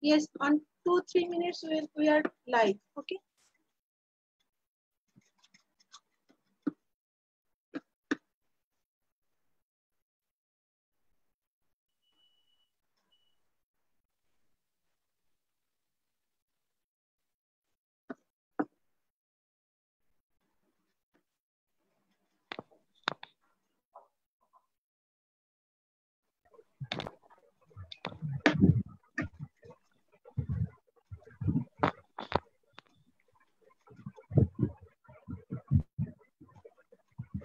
Yes, on two, three minutes, we, we are live, okay?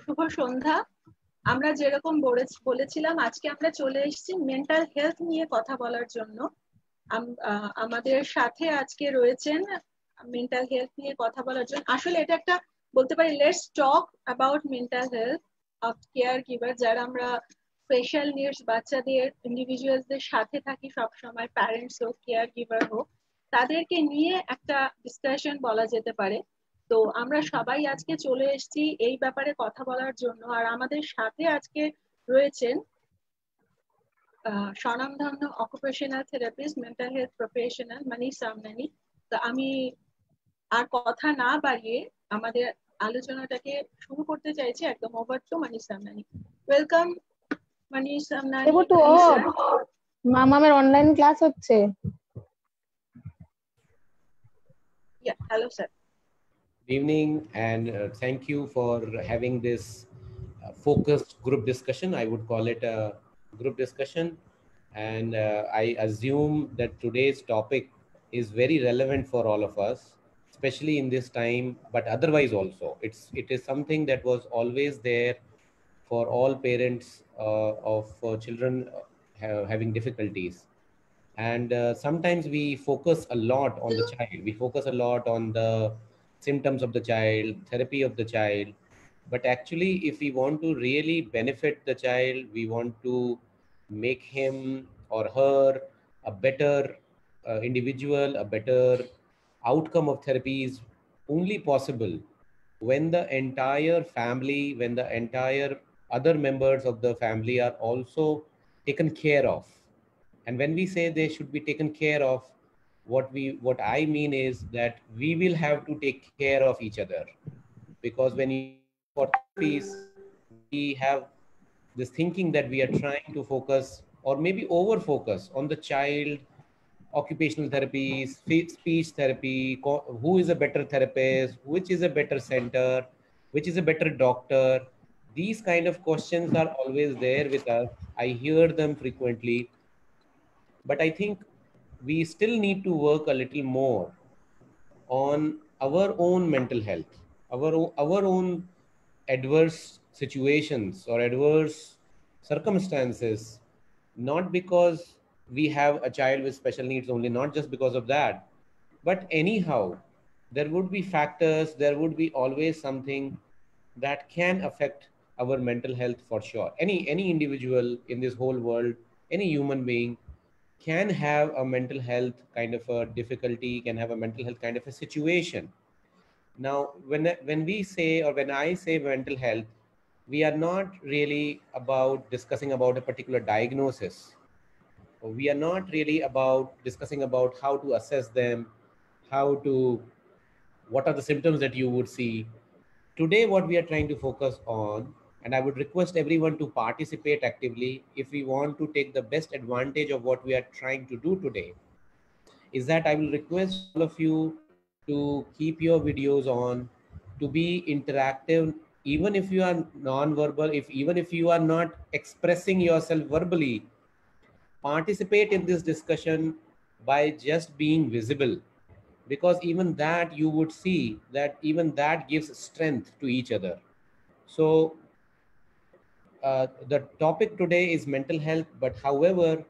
শুভ সন্ধ্যা। আমরা যেরকম বলেছিলাম, আজকে আমরা চলে এসেছি মেন্টাল হেলথ নিয়ে কথা বলার জন্য। আমাদের সাথে আজকে রয়েছেন মেন্টাল হেলথ নিয়ে কথা বলার জন্য। আসলে এটা একটা, বলতে পারি let's talk about mental health of care giver যারা আমরা স্পেশাল নিডস বাচ্চাদের ইন্ডিভিজুয়ালসদের সাথে থাকি সবসময় প্যারেন্টস হোক কেয়ার গিভার হোক, তাদেরকে নিয়ে একটা ডিসকাশন বলা যেতে পারে। তো আমরা সবাই আজকে চলে এসেছি এই ব্যাপারে কথা বলার জন্য। আর আমাদের সাথে আজকে রয়েছেন স্বনামধন্য occupational therapist mental health professional Manish Samnani. তো আমি আর কথা না বাড়িয়ে আমাদের আলোচনাটাকে শুরু করতে চাইছি একদম over to Manish Samnani. Welcome Manish Samnani. মামামের অনলাইন ক্লাস হচ্ছে। Hello, sir. Good evening, and uh, thank you for having this uh, focused group discussion. I would call it a group discussion. And uh, I assume that today's topic is very relevant for all of us, especially in this time, but otherwise also. It's, it is something that was always there for all parents of children having difficulties and uh, sometimes we focus a lot on the child we focus a lot on the symptoms of the child therapy of the child. But actually if we want to really benefit the child we want to make him or her a better uh, individual a better outcome of therapy is only possible when the entire family when the entire other members of the family are also taken care of. And when we say they should be taken care of what we what i mean is that we will have to take care of each other. Because when you for peace we have this thinking that we are trying to focus or maybe over focus on the child occupational therapy speech therapy who is a better therapist which is a better center which is a better doctor. These kind of questions are always there with us. I hear them frequently. But i think we still need to work a little more on our own mental health our our own adverse situations or adverse circumstances not because we have a child with special needs only not just because of that but anyhow there would be factors there would be always something that can affect our mental health for sure. Any any individual in this whole world any human being can have a mental health kind of a difficulty can have a mental health kind of a situation. Now when when we say or when i say mental health we are not really about discussing about a particular diagnosis. We are not really about discussing about how to assess them how to what are the symptoms that you would see. Today what we are trying to focus on and I would request everyone to participate actively if we want to take the best advantage of what we are trying to do today. Is that I will request all of you to keep your videos on, to be interactive, even if you are non-verbal, if even if you are not expressing yourself verbally, participate in this discussion by just being visible because even that you would see that even that gives strength to each other so uh, the topic today is mental health but however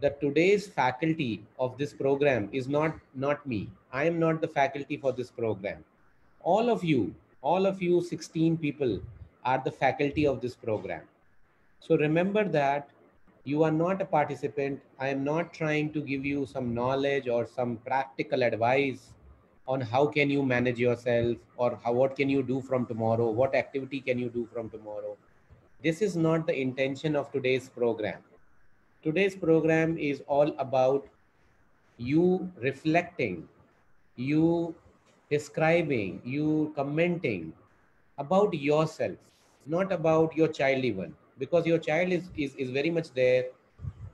the today's faculty of this program is not not me. I am not the faculty for this program. All of you all of you 16 people are the faculty of this program. So remember that you are not a participant. I am not trying to give you some knowledge or some practical advice on how can you manage yourself or how what can you do from tomorrow what activity can you do from tomorrow this is not the intention of today's program today's program is all about you reflecting, you describing, you commenting about yourself, not about your child even, because your child is, is, is very much there.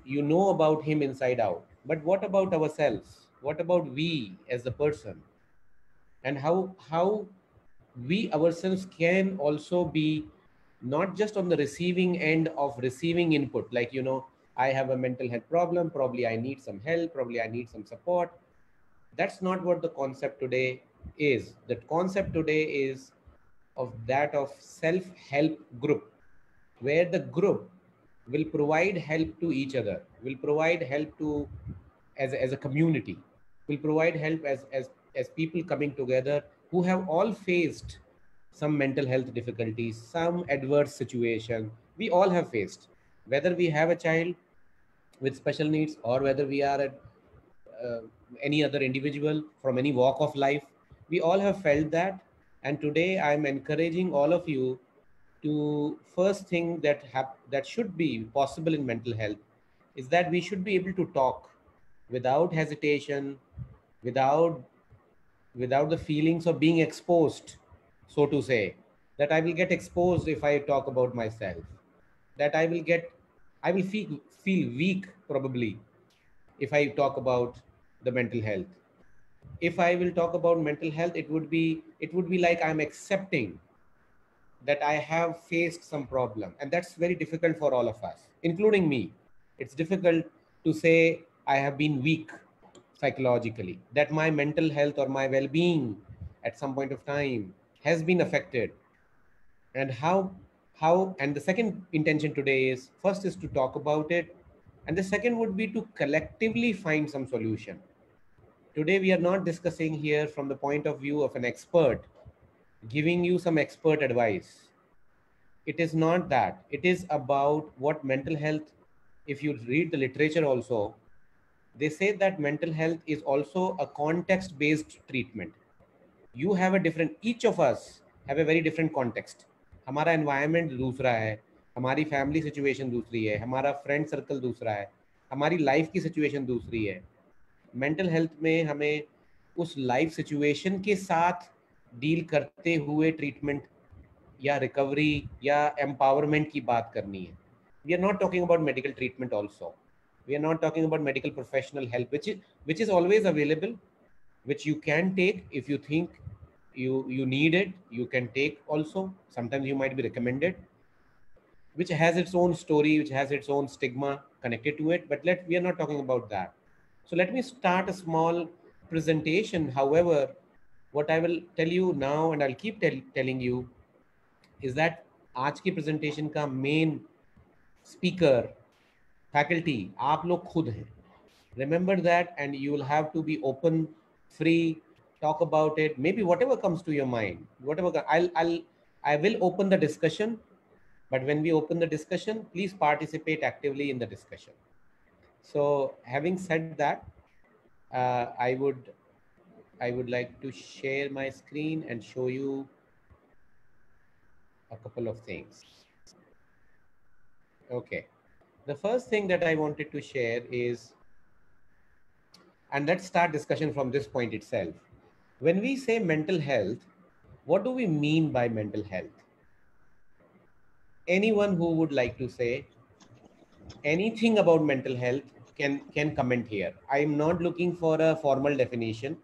You know about him inside out. But what about ourselves? What about we as the person? And how how we ourselves can also be not just on the receiving end of receiving input, like you know, I have a mental health problem, probably I need some help, probably I need some support. That's not what the concept today is. The concept today is of that of self-help group, where the group will provide help to each other, will provide help to as as a community, will provide help as, as, as people coming together who have all faced some mental health difficulties, some adverse situation. We all have faced, whether we have a child with special needs or whether we are at uh, any other individual from any walk of life. We all have felt that. And today I'm encouraging all of you to first thing that hap- that should be possible in mental health is that we should be able to talk without hesitation, without without the feelings of being exposed so to say, that I will get exposed if I talk about myself, that I will get, I will feel, feel weak probably if I talk about the mental health. If I will talk about mental health, it would be, it would be like I'm accepting that I have faced some problem. And that's very difficult for all of us, including me. It's difficult to say I have been weak psychologically, that my mental health or my well being at some point of time has been affected. And how how and the second intention today is first is to talk about it. And the second would be to collectively find some solution. Today we are not discussing here from the point of view of an expert giving you some expert advice. It is not that. It is about what mental health if you read the literature also they say that mental health is also a context based treatment you have a different each of us have a very different context हमारा environment दूसरा है, हमारी family situation दूसरी है, हमारा friend circle दूसरा है, हमारी लाइफ की सिचुएशन दूसरी है। मेंटल हेल्थ में हमें उस लाइफ सिचुएशन के साथ डील करते हुए ट्रीटमेंट या रिकवरी या एम्पावरमेंट की बात करनी है। We are not talking about medical treatment also we are not talking about medical professional help which is always available which you can take if you think you you need it you can take also sometimes you might be recommended which has its own story which has its own stigma connected to it but let we are not talking about that so let me start a small presentation however what i will tell you now and i'll keep tell, telling you is that आज की presentation का main speaker faculty आप लोग खुद हैं remember that and you will have to be open free talk about it maybe whatever comes to your mind whatever i'll i'll i will open the discussion but when we open the discussion please participate actively in the discussion. So having said that uh, i would i would like to share my screen and show you a couple of things. Okay. The first thing that i wanted to share is and let's start discussion from this point itself when we say mental health, what do we mean by mental health? Anyone who would like to say anything about mental health can, can comment here. I am not looking for a formal definition,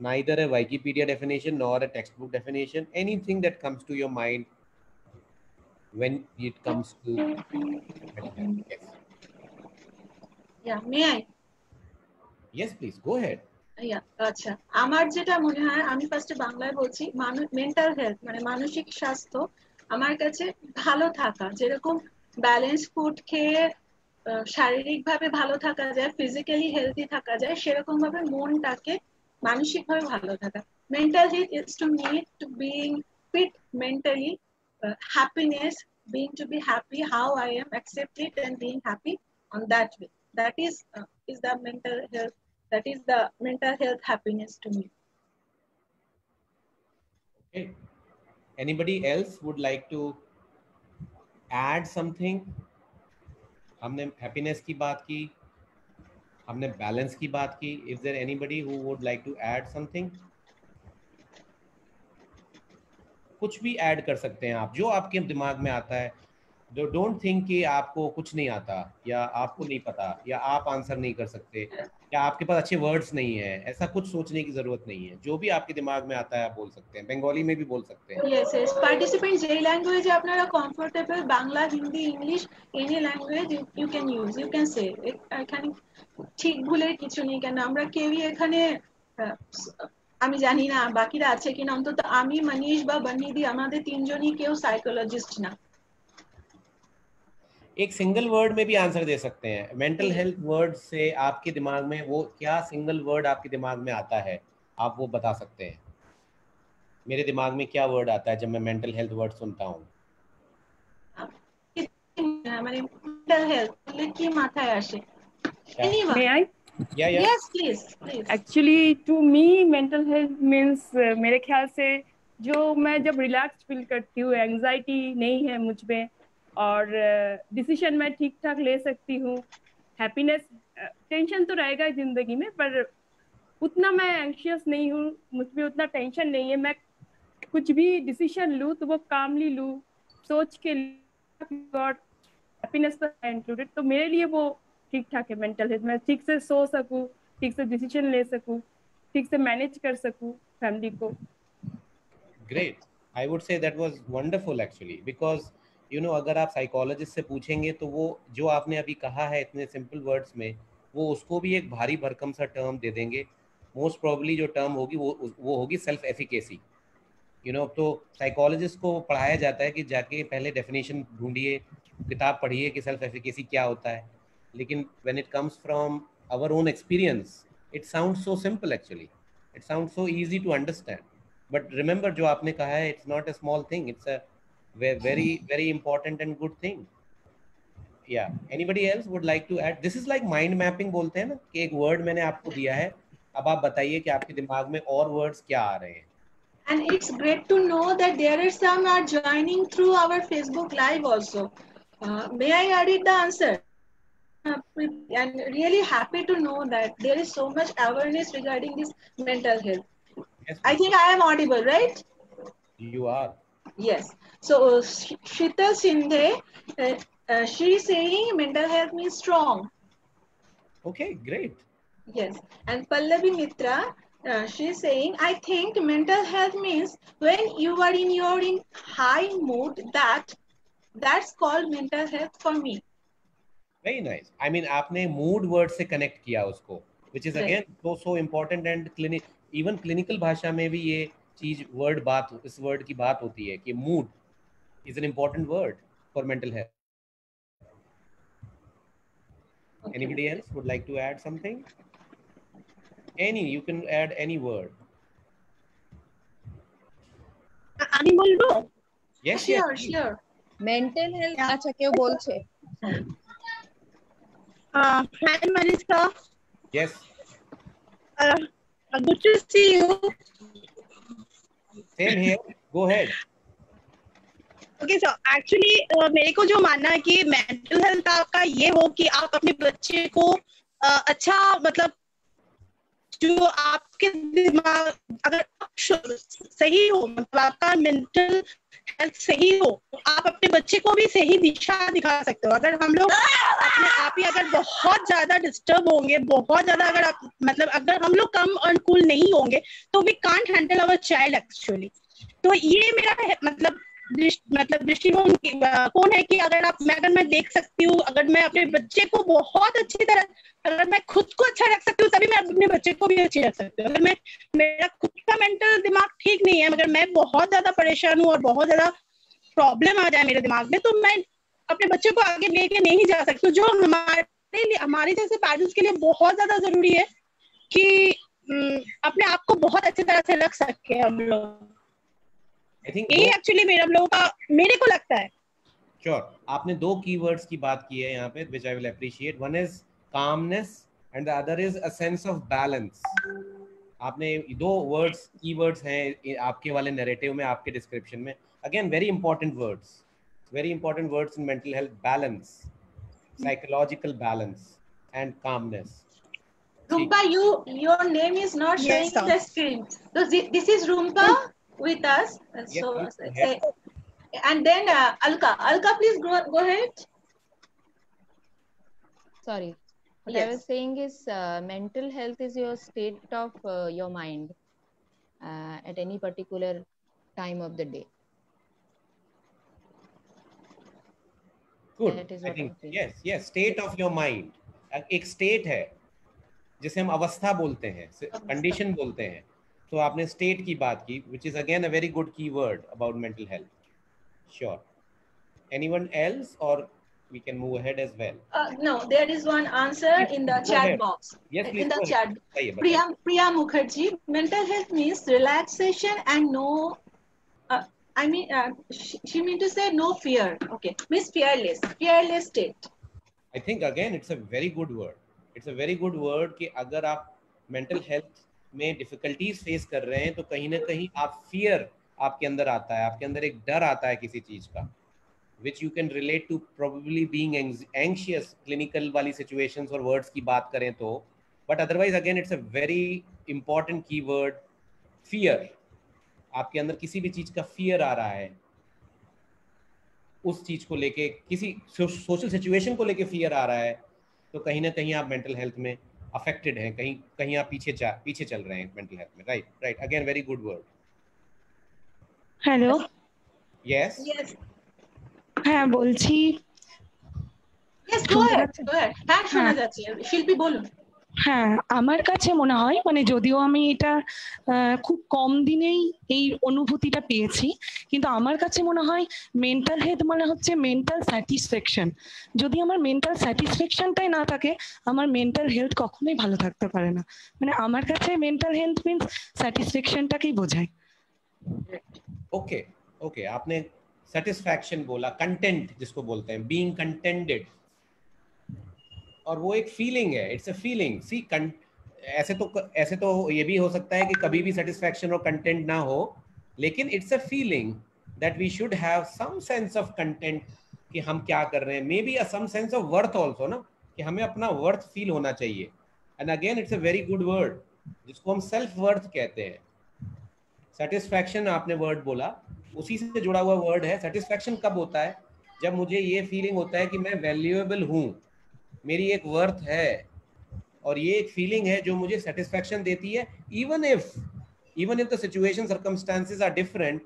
neither a Wikipedia definition nor a textbook definition, anything that comes to your mind when it comes to yes. Yeah, may I? Yes, please, go ahead. আচ্ছা। আমার যেটা মনে হয় আমি ফার্স্টে বাংলায় বলছি mental health মানে মানসিক স্বাস্থ্য আমার কাছে ভালো থাকা। যেরকম ব্যালেন্স ফুড খেয়ে শারীরিক ভাবে ভালো থাকা যায় ফিজিক্যালি হেলদি থাকা যায় সেরকম ভাবে মনটাকে মানসিক ভাবে ভালো থাকা। Mental health is to me to being fit mentally happiness being to be happy how I am it and being happy on that way. That is uh, is the mental health that is the mental health happiness to me okay anybody else would like to add something हमने happiness की बात की हमने balance की बात की is there anybody who would like to add something कुछ भी ऐड कर सकते हैं आप जो आपके दिमाग में आता है डोंट थिंक कि आपको कुछ नहीं आता या आपको नहीं पता या आप आंसर नहीं कर सकते या आपके पास अच्छे वर्ड्स नहीं है ऐसा कुछ सोचने की जरूरत नहीं है जो भी आपके दिमाग में आता है आप बोल सकते हैं बंगाली में भी बोल सकते हैं यस यस পার্টিসিপেন্ট যেই ল্যাঙ্গুয়েজে আপনারা comfortable Bangla Hindi English any language you can use you can say এখানে ঠিক ভুলের কিছু নেই কেন আমরা কেউই এখানে আমি জানি না বাকিরা আছে কিনা অন্তত আমি মনীষ বা বন্নিদি আমাদের তিনজনই কেউ সাইকোলজিস্ট না एक सिंगल वर्ड में भी आंसर दे सकते हैं। मेंटल हेल्थ वर्ड से आपके दिमाग में वो क्या सिंगल वर्ड आपके दिमाग में आता है आप वो बता सकते हैं। मेरे दिमाग में क्या वर्ड आता है जब मैं मेंटल हेल्थ वर्ड सुनता हूँ? Actually to me mental health means मेरे ख्याल से जो मैं जब रिलैक्स फील करती हूँ एंजाइटी नहीं है मुझमें और डिसीज़न मैं ठीक ठाक ले सकती हूँ। हैप्पीनेस टेंशन तो रहेगा ज़िंदगी में, पर उतना मैं एंशियस नहीं हूँ, मुझमें उतना टेंशन नहीं है। मैं कुछ भी डिसीज़न लूँ तो वो कामली लूँ, सोच के गॉड हैप्पीनेस इंक्लूडेड तो मेरे लिए वो ठीक ठाक है मेंटल हेल्थ मैं ठीक से सो सकूँ, ठीक से डिसीज़न ले सकूँ, ठीक से मैनेज कर सकूँ फैमिली को। Great I would say that was wonderful actually because you know अगर आप साइकोलॉजिस्ट से पूछेंगे तो वो, जो आपने अभी कहा है इतने सिंपल वर्ड्स में, वो उसको भी एक भारी भरकम सा टर्म दे देंगे। मोस्ट प्रॉब्ली जो टर्म होगी, वो वो होगी सेल्फ एफिकेसी यू नो तो साइकोलॉजिस्ट को पढ़ाया जाता है कि जाके पहले डेफिनेशन ढूंढिए, किताब पढ़िए कि सेल्फ एफिकेसी क्या होता है। लेकिन when it comes from our own experience it sound so simple actually it sound so easy to understand but remember जो आपने कहा है it's not a small thing it's a very very important and good thing yeah anybody else would like to add this is like mind mapping बोलते हैं ना कि एक word मैंने आपको दिया है अब आप बताइए कि आपके दिमाग में और words क्या आ रहे हैं and it's great to know that there are some are joining through our facebook live also uh, may i edit the answer uh, and really happy to know that there is so much awareness regarding this mental health yes, i think i am audible right you are Yes. So uh, Shita Sindhe, uh, uh, she is saying mental health means strong. Okay, great. Yes. And Pallavi Mitra, uh, she is saying, I think mental health means when you are in your in high mood, that that's called mental health for me. Very nice. I mean, आपने mood word से connect किया उसको, which is again so so important and clinic even clinical भाषा में भी ये चीज word बात इस वर्ड की बात होती है कि mood is an important word for mental health anybody else would like to add something any you can add any word আমি বলবো yes sure sure mental health আচ্ছা কেউ বলছে hi Marisa yes uh, good to see you Same here. Go ahead. Okay sir actually मेरे को जो मानना है कि मेंटल हेल्थ आपका ये हो कि आप अपने बच्चे को uh, अच्छा मतलब जो आपके दिमाग, अगर आप सही हो मतलब आपका मेंटल हेल्थ सही हो तो आप अपने बच्चे को भी सही दिशा दिखा सकते हो। अगर हम लोग अपने आप ही अगर बहुत ज़्यादा डिस्टर्ब होंगे, बहुत ज़्यादा अगर आप मतलब अगर हम लोग कम अनुकूल नहीं होंगे तो we can't handle our child actually तो ये मेरा मतलब मतलब दृष्टिकोण कौन है कि अगर आप, मैं अगर मैं देख सकती हूँ, अगर मैं अपने बच्चे को बहुत अच्छी तरह, अगर मैं खुद को अच्छा रख सकती हूँ, तभी मैं अपने बच्चे को भी अच्छी रख सकती हूँ। अगर मैं, मेरा खुद का मेंटल दिमाग ठीक नहीं है, मगर मैं बहुत ज़्यादा परेशान हूँ और बहुत ज़्यादा प्रॉब्लम आ जाए मेरे दिमाग में तो मैं अपने बच्चे को आगे लेके नहीं जा सकती जो हमारे लिए, हमारे जैसे पेरेंट्स के लिए बहुत ज़्यादा ज़रूरी है कि अपने आप को बहुत अच्छी तरह से रख सके हम लोग। ये एक्चुअली मेरा लोगों का मेरे को लगता है। श्योर आपने दो कीवर्ड्स की बात की है यहाँ पे which I will appreciate one is calmness and the other is a sense of balance आपने दो वर्ड्स कीवर्ड्स हैं आपके वाले नैरेटिव में आपके डिस्क्रिप्शन में। Again very important words very important words in mental health balance psychological balance and calmness Rumpa, you your name is not showing Yes, in sir. the screen. So this is Rumpa with us. Yes, so please, say- and then uh, Alka. Alka, please go go ahead. sorry what yes. i was saying is uh, mental health is your state of uh, your mind uh, at any particular time of the day think I feel. Yes yes state of your mind एक state है जिसे हम अवस्था बोलते हैं condition बोलते हैं तो आपने स्टेट की बात की which is again a very good key word about mental health sure anyone else और we can move ahead as well Uh, no, there is one answer in the chat ahead. box. yes please in the chat. Priya, Priya Mukherjee, mental health means relaxation and no, uh, I mean, uh, she, she mean to say no fear. Okay, means fearless, fearless state. I think again it's a very good word. It's a very good word कि अगर आप mental health में difficulties face कर रहे हैं तो कहीं ना कहीं आप फियर आपके अंदर आता है, आपके अंदर एक डर आता है किसी चीज़ का which you can relate to probably being anxious clinical वाली सिचुएशन और वर्ड्स की बात करें तो but otherwise again it's a very important key word fear आपके अंदर किसी भी चीज़ का फियर आ रहा है, उस चीज़ को लेके, किसी सोशल सिचुएशन को लेके फियर आ रहा है तो कहीं ना कहीं आप मेंटल हेल्थ में अफेक्टेड हैं कहीं कहीं आप पीछे जा पीछे चल रहे हैं मेंटल हेल्थ में right right again very good word hello yes Yes, হ্যাঁ বলছি yes, go শোনা ahead, যাচ্ছে? go ahead. হ্যাঁ শোনা হ্যাঁ। যাচ্ছে শিল্পী বলুন হ্যাঁ আমার কাছে মনে হয় মানে যদিও আমি এটা আহ, খুব কম দিনেই এই অনুভূতিটা পেয়েছি কিন্তু আমার কাছে মনে হয় মেন্টাল হেলথ মানে হচ্ছে মেন্টাল স্যাটিসফ্যাকশন যদি আমার মেন্টাল স্যাটিসফ্যাকশনটাই না থাকে আমার মেন্টাল হেলথ কখনোই ভালো থাকতে পারে না মানে আমার কাছে মেন্টাল হেলথ মিনস স্যাটিসফ্যাকশনটাকেই বোঝায় ओके ओके आपने सेटिस्फैक्शन बोला कंटेंट जिसको बोलते हैं बीइंग कंटेंटेड और वो एक फीलिंग है इट्स अ फीलिंग सी ऐसे तो ऐसे तो ये भी हो सकता है कि कभी भी सेटिस्फैक्शन और कंटेंट ना हो, लेकिन it's a feeling that we should have some sense of content कि हम क्या कर रहे हैं. Maybe some sense of worth also ना? कि हमें अपना वर्थ फील होना चाहिए. And again it's a very good word जिसको हम सेल्फ वर्थ कहते हैं. सेटिस्फैक्शन आपने वर्ड बोला, उसी से जुड़ा हुआ वर्ड है. सेटिस्फैक्शन कब होता है? जब मुझे ये फीलिंग होता है कि मैं वैल्यूएबल हूँ. मेरी एक वर्थ है। और ये एक फीलिंग है जो मुझे सेटिस्फेक्शन देती है। Even if even if the situation circumstances are different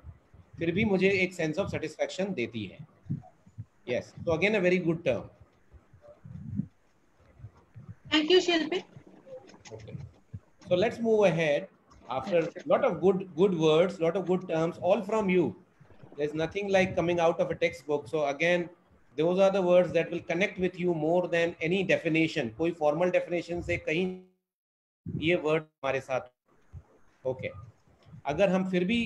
फिर भी मुझे एक सेंस ऑफ़ सेटिस्फेक्शन देती है। यस तो again a very good term thank you Shilpi so let's move ahead after lot of good good words lot of good terms all from you there is nothing like coming out of a text book so again those are the words that will connect with you more than any definition. कोई formal definition से कहीं ये word हमारे साथ. Okay. अगर हम फिर भी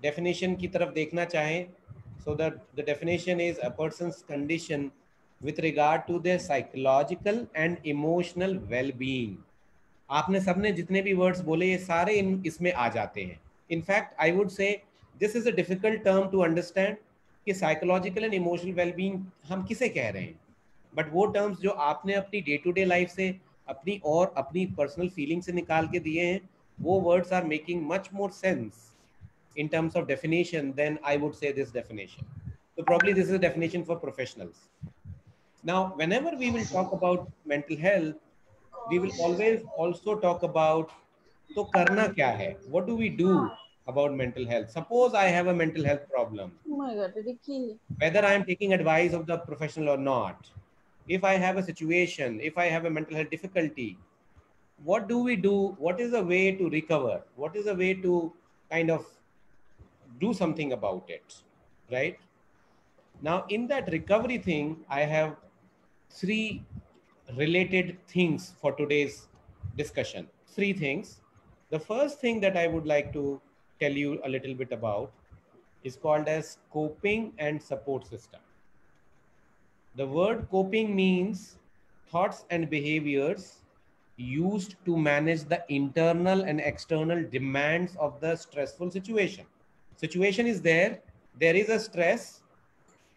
definition की तरफ़ देखना चाहें, so that the definition is a person's condition with regard to their psychological and emotional well-being. आपने सबने जितने भी वर्ड्स बोले ये सारे इन इसमें आ जाते हैं in fact I would say this is a difficult term to understand कि साइकोलॉजिकल एंड इमोशनल वेलबींग हम किसे कह रहे हैं? बट वो टर्म्स जो आपने अपनी डे टू डे लाइफ से, अपनी और अपनी पर्सनल फीलिंग से निकाल के दिए हैं, वो words are making much more sense in terms of definition then I would say this definition तो probably this is definition for professionals now whenever we will talk about mental health we will always also talk about तो करना क्या है? What do we do about mental health. Suppose i have a mental health problem. Oh my god ricky whether i am taking advice of the professional or not. If i have a situation if i have a mental health difficulty what do we do? What is the way to recover? What is the way to kind of do something about it right? Now in that recovery thing i have three related things for today's discussion. Three things. The first thing that i would like to tell you a little bit about is called as coping and support system. The word coping means thoughts and behaviors used to manage the internal and external demands of the stressful situation. Situation is there there is a stress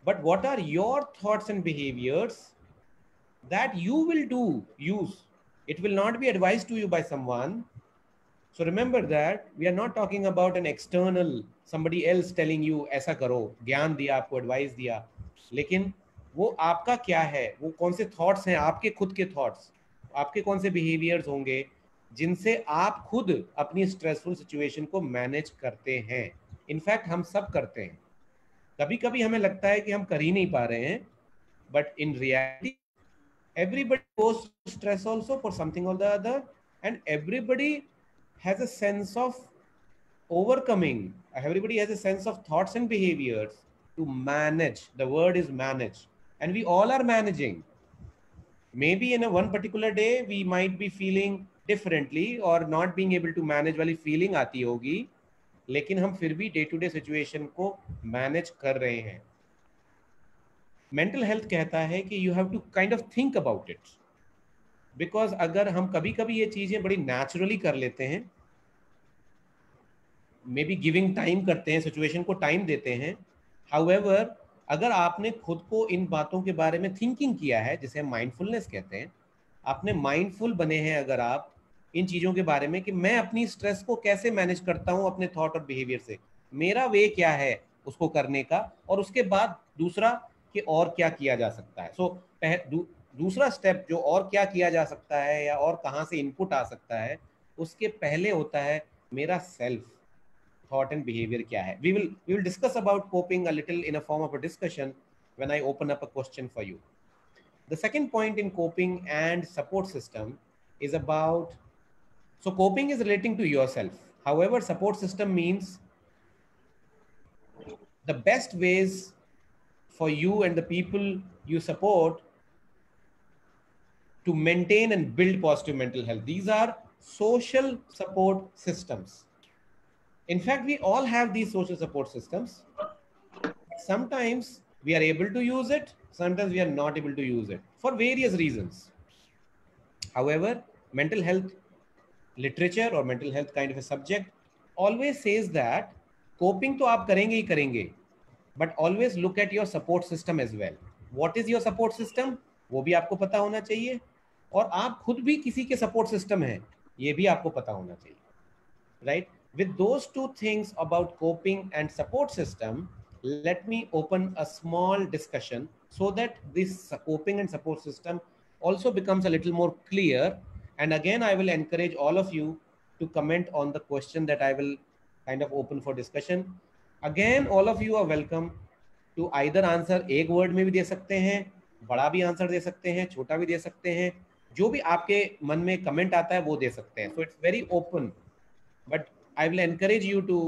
but what are your thoughts and behaviors that you will do use? It will not be advised to you by someone so remember that we are not talking about an external, somebody else telling you, ऐसा करो, ज्ञान दिया, आपको advice दिया. लेकिन वो आपका क्या है? वो कौन से थॉट्स हैं? आपके खुद के थॉट्स आपके कौन से बिहेवियर्स होंगे जिनसे आप खुद अपनी स्ट्रेसफुल सिचुएशन को मैनेज करते हैं? इनफैक्ट हम सब करते हैं। कभी कभी हमें लगता है कि हम कर ही नहीं पा रहे हैं but in reality everybody goes through stress also for something or the other, and everybody has a sense of overcoming everybody has a sense of thoughts and behaviors to manage the word is manage and we all are managing maybe in a one particular day we might be feeling differently or not being able to manage वाली feeling आती होगी लेकिन हम फिर भी day to day situation को manage कर रहे हैं मेंटल हेल्थ कहता है कि you have to kind of think about it because अगर हम कभी कभी ये चीज़ें बड़ी नेचुरली कर लेते हैं मे बी गिविंग टाइम करते हैं सिचुएशन को टाइम देते हैं हाउएवर अगर आपने खुद को इन बातों के बारे में थिंकिंग किया है जिसे हम माइंडफुलनेस कहते हैं आपने माइंडफुल बने हैं अगर आप इन चीज़ों के बारे में कि मैं अपनी स्ट्रेस को कैसे मैनेज करता हूँ अपने थॉट और बिहेवियर से? मेरा वे क्या है उसको करने का? और उसके बाद दूसरा कि और क्या किया जा सकता है? सो so, दूसरा स्टेप जो और क्या किया जा सकता है या और कहाँ से इनपुट आ सकता है, उसके पहले होता है मेरा सेल्फ थॉट एंड बिहेवियर क्या है। We will we will discuss about coping a little in a form of a discussion when I open up a question for you the second point in coping and support system is about, so coping is relating to yourself. However, support system means the best ways for you and the people you support to maintain and build positive mental health. These are social support systems. In fact, we all have these social support systems. Sometimes we are able to use it, sometimes we are not able to use it for various reasons. However, mental health literature or mental health kind of a subject always says that coping to aap karenge hi karenge but always look at your support system as well what is your support system wo bhi aapko pata hona chahiye और आप खुद भी किसी के support system है ये भी आपको पता होना चाहिए right with those two things about coping and support system let me open a small discussion so that this coping and support system also becomes a little more clear and again i will encourage all of you to comment on the question that i will kind of open for discussion again all of you are welcome to either answer एक word में भी दे सकते हैं बड़ा भी answer दे सकते हैं छोटा भी दे सकते हैं जो भी आपके मन में कमेंट आता है वो दे सकते हैं so it's very open but I will encourage you to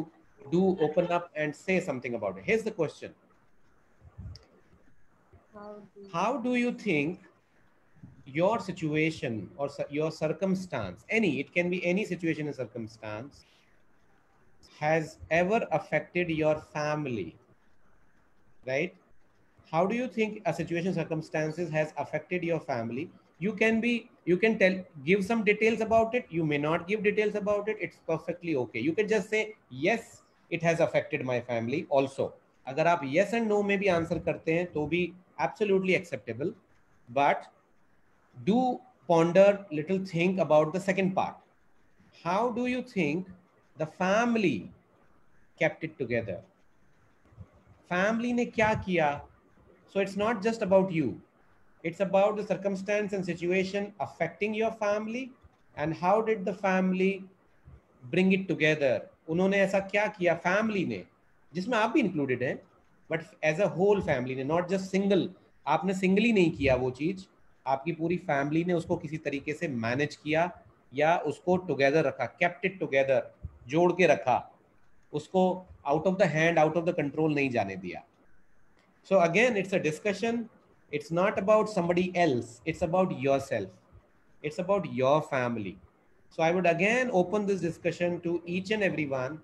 do open up and say something about it here's the question how do you think your situation or your circumstance any it can be any situation and circumstance has ever affected your family right how do you think a situation circumstances has affected your family you can be you can tell give some details about it you may not give details about it it's perfectly okay you can just say yes it has affected my family also अगर आप yes and no में भी answer करते हैं तो भी absolutely acceptable but do ponder little think about the second part how do you think the family kept it together family ne kya kiya so it's not just about you It's about the circumstance and situation affecting your family and how did the family bring it together? उन्होंने ऐसा क्या किया family ने? जिसमें आप भी included हैं but as a whole family ने नॉट जस्ट सिंगल आपने सिंगली नहीं किया वो चीज़। आपकी पूरी फैमिली ने उसको किसी तरीके से मैनेज किया या उसको टुगेदर रखा केप्ट इट टुगेदर जोड़ के रखा। उसको out of the hand out of the control नहीं जाने दिया। So again it's a discussion It's not about somebody else it's about yourself it's about your family so i would again open this discussion to each and every one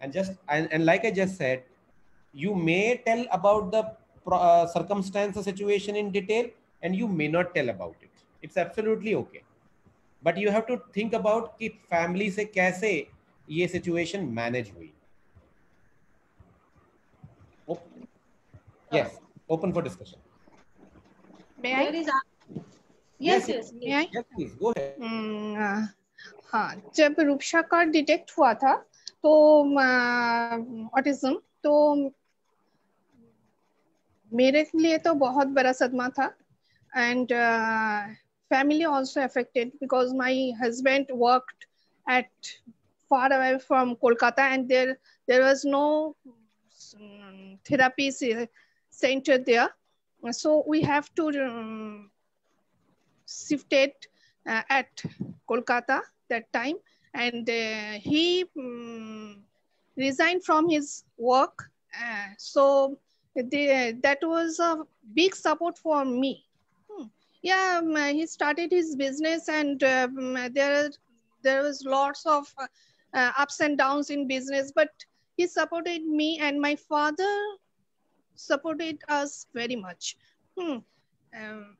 and just and, and like i just said you may tell about the uh, circumstance or situation in detail and you may not tell about it it's absolutely okay but you have to think about कि family से कैसे ये situation manage हुई Yes, open for discussion. May I? का detect हुआ था तो autism तो मेरे लिए तो बहुत बड़ा सदमा था and family also affected because my husband worked at far away from Kolkata and there there was no therapy centre there So we have to um, shifted uh, at Kolkata that time, and uh, he um, resigned from his work. Uh, so that was a big support for me. Hmm. Yeah, um, he started his business, and um, there there was lots of uh, ups and downs in business, but he supported me, and my father supported us very much. Hmm. Um,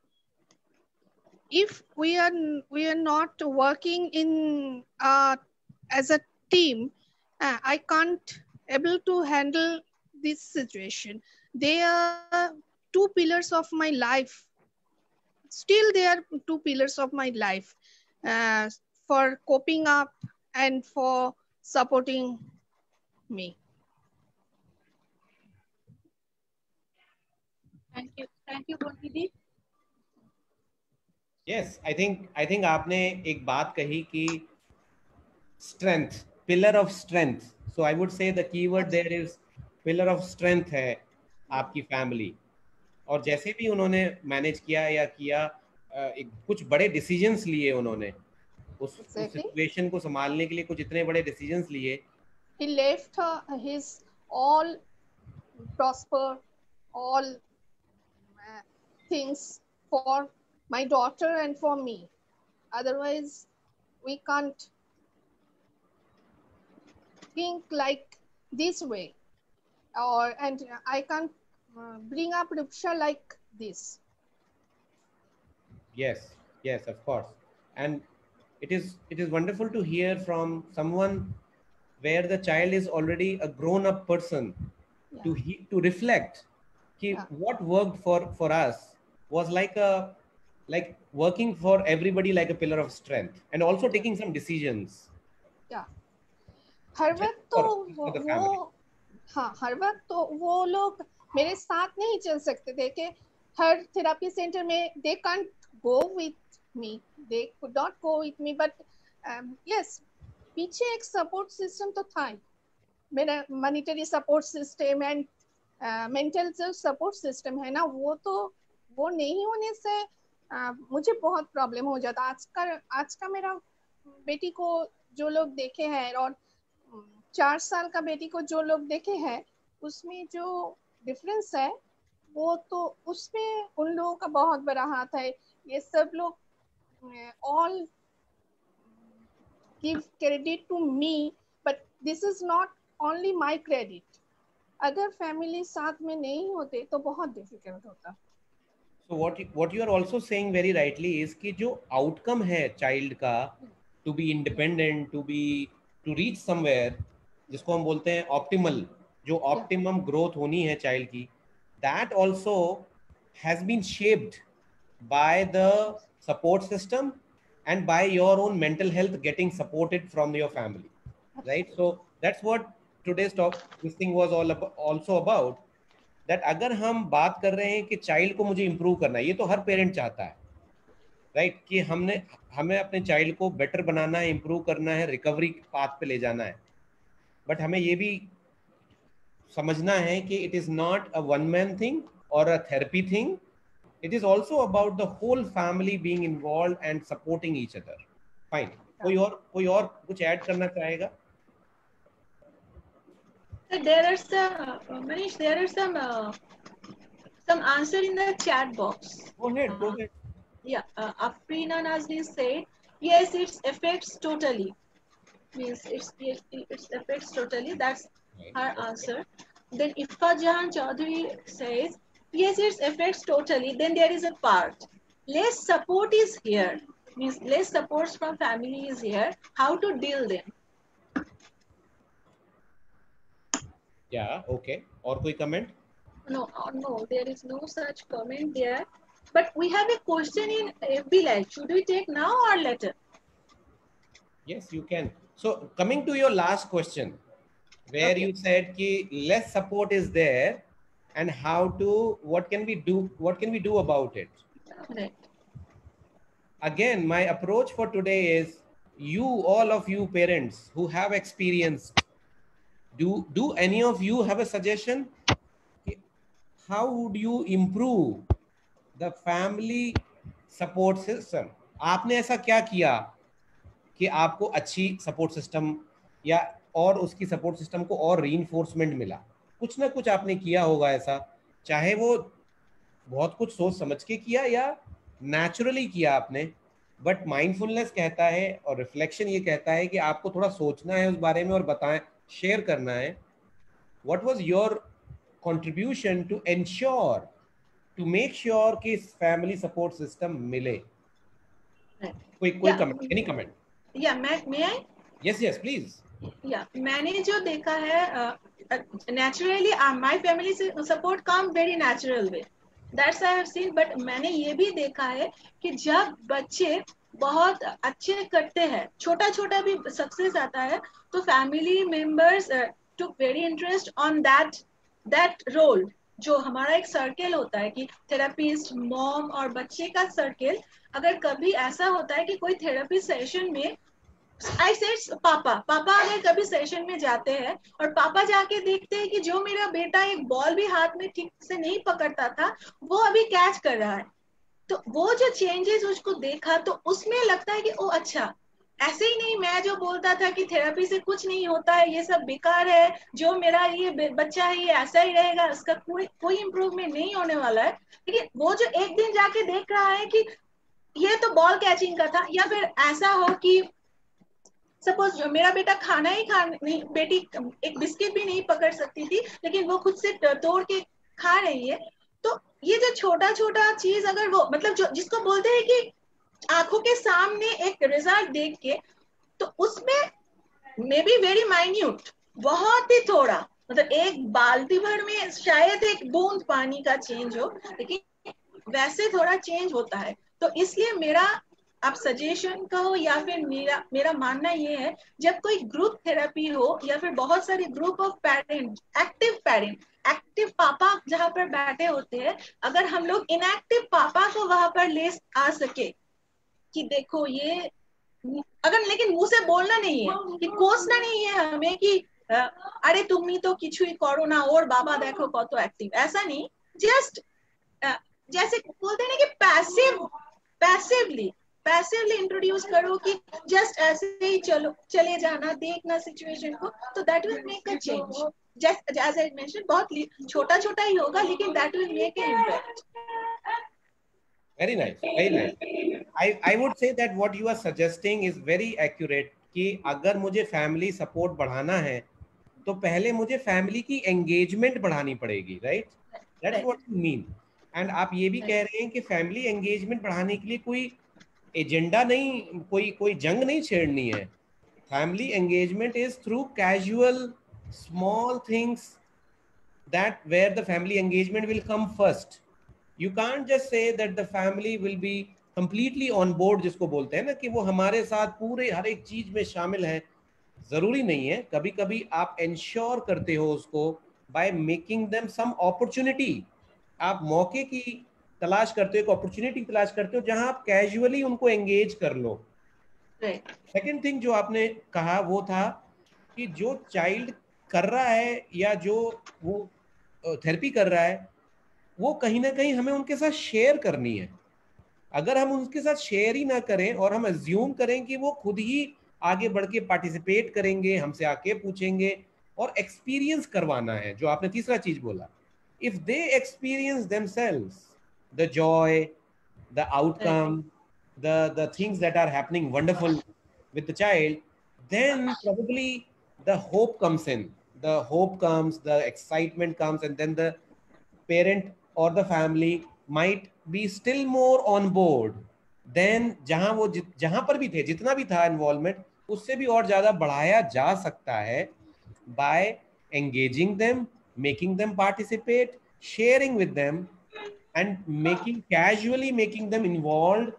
if we are we are not working in uh, as a team uh, i can't able to handle this situation they are two pillars of my life still they are two pillars of my life uh, for coping up and for supporting me thank you. Thank you Bonidi. Yes I think I think आपने एक बात कही कि strength pillar of strength so I would say the keyword there is pillar of strength है आपकी family और जैसे भी उन्होंने मैनेज किया या किया एक कुछ बड़े डिसीजंस लिए उन्होंने उस Exactly. सिचुएशन को संभालने के लिए कुछ इतने बड़े डिसीजंस लिए। He left uh, his all prosper all uh, things for my daughter and for me otherwise we can't think like this way or and i can't uh, bring up Ruksha like this Yes, yes, of course. And it is it is wonderful to hear from someone where the child is already a grown up person Yeah. to he, to reflect ki Yeah. what worked for for us was like a like working for everybody like a pillar of strength and also taking some decisions. Her Just वक्त तो for- वो for the वो- family. हाँ हर वक्त तो वो लोग मेरे साथ नहीं चल सकते थे कि हर थेरापी सेंटर में they can't go with me they could not go with me but yes पीछे एक सपोर्ट सिस्टम तो था ही। मेरा monetary support system and mental जो सपोर्ट सिस्टम है ना वो तो वो नहीं होने से uh, मुझे बहुत प्रॉब्लम हो जाता। आज का आज का मेरा बेटी को जो लोग देखे हैं और चार साल का बेटी को जो लोग देखे हैं उसमें जो डिफरेंस है वो तो उसमें उन लोगों का बहुत बड़ा हाथ है। ये सब लोग all give credit to me but this is not only my credit अगर फैमिली साथ में नहीं होते तो बहुत डिफ़िकल्ट होता। so what you, what you are also saying very rightly is कि जो outcome है child का to be independent to be to reach somewhere जिसको हम बोलते हैं optimal जो optimum growth होनी है child की that also has been shaped by the support system and by your own mental health getting supported from your family right so that's what today's talk this thing was all about, also about That अगर हम बात कर रहे हैं कि child को मुझे improve करना है ये तो हर पेरेंट चाहता है राइट right? कि हमने हमें अपने चाइल्ड को बेटर बनाना है इम्प्रूव करना है रिकवरी पाथ पे ले जाना है। बट हमें ये भी समझना है कि it is not a one man thing और a therapy thing it is also about the whole family being involve and supporting each other fine कोई और कोई और कुछ ऐड करना चाहेगा? There are some, uh, Manish, there are some uh, some answer in the chat box. go ahead go ahead Yeah, uh, Afrina Nazli said, yes, it affects totally. Means it's, it, it affects totally. That's her answer. Then Ifa Jahan Chaudhary says, yes, it affects totally. Then there is a part. Less support is here. Means less support from family is here. How to deal them? Yeah, okay. Or koi comment? No, uh, no, there is no such comment there. But we have a question in FB Live. Should we take now or later? Yes, you can. So coming to your last question, where okay. you said ki less support is there and how to, what can we do, what can we do about it? Right. Again, my approach for today is you, all of you parents who have experienced do do any of you have a suggestion? How would you improve the family support system? आपने ऐसा क्या किया कि आपको अच्छी support system या और उसकी सपोर्ट सिस्टम को और री मिला? कुछ ना कुछ आपने किया होगा ऐसा, चाहे वो बहुत कुछ सोच समझ के किया या नेचुरली किया आपने बट माइंडफुलनेस कहता है और रिफ्लेक्शन ये कहता है कि आपको थोड़ा सोचना है उस बारे में और बताएँ शेयर करना है what was your contribution to ensure to make sure कि फैमिली सपोर्ट सिस्टम मिले? कोई कोई comment any comment Yeah, may, may I? Yes yes please या मैंने जो देखा है नेचुरली माय फैमिली से support come very natural way that's I have seen but मैंने ये भी देखा है कि जब बच्चे बहुत अच्छे करते हैं। छोटा छोटा भी सक्सेस आता है तो family members took very interest on that that role जो हमारा एक सर्किल होता है कि थेरापिस्ट मॉम और बच्चे का सर्किल अगर कभी ऐसा होता है कि कोई थेरेपी सेशन में आई सेड पापा पापा अगर कभी सेशन में जाते हैं और पापा जाके देखते हैं कि जो मेरा बेटा एक बॉल भी हाथ में ठीक से नहीं पकड़ता था, वो अभी कैच कर रहा है। तो वो जो चेंजेस उसको देखा तो उसमें लगता है कि, ओ अच्छा ऐसे ही नहीं, मैं जो बोलता था कि थेरेपी से कुछ नहीं होता है, ये सब बेकार है, जो मेरा ये बच्चा है, ये ऐसा ही रहेगा, उसका कोई कोई इम्प्रूवमेंट नहीं होने वाला है। लेकिन वो जो एक दिन जाके देख रहा है कि ये तो बॉल कैचिंग का था, या फिर ऐसा हो कि सपोज़ मेरा बेटा खाना ही खा, नहीं, बेटी एक बिस्किट भी नहीं पकड़ सकती थी, लेकिन वो खुद से तोड़ के खा रही है ये जो छोटा छोटा चीज़ अगर वो मतलब जो, जिसको बोलते हैं कि आँखों के सामने एक रिज़ल्ट देख के तो उसमें मे बी वेरी माइन्यूट बहुत ही थोड़ा मतलब एक बाल्टी भर में शायद एक बूंद पानी का चेंज हो, लेकिन वैसे थोड़ा चेंज होता है। तो इसलिए मेरा, आप सजेशन कहो या फिर मेरा मेरा मानना ये है, जब कोई ग्रुप थेरेपी हो या फिर बहुत सारे group of parent active parent active पापा जहाँ पर बैठे होते हैं, अगर हम लोग इनएक्टिव पापा को वहाँ पर ले आ सके कि देखो ये, अगर, लेकिन मुँह से बोलना नहीं है, कि कोसना नहीं है हमें कि अरे तुम ही तो किचु करो ना, और बाबा देखो कत एक्टिव ऐसा नहीं जस्ट जैसे बोलते ना कि पैसिव पैसिवली पैसिवली इंट्रोड्यूस करो कि जस्ट ऐसे ही चलो, चले जाना, देखना सिचुएशन को तो that will make a change just as I mention बहुत छोटा छोटा ही होगा, लेकिन that will make a impact very nice very nice. I i would say that what you are suggesting is very accurate, कि अगर मुझे फैमिली सपोर्ट बढ़ाना है तो पहले मुझे फैमिली की एंगेजमेंट बढ़ानी पड़ेगी right that's Right. What you mean and आप ये भी कह रहे हैं कि फैमिली एंगेजमेंट बढ़ाने के लिए कोई एजेंडा नहीं, कोई कोई जंग नहीं छेड़नी है। Family engagement is through casual small things that where the family engagement will come first. You can't just say that the family will be completely on board जिसको बोलते हैं ना कि वो हमारे साथ पूरे हर एक चीज़ में शामिल है ज़रूरी नहीं है। कभी कभी आप इंश्योर करते हो उसको by making them some opportunity आप मौके की तलाश करते हो एक अपॉर्चुनिटी तलाश करते हो जहाँ आप कैजुअली उनको एंगेज कर लो। सेकंड थिंग जो आपने कहा वो था कि जो चाइल्ड कर रहा है या जो वो थेरेपी कर रहा है, वो कहीं ना कहीं हमें उनके साथ शेयर करनी है। अगर हम उनके साथ शेयर ही ना करें और हम एज्यूम करें कि वो खुद ही आगे बढ़ के पार्टिसिपेट करेंगे, हमसे आके पूछेंगे और एक्सपीरियंस करवाना है, जो आपने तीसरा चीज़ बोला। If they experience them themselves the joy the outcome the the things that are happening wonderful with the child, then probably the hope comes the hope comes the excitement comes and then the parent or the family might be still more on board then वो जित- जहाँ पर भी थे जितना भी था involvement उससे भी और ज़्यादा बढ़ाया जा सकता है by engaging them making them participate sharing with them and making casually making them involved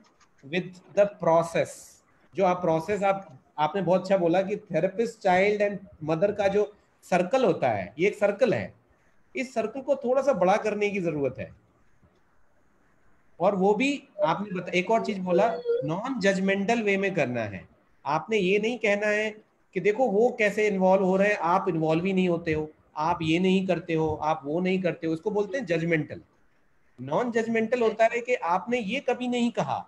with the process जो आप प्रोसेस आप आपने बहुत अच्छा बोला कि थेरेपिस्ट चाइल्ड एंड मदर का जो सर्कल होता है, ये एक सर्कल है। इस सर्कल को थोड़ा सा बड़ा करने की ज़रूरत है। और वो भी आपने बता, एक और चीज़ बोला नॉन जजमेंटल वे में करना है। आपने ये नहीं कहना है कि देखो वो कैसे इन्वॉल्व हो रहे हैं, आप इन्वॉल्व ही नहीं होते हो, आप ये नहीं करते हो, आप वो नहीं करते हो, इसको बोलते हैं जजमेंटल नॉन जजमेंटल होता है कि आपने ये कभी नहीं कहा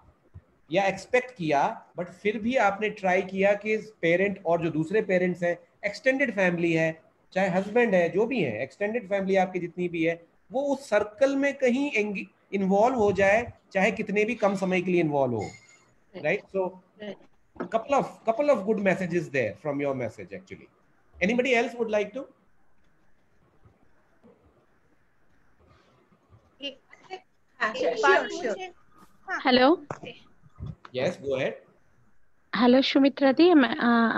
या एक्सपेक्ट किया बट फिर भी आपने ट्राई किया कि पेरेंट और जो दूसरे पेरेंट्स हैं एक्सटेंडेड फैमिली है चाहे हस्बैंड है जो भी है एक्सटेंडेड फैमिली आपकी जितनी भी है वो उस सर्कल में कहीं इन्वॉल्व हो जाए चाहे कितने भी कम समय के लिए इन्वॉल्व हो right so couple of couple of good messages there from your message actually anybody else would like to hello yes go ahead hello Sumitra di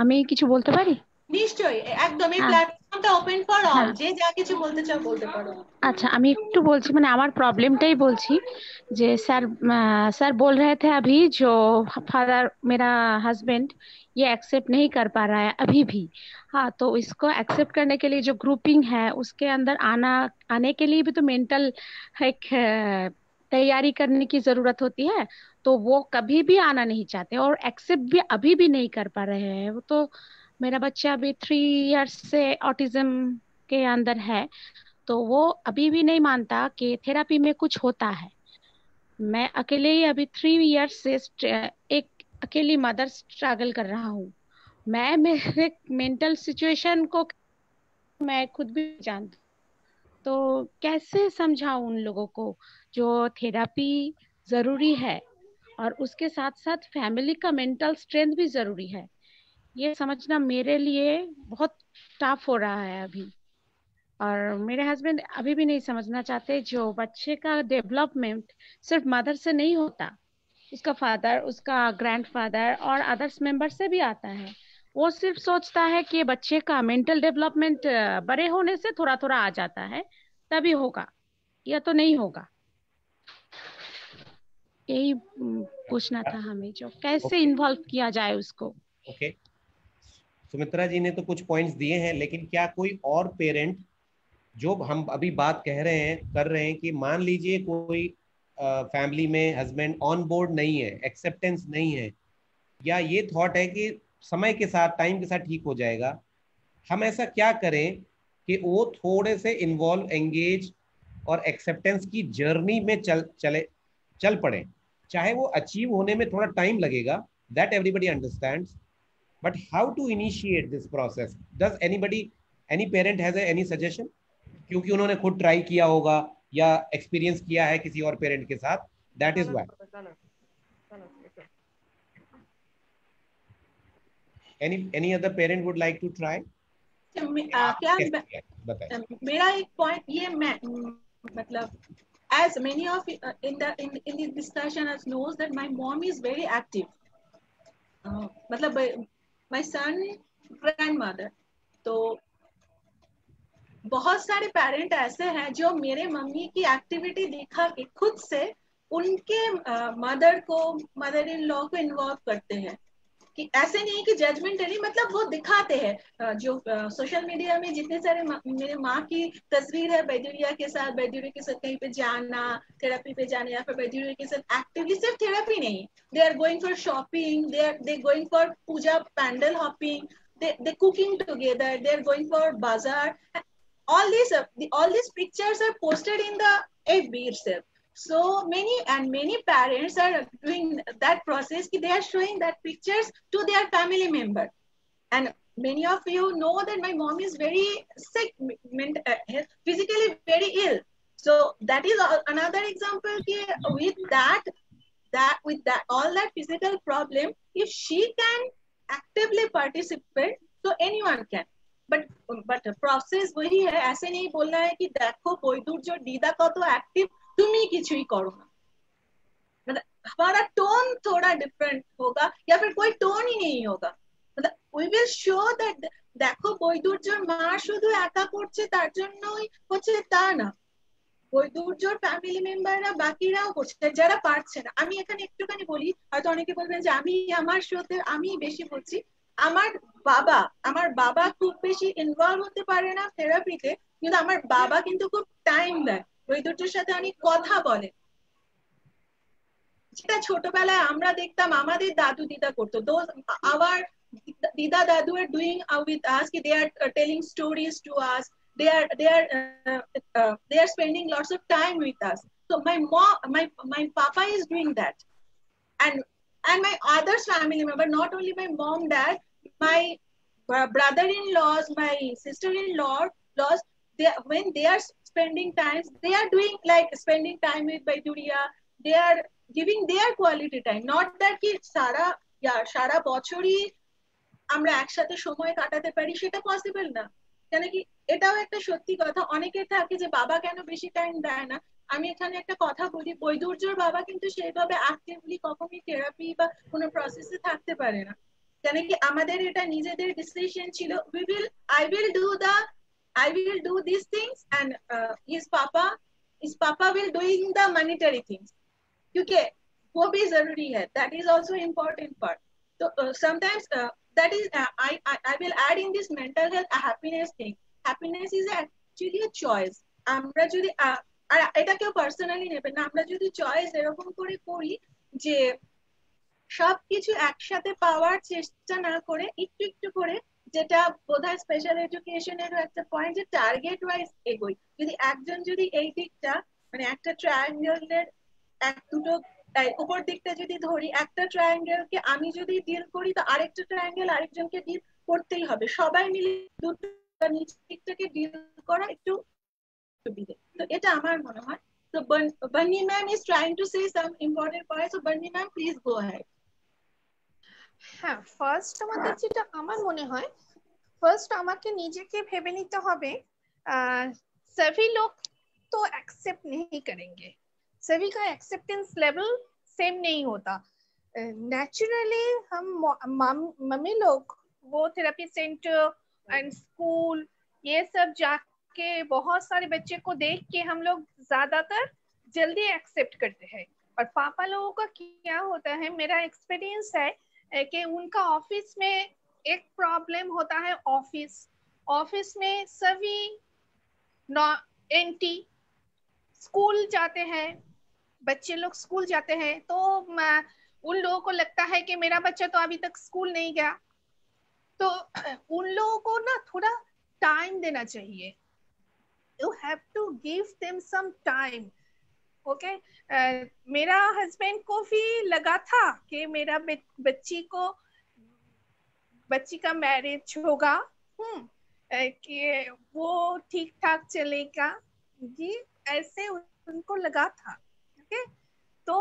আমি কিছু বলতে পারি নিশ্চয়ই একদম এই প্ল্যাটফর্মটা ওপেন ফর অল যে যা কিছু বলতে চাও বলতে পারো अच्छा আমি একটু বলছি মানে আমার প্রবলেমটাই বলছি যে सर सर बोल रहे थे अभी जो फादर मेरा हस्बैंड ये एक्सेप्ट नहीं कर पा रहा है अभी भी हाँ तो इसको एक्सेप्ट करने के लिए जो ग्रुपिंग है उसके अंदर आना आने के लिए भी तो मेंटल एक तैयारी करने की जरूरत होती है तो वो कभी भी आना नहीं चाहते और एक्सेप्ट भी अभी भी नहीं कर पा रहे हैं वो तो मेरा बच्चा अभी थ्री इयर्स से ऑटिज्म के अंदर है तो वो अभी भी नहीं मानता कि थेरापी में कुछ होता है। मैं अकेले ही अभी थ्री इयर्स से एक अकेली मदर स्ट्रगल कर रहा हूँ। मैं, मेरे मेंटल सिचुएशन को मैं खुद भी जानती। तो कैसे समझाऊं उन लोगों को जो थेरापी ज़रूरी है और उसके साथ साथ फैमिली का मेंटल स्ट्रेंथ भी ज़रूरी है? ये समझना मेरे लिए बहुत टफ हो रहा है अभी। और मेरे हस्बैंड अभी भी नहीं समझना चाहते जो बच्चे का डेवलपमेंट सिर्फ़ मदर से नहीं होता उसका फादर उसका ग्रैंडफादर और अदर्स मेंबर से भी आता है। वो सिर्फ़ सोचता है कि बच्चे का मेंटल डेवलपमेंट बड़े होने से थोड़ा थोड़ा आ जाता है तभी होगा। या तो नहीं होगा। यही पूछना था हमें जो कैसे इन्वॉल्व किया जाए उसको। Okay okay. सुमित्रा जी ने तो कुछ पॉइंट्स दिए हैं, लेकिन क्या कोई और पेरेंट जो हम अभी बात कह रहे हैं, कर रहे हैं कि मान लीजिए कोई फैमिली में हस्बैंड ऑन बोर्ड नहीं है एक्सेप्टेंस नहीं है, या ये थॉट है कि समय के साथ टाइम के साथ ठीक हो जाएगा, हम ऐसा क्या करें कि वो थोड़े से इन्वॉल्व एंगेज और एक्सेप्टेंस की जर्नी में चल, चले, चल पड़े। चाहे वो अचीव होने में थोड़ा टाइम लगेगा that everybody understands but how to initiate this process does anybody any parent has a, any suggestion क्योंकि उन्होंने खुद ट्राई किया होगा या एक्सपीरियंस किया है किसी और पेरेंट के साथ that is why any any other parent would like to try क्या मेरा एक पॉइंट ये मैं मतलब as many of in the in, in the discussion as knows that my mom is very active uh, मतलब my son grandmother तो बहुत सारे पेरेंट ऐसे हैं जो मेरे मम्मी की एक्टिविटी देखा के खुद से उनके मदर को मदर इन लॉ को इन्वॉल्व करते हैं। कि ऐसे नहीं कि जजमेंट नहीं मतलब वो दिखाते हैं। जो सोशल मीडिया में जितने सारे मेरे माँ की तस्वीर है बैदुरिया के साथ बैदुरिया के साथ कहीं पे जाना थेरेपी पे जाना या फिर बैदुरिया के साथ एक्टिवली सिर्फ़ थेरेपी नहीं they are going for shopping they are they going for puja pandal hopping they they they're going for bazaar all these uh, the, all these pictures are posted in the fb itself So many and many parents are doing that process. They are showing that pictures to their family member. And many of you know that my mom is very sick, uh, physically very ill. So that is another example. With that, that with that all that physical problem, if she can actively participate, so anyone can. But but process वही है ऐसे नहीं बोलना है कि देखो कोई दूर जो दीदा का तो active কত অ্যাক্টিভ তুমি কিছুই করো না मतलब हमारा टोन थोड़ा डिफरेंट होगा या फिर कोई टोन ही नहीं होगा मतलब we will show that দেখো বৈদুর্যর মা শুধু একা করছে তার জন্যই হচ্ছে তা না বৈদুর্যর ফ্যামিলি মেম্বাররা বাকিরাও করছে যারা পারছে না আমি এখানে একটুখানি বলি হয়তো অনেকে বলবেন যে আমি আমার শোতে আমি বেশি বলছি আমার বাবা আমার বাবা খুব বেশি ইনভলভ হতে পারে না থেরাপিতে কিন্তু আমার বাবা কিন্তু খুব টাইম দেয় বৈদুর্যের সাথে অনেক কথা বলে যেটা ছোটবেলায় আমরা দেখতাম আমাদের দাদু দিদা করতো those hour uh, us they are uh, telling stories to us they are they are uh, uh, they are spending lots of time with us so my mom my my papa is doing that and and my other family member not only my mom dad my uh, brother-in-laws my sister-in-law laws they when they are spending time they are doing like spending time with Baiduria they are giving their quality time. Not that ki সারা yeah, সারা বছরই আমরা একসাথে সময় কাটাতে পারি সেটা possible না। কেন কি এটাও একটা সত্যি কথা। অনেকে থাকে যে বাবা কেন বেশি টাইম দেয় না? আমি এখানে একটা কথা বলি বৈদুর্যর বাবা কিন্তু সেইভাবে অ্যাক্টিভলি কখনোই থেরাপি বা কোনো প্রসেসে থাকতে পারে না। কেন কি আমাদের এটা নিজেদের ডিসিশন ছিল। We will I will do the I will do these things and uh, his papa, his papa will doing the monetary things. Okay, wo bhi zaruri here? That is also important part. So uh, sometimes uh, that is, I, I, I will add in this mental health a happiness thing. Happiness is actually a choice. আমরা যদি আর এটা কেউ personally নেবেন না আমরা যদি choice এরকম করে করি যে সবকিছু একসাথে পাওয়ার চেষ্টা না করে একটু একটু করে যেটা বোধহয় স্পেশাল এডুকেশনেরও একটা পয়েন্ট যে টার্গেট ওয়াইজ এগোই। যদি একজন যদি এই দিকটা মানে একটা ট্রায়াঙ্গেলের এক দুটো উপর দিকটা যদি ধরি, একটা ট্রায়াঙ্গেলকে আমি যদি ডিল করি, তো আরেকটা ট্রায়াঙ্গেল আরেকজনকে ডিল করতেই হবে। সবাই মিলে দুটো নিচের দিকটাকে ডিল করা একটু সুবিধে। তো এটা আমার মনে হয়। তো Banni ma'am is trying to say some important point so Banni ma'am please go ahead হ্যাঁ ফার্স্ট আমাদের যেটা আমার মনে হয় ফার্স্ট আমাকে নিজেকে ভেবে নিতে হবে सभी लोग तो एक्सेप्ट नहीं करेंगे सभी का एक्सेप्टेंस लेवल सेम नहीं होता नेचुरली हम मम्मी लोग वो थेरेपी सेंटर एंड स्कूल ये सब जाके बहुत सारे बच्चे को देख के हम लोग ज्यादातर जल्दी एक्सेप्ट करते हैं और पापा लोगों का क्या होता है मेरा एक्सपीरियंस है कि उनका ऑफ़िस में एक प्रॉब्लम होता है ऑफ़िस ऑफ़िस में सभी एंटी स्कूल जाते हैं, बच्चे लोग स्कूल जाते हैं तो उन लोगों को लगता है कि मेरा बच्चा तो अभी तक स्कूल नहीं गया। तो उन लोगों को ना थोड़ा टाइम देना चाहिए। You have to give them some time okay मेरा हस्बैंड को भी लगा था कि मेरा बच्ची को, बच्ची का मैरिज होगा। हम्म कि वो ठीक ठाक चलेगा। जी ऐसे उनको लगा था। ओके तो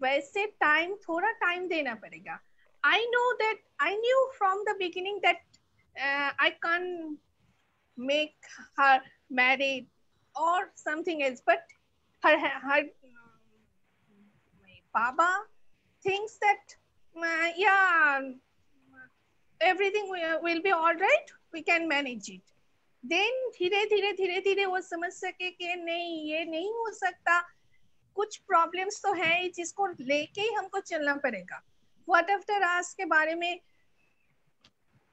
वैसे टाइम थोड़ा टाइम देना पड़ेगा। I know that I knew from the beginning that I can make her married और something else but her her my baba thinks that uh, yeah everything will, will be all right. We can manage it. Then धीरे धीरे धीरे धीरे वो समझ सके कि नहीं ये नहीं हो सकता। कुछ प्रॉब्लम्स तो है जिसको लेके ही हमको चलना पड़ेगा। व्हाट आफ्टर आस के बारे में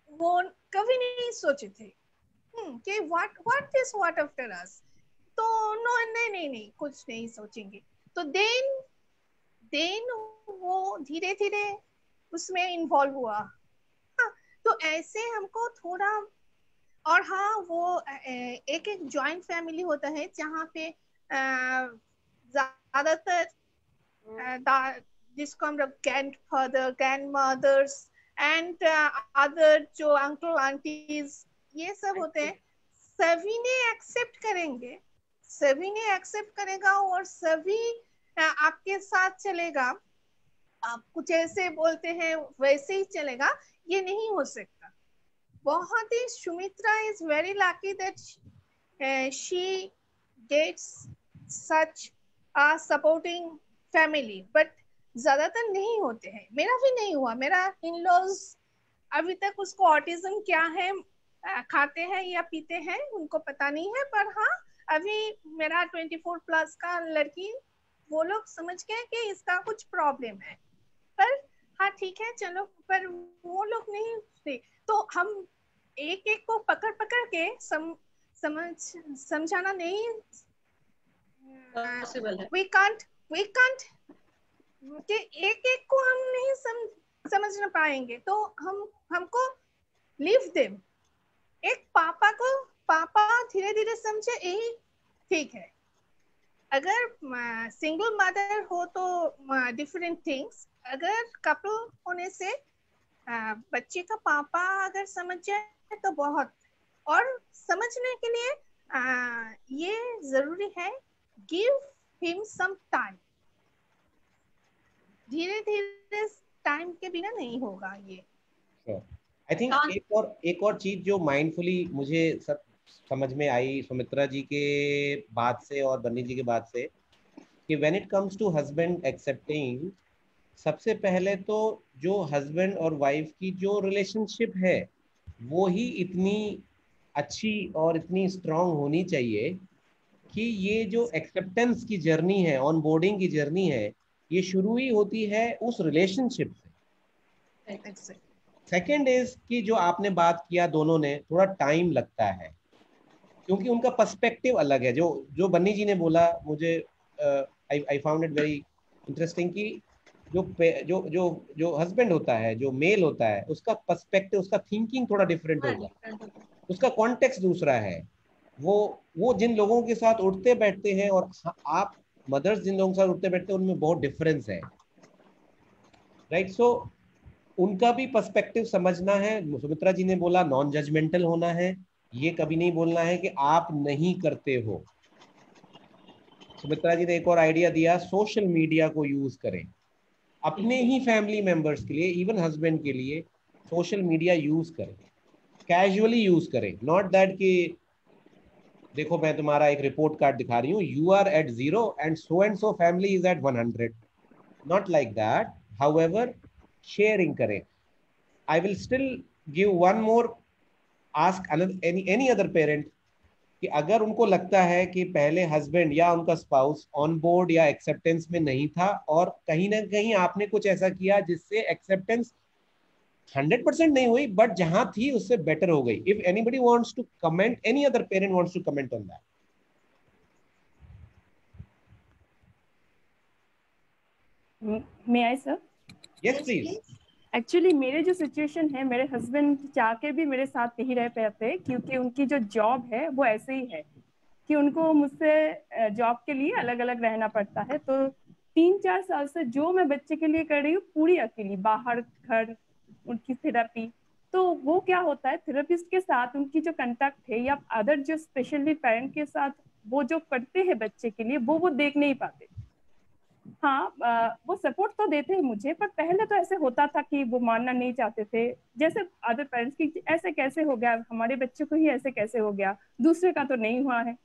वो कभी नहीं सोचे थे। हम्म कि what what is what after us तो नो नहीं नहीं नहीं कुछ नहीं सोचेंगे। तो देन देन वो धीरे धीरे उसमें इन्वॉल्व हुआ। हाँ तो ऐसे हमको थोड़ा और हाँ वो एक एक जॉइंट फैमिली होता है जहाँ पे ज़्यादातर जिसको हम लोग grandfather grandmothers and other जो अंकल आंटीज ये सब होते हैं सभी ने एक्सेप्ट करेंगे। सभी ने एक्सेप्ट करेगा और सभी आपके साथ चलेगा। आप कुछ ऐसे बोलते हैं, वैसे ही चलेगा। ये नहीं हो सकता। बहुत ही Sumitra is very lucky that she gets such a supporting family but ज़्यादातर नहीं होते हैं। मेरा भी नहीं हुआ। मेरा इन लॉज अभी तक उसको ऑटिज्म क्या है खाते हैं या पीते हैं, उनको पता नहीं है, पर हाँ अभी मेरा ट्वेंटी फोर प्लस का लड़की वो लोग समझ गए कि इसका कुछ प्रॉब्लम है। पर हाँ ठीक है चलो पर वो लोग नहीं थे। तो हम एक एक को पकड़ पकड़ के सम, समझ समझाना नहीं वी कांट वी कांट कि एक एक को हम नहीं सम, समझ ना पाएँगे। तो हम हमको लिव देम एक पापा को पापा धीरे धीरे समझे यही ठीक है। अगर सिंगल मदर हो तो डिफरेंट थिंग्स अगर कपल होने से बच्चे का पापा अगर समझ जाए तो बहुत। और समझने के लिए ये ज़रूरी है गिव हिम सम टाइम धीरे धीरे टाइम के बिना नहीं होगा ये। आई थिंक एक और एक और चीज़ जो माइंडफुली मुझे सब समझ में आई सुमित्रा जी के बात से और बन्नी जी के बात से कि when it comes to husband accepting सबसे पहले तो जो हस्बैंड और वाइफ की जो रिलेशनशिप है वो ही इतनी अच्छी और इतनी स्ट्रांग होनी चाहिए कि ये जो एक्सेप्टेंस की जर्नी है ऑन बोर्डिंग की जर्नी है ये शुरू ही होती है उस रिलेशनशिप से। सेकेंड इज़ कि जो आपने बात किया दोनों ने थोड़ा टाइम लगता है। क्योंकि उनका पर्सपेक्टिव अलग है। जो जो बन्नी जी ने बोला मुझे I I found it very interesting कि जो जो जो जो हस्बैंड होता है जो मेल होता है उसका पर्सपेक्टिव उसका थिंकिंग थोड़ा डिफरेंट होगा। उसका कॉन्टेक्स्ट दूसरा है। वो वो जिन लोगों के साथ उठते बैठते हैं और आप मदर्स जिन लोगों के साथ उठते बैठते हैं उनमें बहुत डिफरेंस है। Right right? सो so, उनका भी पर्सपेक्टिव समझना है। सुमित्रा जी ने बोला नॉन जजमेंटल होना है। ये कभी नहीं बोलना है कि आप नहीं करते हो। सुमित्रा जी ने एक और आइडिया दिया सोशल मीडिया को यूज़ करें। अपने ही फैमिली मेंबर्स के लिए इवन हस्बैंड के लिए सोशल मीडिया यूज़ करें। कैजुअली यूज़ करें। नॉट दैट कि, देखो मैं तुम्हारा एक रिपोर्ट कार्ड दिखा रही हूँ you are at zero and so and so family is at one hundred not like that however sharing करें। I will still give one more ask any any other parent कि अगर उनको लगता है कि पहले हस्बैंड या उनका स्पाउस ऑन बोर्ड या एक्सेप्टेंस में नहीं था और कहीं ना कहीं आपने कुछ ऐसा किया जिससे एक्सेप्टेंस हंड्रेड परसेंट नहीं हुई बट जहाँ थी उससे बेटर हो गई। If anybody wants to comment any other parent wants to comment on that may I sir yes please actually मेरे जो सिचुएशन है, मेरे हस्बैंड चाह के भी मेरे साथ नहीं रह पाते, क्योंकि उनकी जो जॉब है, वो ऐसे ही है कि उनको मुझसे जॉब के लिए अलग अलग रहना पड़ता है। तो तीन चार साल से जो मैं बच्चे के लिए कर रही हूँ, पूरी अकेली, बाहर, घर, उनकी थेरेपी तो वो क्या होता है थेरेपिस्ट के साथ उनकी जो कंटेक्ट है या अदर जो स्पेशली पेरेंट के साथ वो जो करते हैं बच्चे के लिए, वो वो देख नहीं पाते। हाँ वो सपोर्ट तो देते हैं मुझे, पर पहले तो ऐसे होता था कि वो मानना नहीं चाहते थे। जैसे अदर पेरेंट्स की, ऐसे कैसे हो गया? हमारे बच्चे को ही ऐसे कैसे हो गया? दूसरे का तो नहीं हुआ है।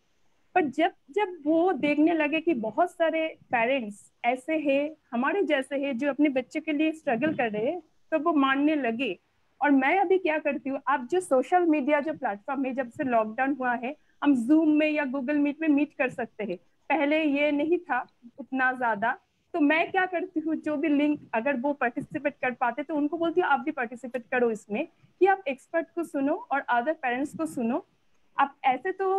पर जब जब वो देखने लगे कि बहुत सारे पेरेंट्स ऐसे हैं, हमारे जैसे हैं, जो अपने बच्चे के लिए स्ट्रगल कर रहे हैं तो वो मानने लगे। और मैं अभी क्या करती हूँ, आप जो सोशल मीडिया जो प्लेटफॉर्म है जब से लॉकडाउन हुआ है, हम जूम में या गूगल मीट में मीट कर सकते हैं। पहले ये नहीं था उतना ज़्यादा। तो मैं क्या करती हूँ, जो भी लिंक अगर वो पार्टिसिपेट कर पाते तो उनको बोलती हूँ, आप भी पार्टिसिपेट करो इसमें कि आप एक्सपर्ट को सुनो और अदर पेरेंट्स को सुनो। आप ऐसे तो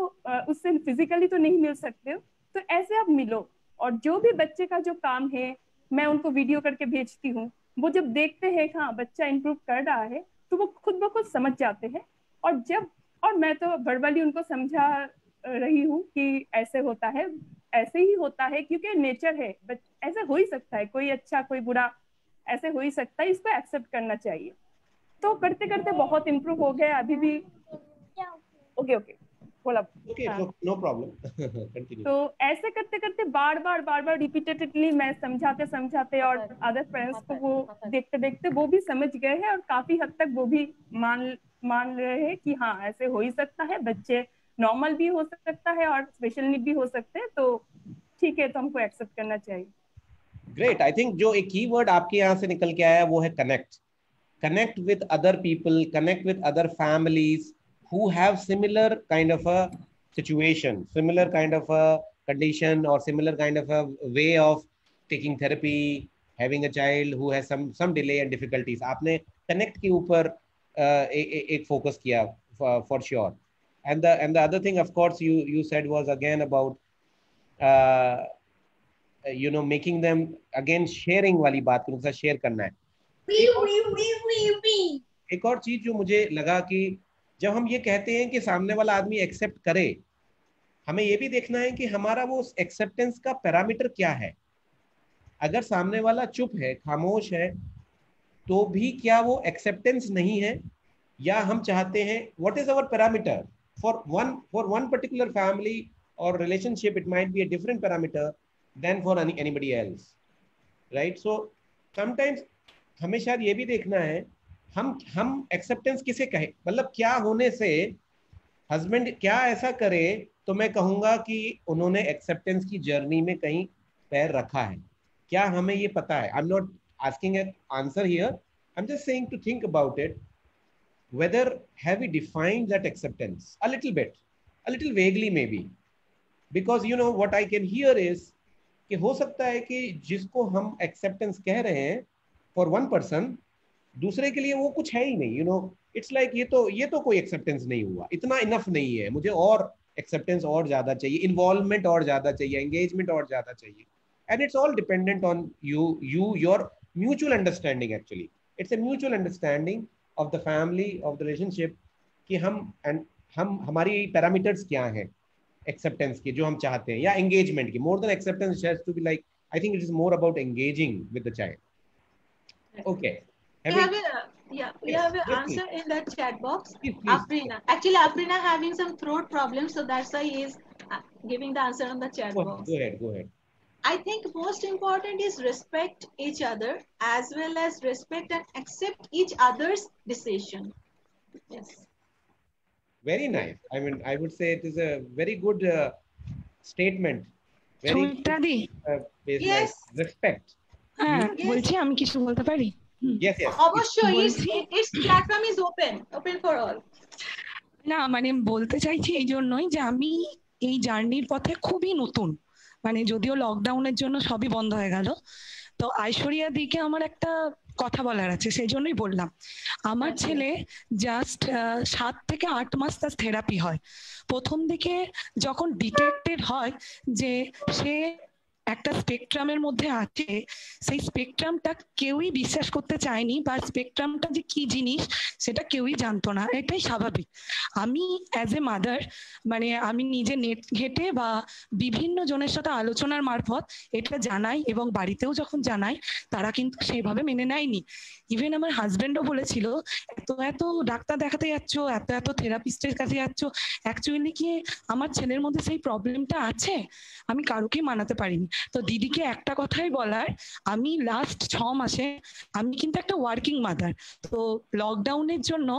उससे फिजिकली तो नहीं मिल सकते हो तो ऐसे आप मिलो और जो भी बच्चे का जो काम है, मैं उनको वीडियो करके भेजती हूँ। वो जब देखते हैं हाँ बच्चा इम्प्रूव कर रहा है तो वो खुद ब खुद समझ जाते हैं और जब, और मैं तो वर्बली उनको समझा रही हूँ कि ऐसे होता है। ऐसे ही होता है क्योंकि नेचर है बट ऐसे हो ही सकता है कोई अच्छा कोई बुरा ऐसे हो ही सकता है इसको एक्सेप्ट करना चाहिए। तो करते करते बहुत इम्प्रूव हो गया अभी भी। ओके ओके बोला। नो प्रॉब्लम तो ऐसे करते करते बार बार बार बार रिपीटेडली मैं समझाते समझाते और अदर पेरेंट्स को वो देखते देखते वो भी समझ गए हैं और काफ़ी हद तक वो भी मान मान रहे हैं कि हाँ ऐसे हो ही सकता है बच्चे नॉर्मल भी हो सकता है और स्पेशल नीड भी हो सकते हैं तो ठीक है तो हमको एक्सेप्ट करना चाहिए। ग्रेट आई थिंक जो एक कीवर्ड आपके यहाँ से निकल के आया है, वो है connect connect with other people connect with other families who have similar kind of a situation similar kind of a condition और similar kind of a way of taking therapy having a child who has some some delay and difficulties आपने connect के ऊपर एक focus किया for sure. And the and the other thing, of course, you you said was again about uh, you know making them again sharing वाली बात को उनके साथ share करना है. एक और चीज़ जो मुझे लगा कि जब हम ये कहते हैं कि सामने वाला आदमी एक्सेप्ट करे हमें ये भी देखना है कि हमारा वो एक्सेप्टेंस का पैरामीटर क्या है? अगर सामने वाला चुप है खामोश है तो भी क्या वो एक्सेप्टेंस नहीं है? या हम चाहते हैं what is our parameter for one for one particular family और relationship it might be a different parameter than for anybody else right so sometimes हमें शायद ये भी देखना है, हम हम एक्सेप्टेंस किसे कहे? मतलब क्या होने से हस्बैंड क्या ऐसा करे तो मैं कहूँगा कि उन्होंने एक्सेप्टेंस की जर्नी में कहीं पैर रखा है। क्या हमें ये पता है? I am not asking answer here I am just saying to think about it whether have we defined that acceptance? A little bit. A little vaguely, maybe. Because, you know, what i can hear is कि हो सकता है कि जिसको हम acceptance कह रहे हैं फॉर वन पर्सन दूसरे के लिए वो कुछ है ही नहीं यू नो इट्स लाइक ये तो ये तो कोई एक्सेप्टेंस नहीं हुआ। इतना इनफ नहीं है। मुझे और एक्सेप्टेंस और ज़्यादा चाहिए। इन्वॉल्वमेंट और ज़्यादा चाहिए। एंगेजमेंट और ज़्यादा चाहिए। And it's all dependent on you you your mutual understanding actually it's a mutual understanding of the family of the relationship कि हम एंड हम हमारी पैरामीटर्स क्या हैं एक्सेप्टेंस की जो हम चाहते हैं या एंगेजमेंट की more than acceptance to be like I think it is more about engaging with the child okay we have a, yeah, we yes, have an answer please. in the chat box. Please, please. Afrina. Actually, Afrina having some throat problems, so that's why he is uh, giving the answer on the chat go box. Go ahead, go ahead. I think most important is respect each other as well as respect and accept each other's decision. Yes. Very nice. I mean, I would say it is a very good uh, statement. Very uh, yes. Respect. বলছি আমি কিছু বলতে পারি yes yes অবশ্যই it's platform is open open for all না মানে বলতে চাইছি এই জন্যই যে আমি এই জার্নির পথে খুবই নতুন মানে যদিও লকডাউনের জন্য সবই বন্ধ হয়ে গেল তো ঐশ্বরিয়া দিকে আমার একটা কথা বলার আছে সেই জন্যই বললাম আমার আচ্ছা। ছেলে জাস্ট সাত থেকে আট মাস তার থেরাপি হয় প্রথম দিকে যখন ডিটেক্টেড হয় যে সে একটা স্পেকট্রামের মধ্যে আছে, সেই স্পেকট্রামটা কেউই বিশ্বাস করতে চায়নি বা স্পেকট্রামটা যে কি জিনিস সেটা কেউই জানতো না, এটাই স্বাভাবিক। আমি অ্যাজ এ মাদার মানে আমি নিজে নেট ঘেটে বা বিভিন্ন জনের সাথে আলোচনার মারফত এটা জানাই এবং বাড়িতেও যখন জানাই, তারা কিন্তু সেইভাবে মেনে নেয়নি। ইভেন আমার হাজব্যান্ডও বলেছিল, এত এত ডাক্তার দেখাতে যাচ্ছ, এত এত থেরাপিস্টের কাছে যাচ্ছ অ্যাকচুয়ালি কি আমার ছেলের মধ্যে সেই প্রবলেমটা আছে? আমি কারোকে মানাতে পারিনি। তো দিদিকে একটা কথাই বলার, আমি লাস্ট ছ মাসে, আমি কিন্তু একটা ওয়ার্কিং মাদার তো লকডাউনের জন্য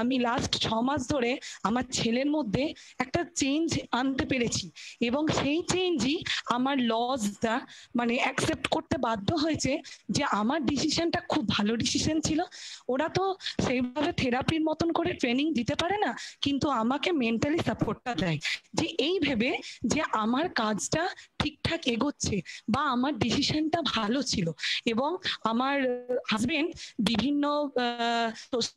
আমি লাস্ট ছ মাস ধরে আমার ছেলের মধ্যে একটা চেঞ্জ আনতে পেরেছি এবং সেই চেঞ্জই আমার লসটা মানে অ্যাকসেপ্ট করতে বাধ্য হয়েছে যে আমার ডিসিশনটা খুব ভালো ডিসিশন ছিল। ওরা তো সেইভাবে থেরাপির মতন করে ট্রেনিং দিতে পারে না, কিন্তু আমাকে মেন্টালি সাপোর্টটা দেয়। যে এই ভেবে যে আমার কাজটা ঠিকঠাক এগোচ্ছে বা আমার ডিসিশনটা ভালো ছিল এবং আমার হাজবেন্ড বিভিন্ন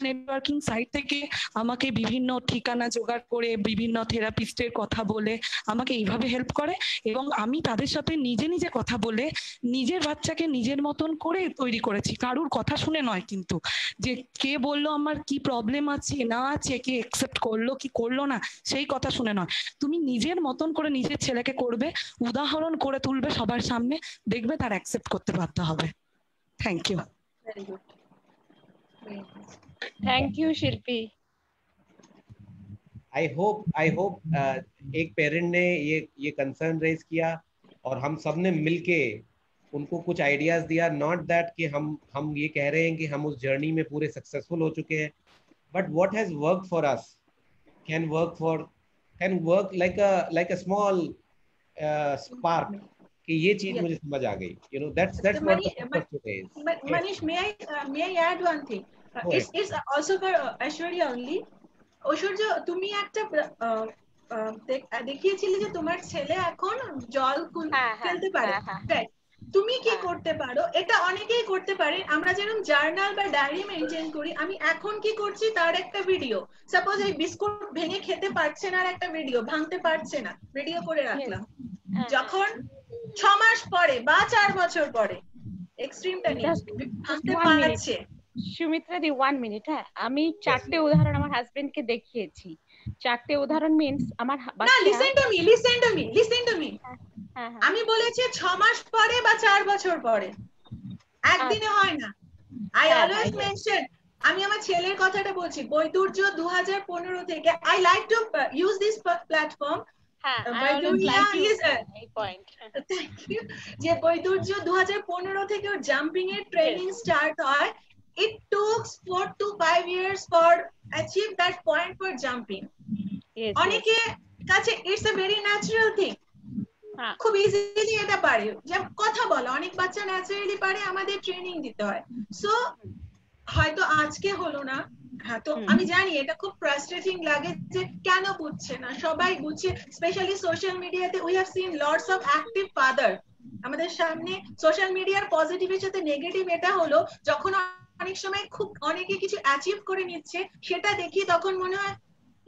নেটওয়ার্কিং সাইট থেকে আমাকে বিভিন্ন ঠিকানা জোগাড় করে, বিভিন্ন থেরাপিস্টের কথা বলে আমাকে এইভাবে হেল্প করে এবং আমি তাদের সাথে নিজে নিজে কথা বলে নিজের বাচ্চাকে নিজের মতন করে তৈরি করেছি। কারুর কথা শুনে নয় কিন্তু যে কে বলল আমার কি প্রবলেম আছে, না আছে, কে একসেপ্ট করল, কি করল না, সেই কথা শুনে নয়। তুমি নিজের মতন করে নিজের ছেলেকে করবে, উদাহরণ করে তুলবে সবার সামনে দেখবে তার অ্যাকসেপ্ট করতে বাধ্য হবে thank you thank you Shilpi I hope I hope एक पेरेंट ने ये ये कंसर्न रेज किया और हम सब ने मिलके उनको कुछ आइडियाज दिया नॉट दैट कि हम हम ये कह रहे हैं कि हम उस जर्नी में पूरे सक्सेसफुल हो चुके हैं but what has work for us can work for can work like a like a small spark कि ये चीज मुझे समझ आ गई you know that's that's what Manish may I uh, may I add one thing uh, it's it's also for uh, Aishwarya only Aishwarya তুমি একটা দেখিয়েছিলি যে তোমার ছেলে এখন জল হ্যাঁ, হ্যাঁ, ফেলতে পারে হ্যাঁ, হ্যাঁ। Right. তুমি কি হ্যাঁ। করতে পারো এটা অনেকেই করতে পারে আমরা যেরকম জার্নাল বা ডায়েরি মেনটেন করি আমি এখন কি করছি তার একটা ভিডিও সাপোজ এই বিস্কুট ভেঙে খেতে পারছে না আর একটা ভিডিও ভাঙতে পারছে না ভিডিও করে রাখলাম হ্যাঁ, যখন ছ মাস পরে বা চার বছর পরে। এক্সট্রিমটা নিয়ে. পারছে? সুমিত্রা দি ওয়ান মিনিট হ্যাঁ। আমি চারটে উদাহরণ আমার হাজবেন্ড কে দেখিয়েছি। চারটে উদাহরণ মিন্স আমার না listen to me listen to me listen to me আমি বলেছি ছ মাস পরে বা চার বছর পরে। একদিনে হয় না। আই অলওয়েজ মেনশন আমি আমার ছেলের কথাটা বলছি বৈদুর্য দু হাজার পনেরো থেকে I like to use this platform যে বৈদুর্য দু হাজার পনেরো থেকে ওর জাম্পিং এর ট্রেনিং স্টার্ট হয় it took four to five years for achieve that point for jumping. অনেকে কাছে it's a very natural thing খুব ইজিলি এটা পারে। যে কথা বলো অনেক বাচ্চা ন্যাচারালি পারে আমাদের ট্রেনিং দিতে হয়। সো হয়তো আজকে হলো না তো আমি জানি এটা খুব ফ্রাস্ট্রেটিং লাগে যে কেন বুঝছে না? সবাই বুঝছে স্পেশালি সোশ্যাল মিডিয়াতে we have seen lots of active father আমাদের সামনে সোশ্যাল মিডিয়ার পজিটিভের সাথে নেগেটিভ এটা হলো যখন অনেক সময় খুব অনেকে কিছু অ্যাচিভ করে নিচ্ছে সেটা দেখি তখন মনে হয়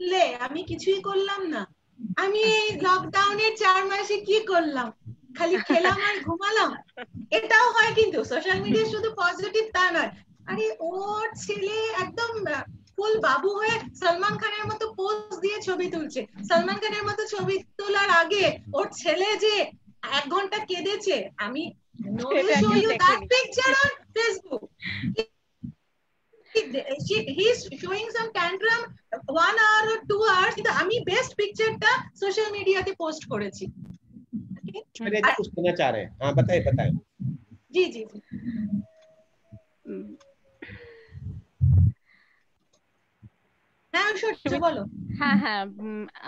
লে আমি কিছুই করলাম না। আমি এই লকডাউনের চার মাসে কি করলাম? খালি খেলাম আর ঘুমালাম? এটাও হয় কিন্তু সোশ্যাল মিডিয়া শুধু পজিটিভ তা নয় আরে ওর ছেলে একদম ফুল বাবু হয়ে সলমান খানের মতো পোজ দিয়ে ছবি তুলছে সলমান খানের মতো ছবি তোলার আগে ওর ছেলে যে এক ঘন্টা কেঁদেছে আমি সেটা আমিও দেখিনি। Picture on Facebook he's showing some tantrum one hour or two hours কিন্তু আমি বেস্ট পিকচারটা সোশ্যাল মিডিয়াতে পোস্ট করেছি Okay? मेरे जी कुछ कहना चाह रहे हैं हाँ बताए बताए জি জি জি হ্যাঁ হ্যাঁ হ্যাঁ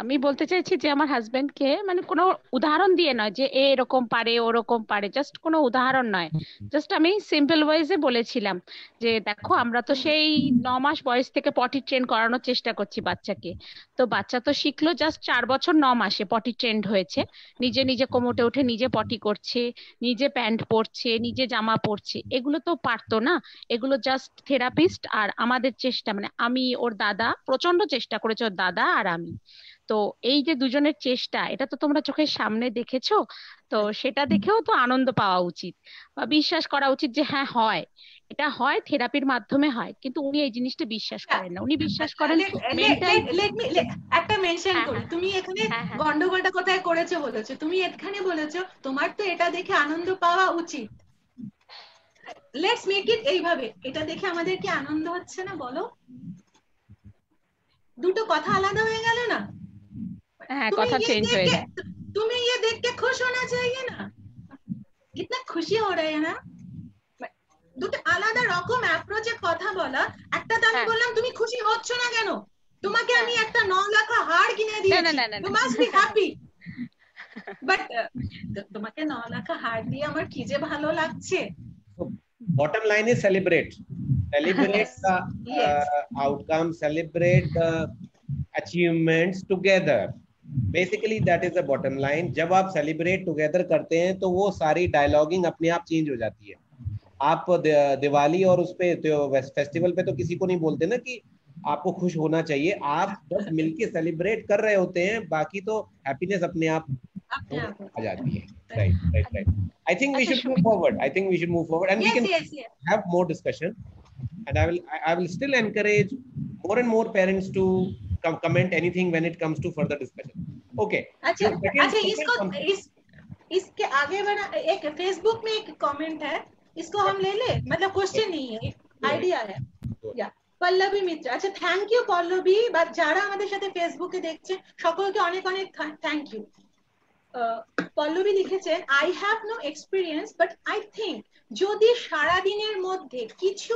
আমি বলতে চাইছি যে আমার হাজবেন্ড কে মানে কোনো উদাহরণ দিয়ে নয় যে এ এরকম পারে ওরকম পারে জাস্ট কোনো উদাহরণ নয়। জাস্ট আমি সিম্পল ওয়াইজে বলেছিলাম যে দেখো আমরা তো সেই ন মাস বয়স থেকে পটি ট্রেন করানোর চেষ্টা করছি বাচ্চাকে। তো বাচ্চা তো শিখলো জাস্ট চার বছর ন মাসে পটি ট্রেন্ড হয়েছে। নিজে নিজে কোমোটে উঠে নিজে পটি করছে নিজে প্যান্ট পরছে নিজে জামা পরছে। এগুলো তো পারতো না। এগুলো জাস্ট থেরাপিস্ট আর আমাদের চেষ্টা মানে আমি ওর দাদা প্রচণ্ড চেষ্টা করেছে ওর দাদা আর আমি। তো এই যে দুজনের চেষ্টা এটা তো তোমরা চোখের সামনে দেখেছ তো সেটা দেখেও তো আনন্দ পাওয়া উচিত বা বিশ্বাস করা উচিত যে হ্যাঁ হয়। এটা হয় থেরাপির মাধ্যমে হয় কিন্তু উনি এই জিনিসটা বিশ্বাস করেন না। উনি বিশ্বাস করেন একটা মেনশন হ্যাঁ, করি। হ্যাঁ। তুমি এখানে হ্যাঁ, হ্যাঁ। গন্ডগোলটা কোথায় করেছ বলেছ? তুমি এখানে বলেছ তোমার তো এটা দেখে আনন্দ পাওয়া উচিত। লেটস মেক ইট এইভাবে। এটা দেখে আমাদের কি আনন্দ হচ্ছে না বলো? দুটো কথা আলাদা হয়ে গেল না হ্যাঁ तुम्हें কথা ये চেঞ্জ देख হয়ে के- যায় तुम्हें ये देख के खुश होना चाहिए ना कितना खुशी हो रहा है ना দুটো আলাদা রকম অ্যাপ্রোচে কথা বলা একটা তো আমি হ্যাঁ। বললাম তুমি খুশি হচ্ছ না কেন তোমাকে আমি হ্যাঁ। একটা ন লাখা হার কিনে দিয়েছি না, না, না, ইউ না। মাস্ট বি হ্যাপি বাট তোমাকে ন লাখা হার দিয়ে আমার কি যে ভালো লাগছে bottom line is celebrate celebrate the Yes. uh, outcome celebrate the achievements together. Basically that is the bottom line. जब आप celebrate together करते हैं तो वो सारी डायलॉगिंग अपने आप चेंज हो जाती है। आप दिवाली और उस पे तो फेस्टिवल पे तो किसी को नहीं बोलते ना कि आपको खुश होना चाहिए। आप बस मिलके सेलिब्रेट कर रहे होते हैं बाकी तो हैप्पीनेस अपने आप आ जाती है। Right right right I think we should move forward I think we should move forward and we can yes yes. have more discussion. and i will i I will still encourage more and more parents to com- comment anything when it comes to further discussion okay अच्छा The second- अच्छा second इसको com- इस इसके आगे बढ़ा एक Facebook में एक कमेंट है इसको हम ले ले मतलब क्वेश्चन नहीं है আইডিয়া है या পল্লবী মিত্র আচ্ছা থ্যাংক ইউ পল্লবী বা যারা আমাদের সাথে ফেসবুকে দেখছে সকলকে অনেক অনেক থ্যাংক ইউ পল্লবী লিখেছেন I have no experience but I think যদি সারা দিনের মধ্যে কিছু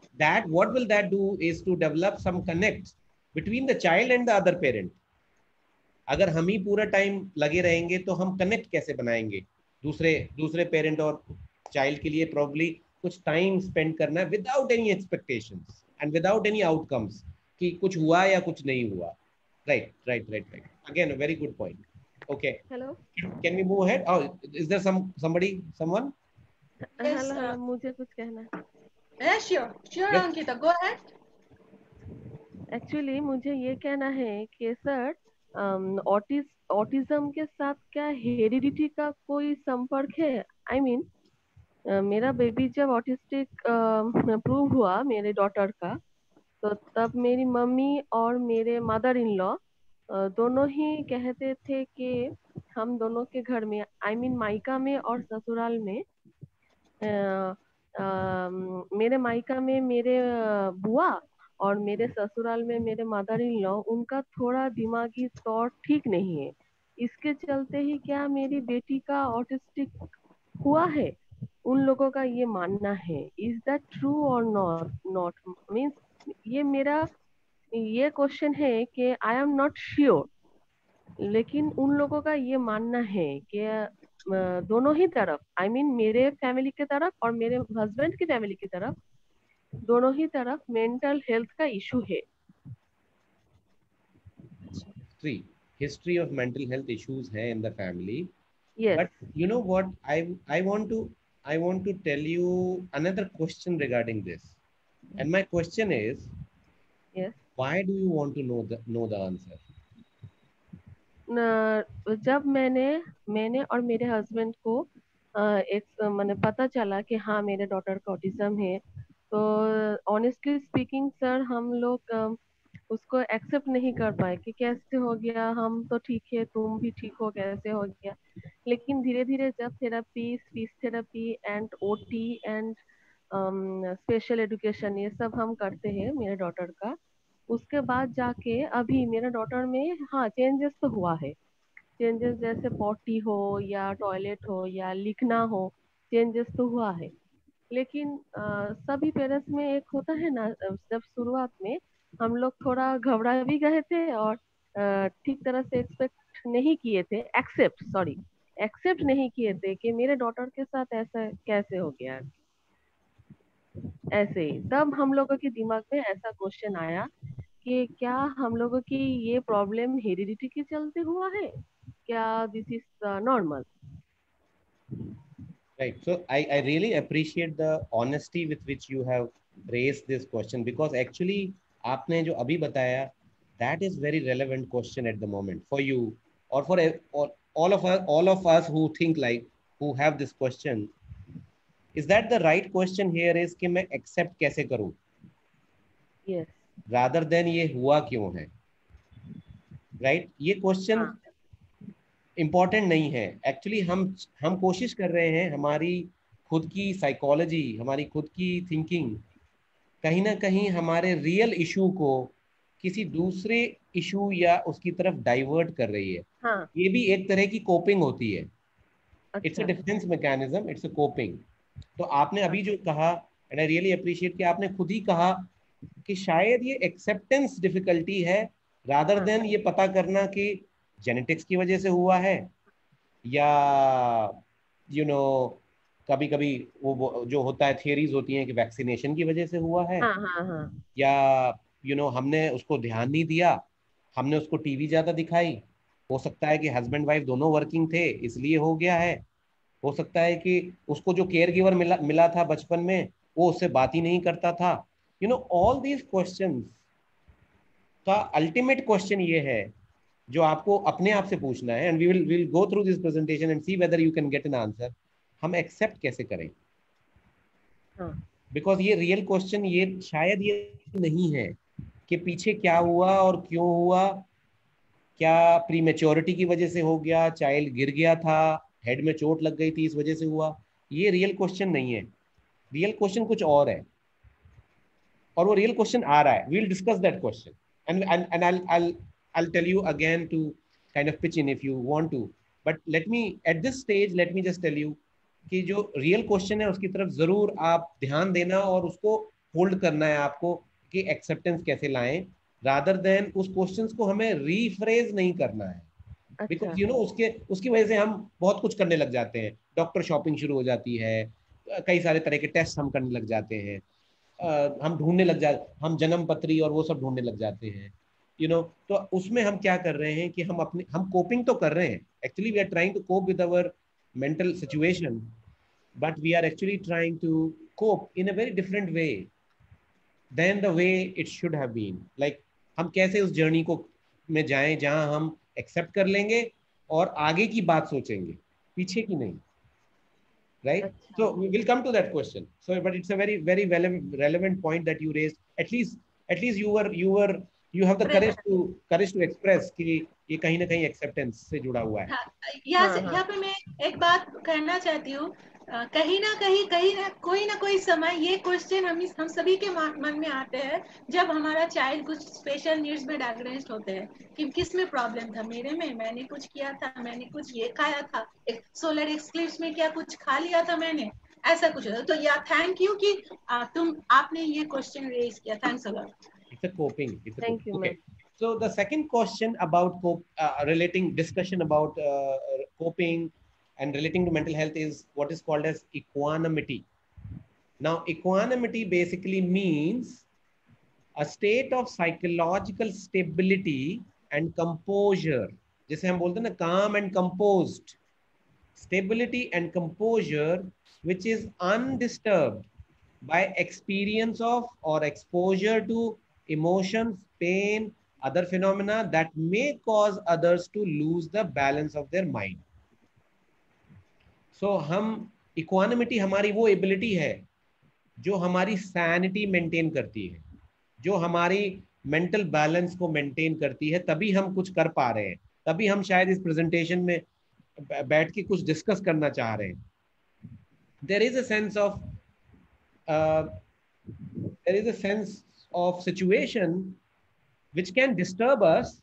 That what will that do is to develop some connect between the child and the other parent. अगर हम ही पूरा टाइम लगे रहेंगे तो हम कनेक्ट कैसे बनाएँगे? दूसरे दूसरे पेरेंट और चाइल्ड के लिए प्रॉब्ली कुछ टाइम स्पेंड करना है without any expectations and without any outcomes कि कुछ हुआ या कुछ नहीं हुआ। Right right right right again very good point okay hello can we move ahead? Oh is there some somebody someone? Yes, hello uh, hello मुझे कुछ कहना है। Yeah, sure. Sure, Yes. Ankita. Go ahead. Actually मुझे ये कहना है कि sir Ottis autism के साथ क्या हेरिडिटी का कोई संपर्क है I I mean mean, uh, मेरा बेबी जब ऑटिस्टिक प्रूव uh, हुआ मेरे डॉटर का तो तब मेरी मम्मी और मेरे मदर इन लॉ दोनों ही कहते थे कि हम दोनों के घर में आई I मीन mean, मायका में और ससुराल में अ, मेरे मायका में मेरे बुआ और मेरे ससुराल में मेरे मदर इन लॉ उनका थोड़ा दिमागी तौर ठीक नहीं है। इसके चलते ही क्या मेरी बेटी का ऑटिस्टिक हुआ है? उन लोगों का ये मानना है। इज़ दैट ट्रू और नॉट नॉट मीन्स ये मेरा, ये क्वेश्चन है कि आई एम नॉट श्योर लेकिन उन लोगों का ये मानना है कि दोनों ही तरफ़ आई I मीन mean, मेरे फैमिली के तरफ़ और मेरे हस्बैंड की फैमिली की तरफ़ दोनों ही तरफ़ मेंटल हेल्थ का इशू है। Three history of mental health issues है in the family yes but you know what I I want to I want to tell you another question regarding this and my question is yes why do you want to know the know the answer जब मैंने मैंने और मेरे husband को एक, मैंने पता चला कि हाँ मेरे डॉटर का ऑटिज्म है तो ऑनेस्टली स्पीकिंग सर हम लोग उसको एक्सेप्ट नहीं कर पाए कि कैसे हो गया, हम तो ठीक है, तुम भी ठीक हो, कैसे हो गया। लेकिन धीरे धीरे जब therapy speech therapy and OT and special education ये सब हम करते हैं मेरे डॉटर का उसके बाद जाके अभी मेरे डॉटर में हाँ चेंजेस तो हुआ है। चेंजेस जैसे पॉटी हो या टॉयलेट हो या लिखना हो चेंजेस तो हुआ है। लेकिन अ, सभी पेरेंट्स में एक होता है ना जब शुरुआत में हम लोग थोड़ा घबरा भी गए थे और ठीक तरह से एक्सपेक्ट नहीं किए थे एक्सेप्ट सॉरी एक्सेप्ट नहीं किए थे कि मेरे डॉटर के साथ ऐसा कैसे हो गया। ऐसे ही तब हम लोगों के दिमाग में ऐसा क्वेश्चन आया कि क्या हम लोगों की ये प्रॉब्लम हेरिडिटी के चलते हुआ है क्या this is normal Right. So I, I really appreciate the honesty with which you have raised this question because actually आपने जो अभी बताया that is very relevant question at the moment for you or for or all of us all of us who think like who have this question is that the right question here is कि मैं accept कैसे करूँ? Yes rather than ये हुआ क्यों है? Right? ये question हाँ. इंपॉर्टेंट नहीं है। एक्चुअली हम हम कोशिश कर रहे हैं हमारी खुद की साइकोलॉजी हमारी खुद की थिंकिंग कहीं ना कहीं हमारे रियल इशू को किसी दूसरे इशू या उसकी तरफ़ डाइवर्ट कर रही है। हाँ। ये भी एक तरह की कोपिंग होती है। It's a defence mechanism it's a coping तो आपने अभी जो कहा एंड आई रियली अप्रिशिएट कि आपने खुद ही कहा कि शायद ये एक्सेप्टेंस डिफिकल्टी है रादर हाँ. देन ये पता करना कि जेनेटिक्स की वजह से हुआ है या यू नो कभी कभी वो जो होता है थियरीज होती हैं कि वैक्सीनेशन की वजह से हुआ है हाँ हाँ हाँ या यू नो हमने उसको ध्यान नहीं दिया हमने उसको टीवी ज़्यादा दिखाई हो सकता है कि हस्बैंड वाइफ दोनों वर्किंग थे इसलिए हो गया है हो सकता है कि उसको जो केयर गिवर मिला मिला था बचपन में वो उससे बात ही नहीं करता था। You know all these question का अल्टीमेट क्वेश्चन ये है जो आपको अपने आप से पूछना है and we will will go through this presentation and see whether you can get an answer हम एक्सेप्ट कैसे करें? हाँ। बिकॉज़ ये रियल क्वेश्चन ये शायद ये नहीं है कि पीछे क्या हुआ और क्यों हुआ क्या प्री मेच्योरिटी की वजह से हो गया चाइल्ड गिर गया था हेड में चोट लग गई थी इस वजह से हुआ। ये रियल क्वेश्चन नहीं है। रियल क्वेश्चन कुछ और है। और वो रियल क्वेश्चन आ रहा है। Will discuss that question and and and I I I'll tell you again to kind of pitch in if you want to. But let me, at this stage, let me just tell you कि जो real question है उसकी तरफ़ ज़रूर आप ध्यान देना और उसको होल्ड करना है आपको कि एक्सेप्टेंस कैसे लाएँ। रादर देन उस क्वेश्चन को हमें रीफ्रेज नहीं करना है। बिकॉज़ यू नो उसके उसकी वजह से हम बहुत कुछ करने लग जाते हैं। डॉक्टर शॉपिंग शुरू हो जाती है। कई सारे तरह के टेस्ट हम करने लग जाते हैं। uh, हम ढूँढने लग जाते हम जन्म पत्री और वो सब ढूँढने लग जाते हैं। यू you नो know, तो उसमें हम क्या कर रहे हैं कि हम अपने हम कोपिंग तो कर रहे हैं। Actually we are trying to cope with our mental situation but we are actually trying to cope in a very different way than the way it should have been. Like हम कैसे उस journey को में जाएँ जहाँ हम accept कर लेंगे और आगे की बात सोचेंगे पीछे की नहीं right so will come to that question so but it's a very very relevant point that you raise at least at least you were you were you have the courage to courage to express कि ये कहीं ना कहीं acceptance से जुड़ा हुआ है। हाँ, हाँ, हाँ। यहाँ पे मैं एक बात कहना चाहती हूँ। कहीं ना कहीं कहीं ना कोई ना कोई समय ये क्वेश्चन हम हम सभी के मन में आते हैं जब हमारा चाइल्ड कुछ स्पेशल नीड्स में डायग्नोस्ड होते हैं कि किसमें प्रॉब्लम था मेरे में मैंने कुछ किया था मैंने कुछ ये खाया था एक सोलर एक्सक्लिप्स में क्या कुछ खा लिया था मैंने ऐसा कुछ होता तो या थैंक यू कि आ, तुम आपने ये क्वेश्चन रेज किया thanks a lot it's a coping it's a Thank you, okay. ma'am. so the second question about cope, uh, relating discussion about uh, coping and relating to mental health is what is called as equanimity now equanimity basically means a state of psychological stability and composure जिसे हम बोलते हैं ना calm and composed stability and composure which is undisturbed by experience of or exposure to emotions, pain, other phenomena that may cause others to lose the balance of their mind. So हम equanimity हमारी वो ability है जो हमारी sanity maintain करती है जो हमारी मेंटल बैलेंस को मेंटेन करती है तभी हम कुछ कर पा रहे हैं तभी हम शायद इस प्रेजेंटेशन में बैठ के कुछ डिस्कस करना चाह रहे हैं there is a sense of there is a sense of situation which can disturb us.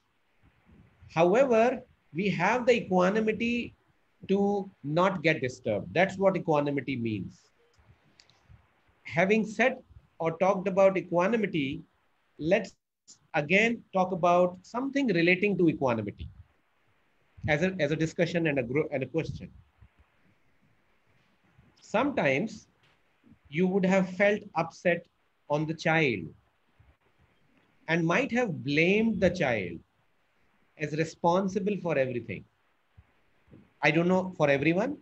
However, we have the equanimity to not get disturbed. That's what equanimity means. Having said or talked about equanimity, let's again talk about something relating to equanimity as a, as a discussion and a, and a question. Sometimes you would have felt upset on the child and might have blamed the child as responsible for everything. I don't know for everyone,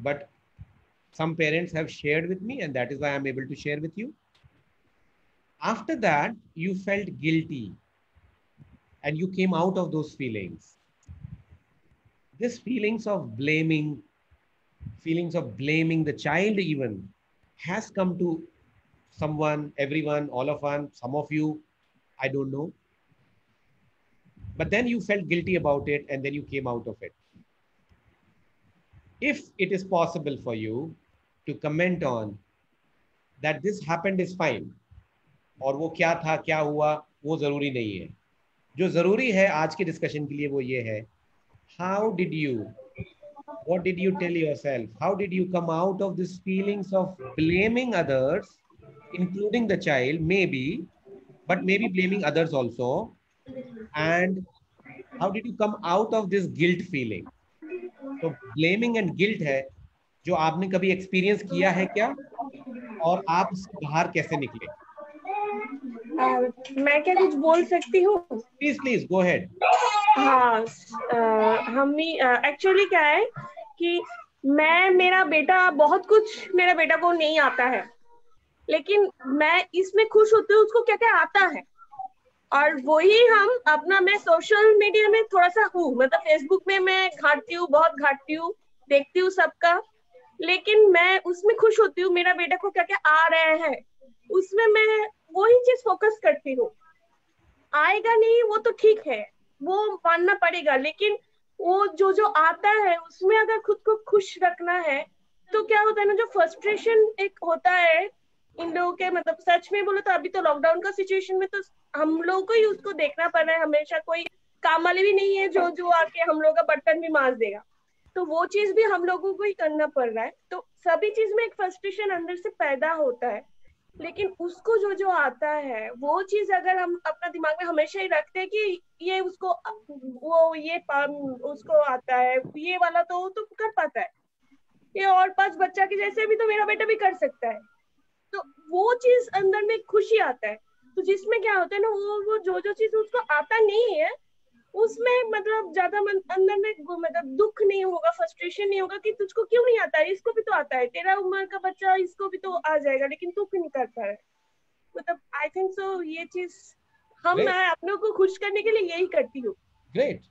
but some parents have shared with me, and that is why I'm able to share with you. After that, you felt guilty and you came out of those feelings. This feelings of blaming, feelings of blaming the child, even has come to someone, everyone, all of us, some of you, I don't know. But then you felt guilty about it and then you came out of it If it is possible for you to comment on that this happened is fine और वो क्या था क्या हुआ वो जरूरी नहीं है जो जरूरी है आज के डिस्कशन के लिए वो ये है how did you what did you tell yourself how did you come out of these feelings of blaming others including the child maybe but maybe blaming others also and how did you come out of this guilt feeling so blaming and guilt है जो आपने कभी experience किया है क्या? और आप उससे बाहर कैसे निकले? Uh, मैं क्या कुछ बोल सकती हूँ? प्लीज़ प्लीज़ गो हेड हाँ हम एक्चुअली क्या है कि मैं मेरा बेटा बहुत कुछ मेरा बेटा को नहीं आता है। लेकिन मैं इसमें खुश होती हूँ उसको क्या क्या आता है? और वही हम अपना, मैं सोशल मीडिया में थोड़ा सा हूँ। मतलब फेसबुक में मैं घाटती हूँ, बहुत घाटती हूँ, देखती हूँ सबका। लेकिन मैं उसमें खुश होती हूँ, मेरा बेटा को क्या क्या आ रहे हैं। उसमें मैं वही चीज़ फोकस करती हूँ। आएगा नहीं, वो तो ठीक है। वो मानना पड़ेगा, लेकिन वो जो जो आता है, उसमें अगर खुद को खुश रखना है तो क्या होता है ना, जो फ्रस्ट्रेशन एक होता है, इन लोगों के मतलब सच में बोलो तो अभी तो लॉकडाउन का सिचुएशन में तो हम लोगों को ही उसको देखना पड़ रहा है, हमेशा कोई काम वाले भी नहीं है जो जो आके हम लोग का बर्तन भी मांज देगा। तो वो चीज़ भी हम लोगों को ही करना पड़ रहा है। तो सभी चीज़ में एक फ्रस्ट्रेशन अंदर से पैदा होता है। लेकिन उसको जो जो आता है, वो चीज़ अगर हम अपना दिमाग में हमेशा ही रखते हैं कि ये उसको वो, ये उसको आता है, ये वाला तो तो कर पाता है। ये और पाँच बच्चा के जैसे भी तो मेरा बेटा भी कर सकता है। तो वो चीज़ अंदर में खुशी आता है। तो जिसमें क्या होता है ना वो वो जो जो चीज़ उसको आता नहीं है उसमें मतलब ज़्यादा अंदर में मतलब दुख नहीं होगा फ्रस्ट्रेशन नहीं होगा कि तुझको क्यों नहीं आता है? इसको भी तो आता है। तेरा उम्र का बच्चा इसको भी तो आ जाएगा लेकिन तू क्यों नहीं करता है? मतलब आई थिंक सो ये चीज़ हम मैं अपनों को खुश करने के लिए यही करती हूँ।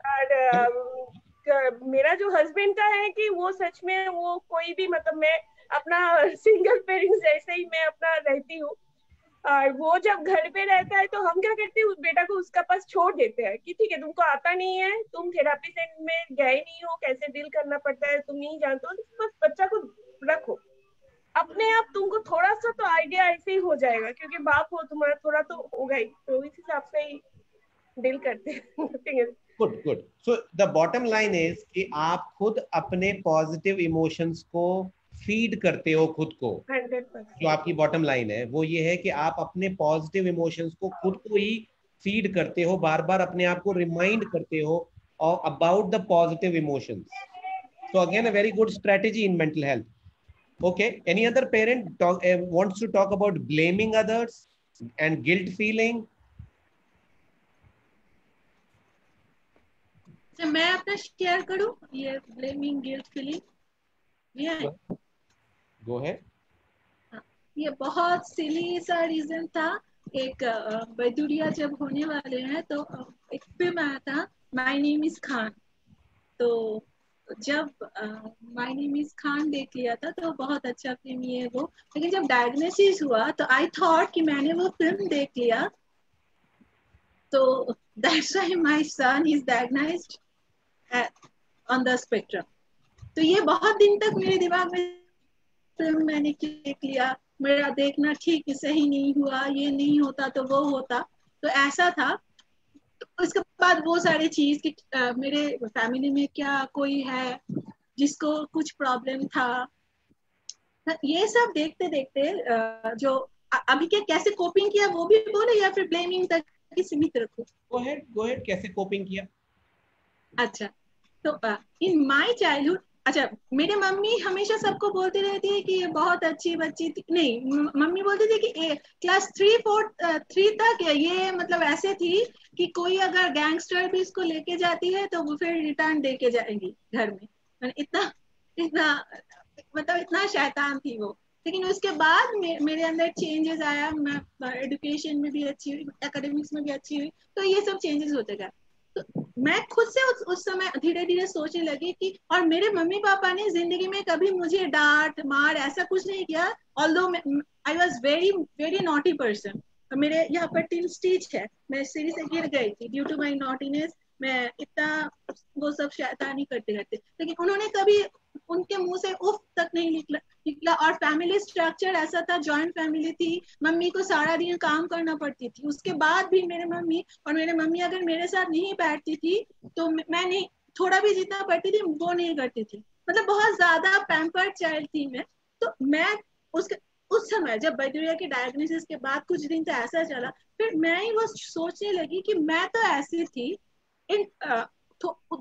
और uh, मेरा जो हस्बैंड का है कि वो सच में वो कोई भी मतलब मैं अपना सिंगल पेरेंट्स जैसे ही मैं अपना रहती हूँ और वो जब घर पे रहता है तो हम क्या करते हैं, उस बेटा को उसका पास छोड़ देते हैं कि ठीक है, तुमको आता नहीं है, तुम थेरापी सेंटर में गए नहीं हो, कैसे डील करना पड़ता है, तुम नहीं जानते हो तो बस बच्चा को रखो। अपने आप तुमको थोड़ा सा तो आइडिया ऐसे ही हो जाएगा, क्योंकि बाप हो तुम्हारा थोड़ा तो होगा ही तो इस हिसाब से ही डील करते हैं good good so the bottom line is कि आप खुद अपने पॉजिटिव इमोशंस को फ़ीड करते हो खुद को। जो आपकी बॉटम लाइन है वो ये है कि आप अपने पॉजिटिव इमोशंस को खुद को ही फ़ीड करते हो बार बार अपने आप को रिमाइंड करते हो about the positive emotions so again a very good strategy in mental health okay any other parent wants to talk about blaming others and guilt feeling मैं अपना शेयर करूँ? ये ब्लेमिंग गिल्ट फीलिंग गो है ये बहुत सिली सा रीजन था। एक बैदुरिया जब होने वाले हैं तो एक फ़िल्म आया था माय नेम इज़ खान तो जब माय नेम इज़ खान देख लिया था तो बहुत अच्छा फ़िल्म ये वो। लेकिन जब डायग्नोसिस हुआ तो आई थॉट कि मैंने वो फ़िल्म देख लिया। तो that's why my son is diagnosed on the spectrum तो ये बहुत दिन तक मेरे दिमाग में फ़िल्म मैंने क्लिक लिया मेरा देखना ठीक सही नहीं हुआ ये नहीं होता तो वो होता। तो ऐसा था। तो उसके बाद वो सारे चीज़ कि आ, मेरे फैमिली में क्या कोई है जिसको कुछ प्रॉब्लम था। ये सब देखते देखते जो अभी के कैसे कोपिंग किया वो भी बोले या फिर ब्लेमिंग तक ही सीमित रखो? गो अहेड गो अहेड कैसे कोपिंग किया? अच्छा तो इन माय चाइल्डहुड अच्छा मेरे मम्मी हमेशा सबको बोलती रहती है कि ये बहुत अच्छी बच्ची थी। नहीं मम्मी बोलती थी कि ए, क्लास थ्री फोर थ्री तक ये मतलब ऐसे थी कि कोई अगर गैंगस्टर भी इसको लेके जाती है तो वो फिर रिटर्न दे के जाएँगी घर में। इतना इतना मतलब इतना शैतान थी वो। लेकिन उसके बाद मे, मेरे अंदर चेंजेस आया। मैं एजुकेशन में भी अच्छी हुई एकेडमिक्स में भी अच्छी हुई तो ये सब चेंजेस होते गए। मैं खुद से उस, उस समय धीरे धीरे सोचने लगी कि और मेरे मम्मी पापा ने ज़िंदगी में कभी मुझे डांट मार ऐसा कुछ नहीं किया although I was very very naughty person मेरे यहाँ पर टीम स्टीच है। मैं सीढ़ी से गिर गई थी ड्यू टू माई नॉटीनेस मैं इतना वो सब शैतानी करते रहते। लेकिन उन्होंने कभी उनके मुँह से उफ तक नहीं निकला निकला। और फैमिली स्ट्रक्चर ऐसा था जॉइंट फैमिली थी। मम्मी को सारा दिन काम करना पड़ती थी। उसके बाद भी मेरे मम्मी और मेरे मम्मी अगर मेरे साथ नहीं बैठती थी तो मैं नहीं, थोड़ा भी जितना पढ़ती थी, वो नहीं करती थी। मतलब बहुत ज़्यादा पैम्पर्ड चाइल्ड थी मैं। तो मैं उसके, उस समय जब बैक्टीरिया के डायग्नोसिस के बाद कुछ दिन तो ऐसा चला, फिर मैं ही वो सोचने लगी कि मैं तो ऐसी थी इन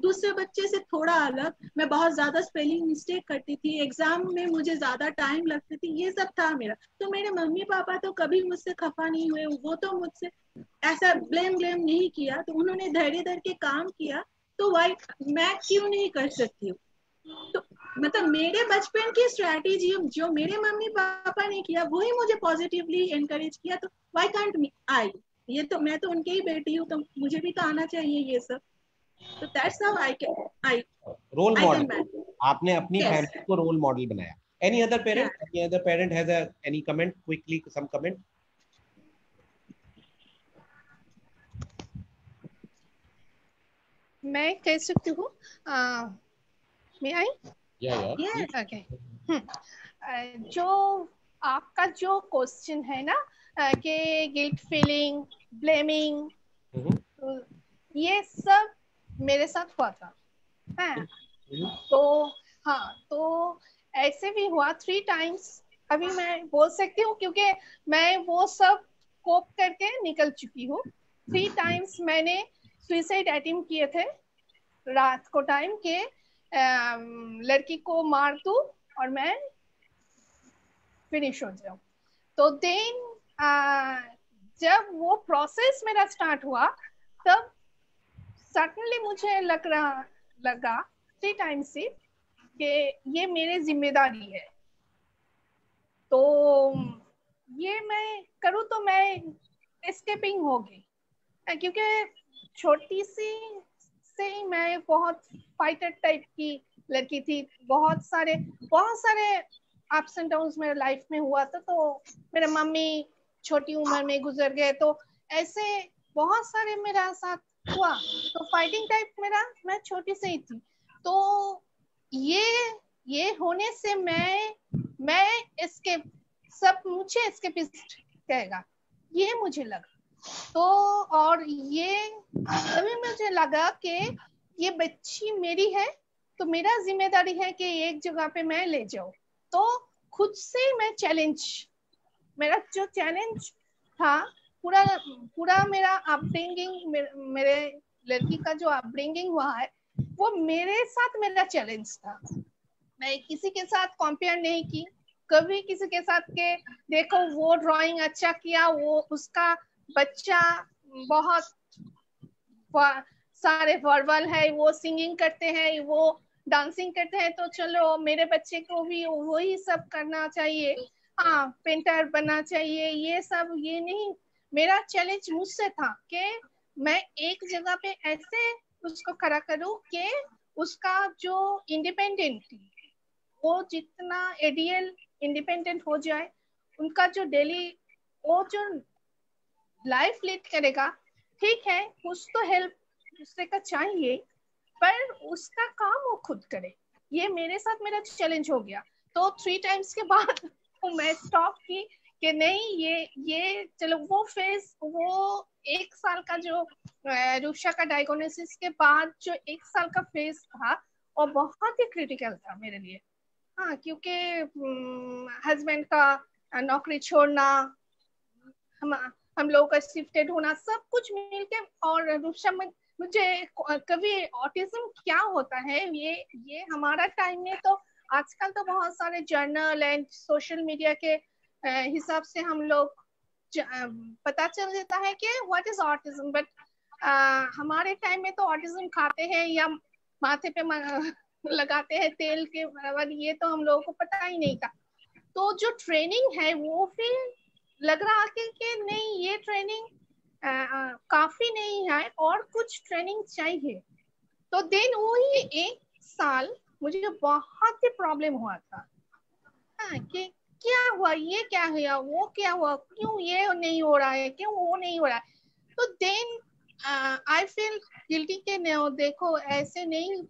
दूसरे बच्चे से थोड़ा अलग। मैं बहुत ज़्यादा स्पेलिंग मिस्टेक करती थी। एग्ज़ाम में मुझे ज़्यादा टाइम लगती थी। ये सब था मेरा। तो मेरे मम्मी पापा तो कभी मुझसे खफा नहीं हुए। वो तो मुझसे ऐसा ब्लेम ब्लेम नहीं किया। तो उन्होंने धैर्य धर के काम किया। तो वाई मैं क्यों नहीं कर सकती हूँ? तो मतलब मेरे बचपन की स्ट्रैटेजी जो मेरे मम्मी पापा ने किया वही मुझे पॉजिटिवली एनकरेज किया। तो वाई कांट आई ये तो मैं तो उनके ही बेटी हूँ तो मुझे भी तो आना चाहिए ये सब। तो that's how I can I role model आपने अपनी फैमिली को रोल मॉडल बनाया। Any other parent any other parent has any comment quickly some comment मैं कह सकती हूँ मैं आई या या ओके जो आपका जो क्वेश्चन है ना कि गिल्ट फीलिंग ब्लेमिंग ये सब मेरे साथ हुआ था। है। तो हाँ तो ऐसे भी हुआ। थ्री टाइम्स अभी मैं बोल सकती हूँ क्योंकि मैं वो सब कोप करके निकल चुकी हूँ। थ्री टाइम्स मैंने सुइसाइड अटेम्प्ट किए थे। रात को टाइम के लड़की को मार दू और मैं फिनिश हो जाऊँ। तो देन जब वो प्रोसेस मेरा स्टार्ट हुआ, तब सडनली मुझे लग रहा, लगा थ्री टाइम से कि ये मेरी ज़िम्मेदारी है। तो ये मैं करूँ तो मैं एस्केपिंग होगी क्योंकि छोटी सी से ही मैं बहुत फाइटर टाइप की लड़की थी। बहुत सारे बहुत सारे अप्स एंड डाउन मेरे लाइफ में हुआ था तो मेरे मम्मी छोटी उम्र में गुजर गए तो ऐसे बहुत सारे मेरा साथ हुआ। तो फाइटिंग टाइप मेरा, मैं छोटी से ही थी। तो ये ये होने से मैं मैं इसके सब मुझे इसके पिस्ट कहेगा ये मुझे लगा। तो और ये, तभी मुझे लगा कि ये बच्ची मेरी है तो मेरा ज़िम्मेदारी है कि एक जगह पे मैं ले जाऊँ। तो खुद से मैं चैलेंज मेरा जो चैलेंज था, पूरा पूरा मेरा अपब्रिंगिंग मेरे लड़की का जो अपब्रिंगिंग हुआ है, वो मेरे साथ मेरा चैलेंज था। मैं किसी के साथ कंपेयर नहीं की। कभी किसी के साथ के, देखो, वो ड्राइंग अच्छा किया, वो उसका बच्चा बहुत सारे वर्बल है, वो सिंगिंग करते हैं, वो डांसिंग करते हैं तो चलो, मेरे बच्चे को भी वही सब करना चाहिए। हाँ पेंटर बनना चाहिए, ये सब, ये नहीं। मेरा चैलेंज मुझसे था कि मैं एक जगह पे ऐसे उसको खड़ा करूँ कि उसका जो इंडिपेंडेंट वो जितना एडियल इंडिपेंडेंट हो जाए, उनका जो डेली वो जो लाइफ लीड करेगा, ठीक है कुछ तो हेल्प दूसरे का चाहिए, पर उसका काम वो खुद करे। ये मेरे साथ मेरा चैलेंज हो गया। तो थ्री टाइम्स के बाद तो मैं स्टॉप की कि नहीं, ये ये, चलो वो फ़ेज़ वो एक साल का जो रूक्षा का डायग्नोसिस के बाद जो एक साल का फ़ेज़ था और बहुत ही क्रिटिकल था मेरे लिए। हाँ क्योंकि हस्बैंड का नौकरी छोड़ना, हम हम लोगों का शिफ्टेड होना, सब कुछ मिलके और रूपशा मुझे, कभी ऑटिज्म क्या होता है, ये ये हमारा टाइम में तो आजकल तो बहुत सारे जर्नल एंड सोशल मीडिया के हिसाब से हम लोग पता चल जाता है कि व्हाट इज़ ऑटिज्म बट हमारे टाइम में तो ऑटिज्म खाते हैं या माथे पे लगाते हैं तेल के बराबर ये तो हम लोगों को पता ही नहीं था। तो जो ट्रेनिंग है वो फिर लग रहा कि, कि नहीं ये ट्रेनिंग आ, आ, काफ़ी नहीं है और कुछ ट्रेनिंग चाहिए। तो देन वो ही एक साल मुझे बहुत ही प्रॉब्लम हुआ था। हाँ, कि क्या हुआ? ये क्या हुआ? वो क्या हुआ? क्यों ये नहीं हो रहा है? क्यों वो नहीं हो रहा है? तो देन आई फील गिल्टी के नहीं देखो ऐसे नहीं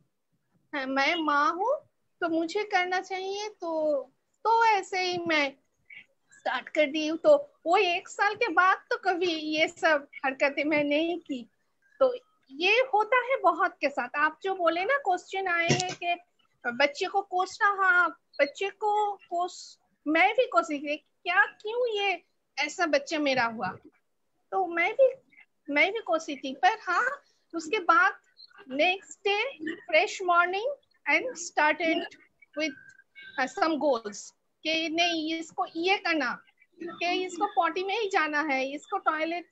है, मैं माँ हूँ तो मुझे करना चाहिए तो तो ऐसे ही मैं स्टार्ट कर दी हूँ। तो वो एक साल के बाद तो कभी ये सब हरकतें मैं नहीं की। तो ये होता है बहुत के साथ। आप जो बोले ना क्वेश्चन आए हैं कि बच्चे को कोसना हाँ बच्चे को कोस मैं भी कोशिश की क्या, क्यों ये ऐसा बच्चा मेरा हुआ? तो मैं भी मैं भी कोशिश थी पर हाँ उसके बाद next day fresh morning and started with some goals कि नहीं, इसको ये करना, कि इसको पॉटी में ही जाना है, इसको टॉयलेट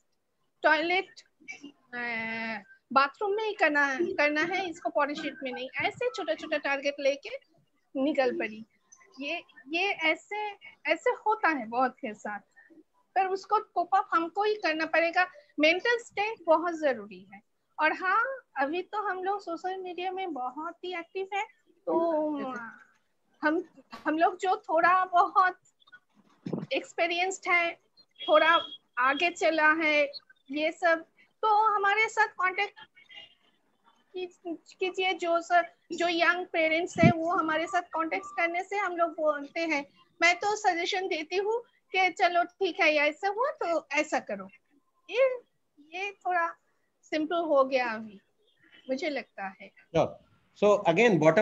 टॉयलेट बाथरूम में ही करना है करना है, इसको पॉटी शीट में नहीं। ऐसे छोटा छोटा टारगेट लेके निकल पड़ी। ये ये ऐसे ऐसे होता है बहुत के साथ। पर उसको कोप अप हमको ही करना पड़ेगा। मेंटल स्टेट बहुत ज़रूरी है। और हाँ अभी तो हम लोग सोशल मीडिया में बहुत ही एक्टिव है तो हम हम लोग जो थोड़ा बहुत एक्सपीरियंस्ड है, थोड़ा आगे चला है, ये सब तो हमारे साथ कांटेक्ट कीजिए जो सर जो यंग पेरेंट्स है वो हमारे साथ कांटेक्ट करने से हम लोग बोलते हैं। मैं तो सजेशन देती हूँ कि चलो ठीक है ऐसा हुआ तो ऐसा करो। ये ये थोड़ा सिंपल हो गया अभी मुझे लगता है।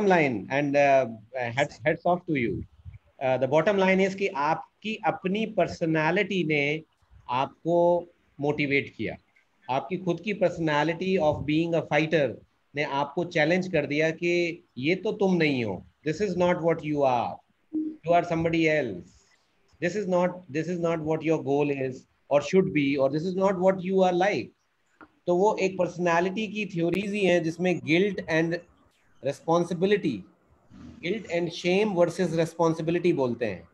Line and uh, heads, heads off to you. Uh, the bottom line is कि आपकी अपनी पर्सनालिटी ने आपको मोटिवेट किया। आपकी खुद की personality of being a fighter ने आपको चैलेंज कर दिया कि ये तो तुम नहीं हो। This is not what you are you are somebody else. This is not this is not what your goal is or should be or this is not what you are like तो वो एक personality की theories ही हैं जिसमें guilt and responsibility guilt and shame versus responsibility बोलते हैं।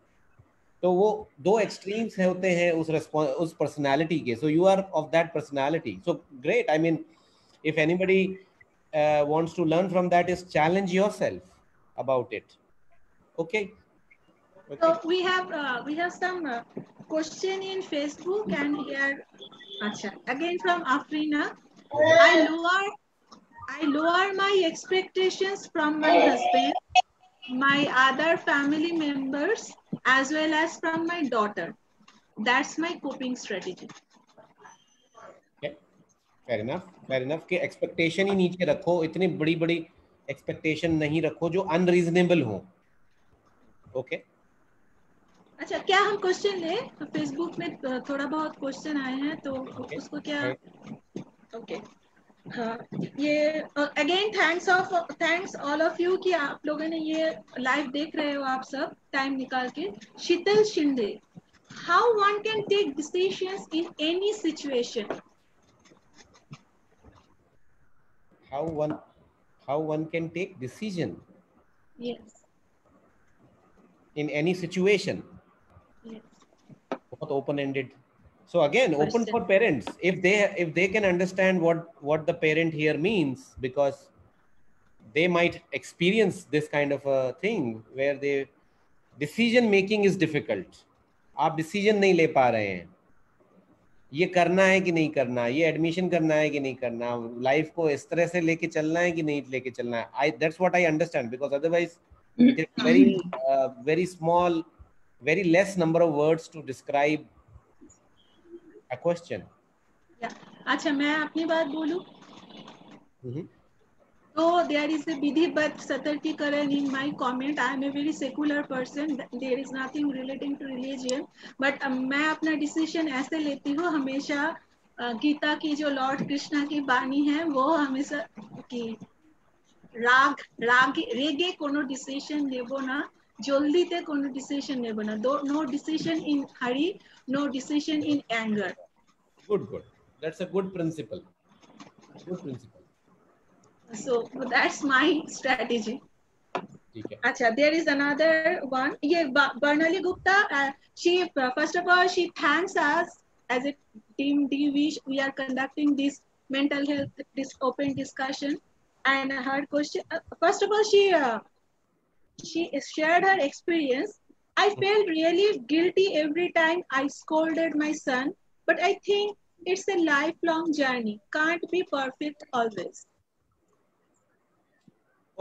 तो वो दो एक्सट्रीम्स है होते हैं उस उस पर्सनालिटी के so you are of that personality so great I mean if anybody wants to learn from that is challenge yourself about it okay, okay. So we have uh, we have some uh, question in Facebook and here, acha, again from Afrina. I lower I lower my expectations from my husband, my other family members, as well as from my daughter. That's my coping strategy. Fair enough fair enough कि expectation ही नीचे रखो इतनी बड़ी बड़ी expectation नहीं रखो जो अनरीजनेबल हो। ओके अच्छा क्या हम क्वेश्चन ले? फेसबुक में थोड़ा बहुत क्वेश्चन आए हैं तो Okay. उसको क्या ओके हाँ ये again thanks of thanks all of you कि आप लोगों ने ये लाइव देख रहे हो आप सब टाइम निकाल के। Sheetal Shinde how one can take decisions in any situation how one how one can take decision yes in any situation? Yes बहुत open ended so again open for parents if they if they can understand what what the parent here means because they might experience this kind of a thing where they decision making is difficult आप decision नहीं ले पा रहे हैं ये करना है कि नहीं करना ये एडमिशन करना है कि नहीं करना लाइफ को इस तरह से लेके चलना है कि नहीं लेके चलना है I that's what I understand because otherwise it is very uh, very small very less number of words to describe a question अच्छा मैं अपनी बात बोलूं Mhm. So there is a Vidhibat Satarkikaran in my comment. I am a very secular person. There is nothing relating to religion. But um, मैं अपना decision ऐसे लेती हूँ हमेशा uh, गीता की जो लॉर्ड कृष्णा की बानी है वो हमेशा कि রাগ রাগ রেগে কোনো ডিসিশন নেব না জলদিতে কোনো decision নেব না no decision in hurry no decision in anger good good that's a good principle Good principle. so that's my strategy Acha, there is another one. Yeah, Barnali Gupta. Uh, she uh, first of all she thanks us as a team DVish. We are conducting this mental health this open discussion, and her question. Uh, first of all, she she shared her experience. I felt really guilty every time I scolded my son, but I think it's a lifelong journey. Can't be perfect always.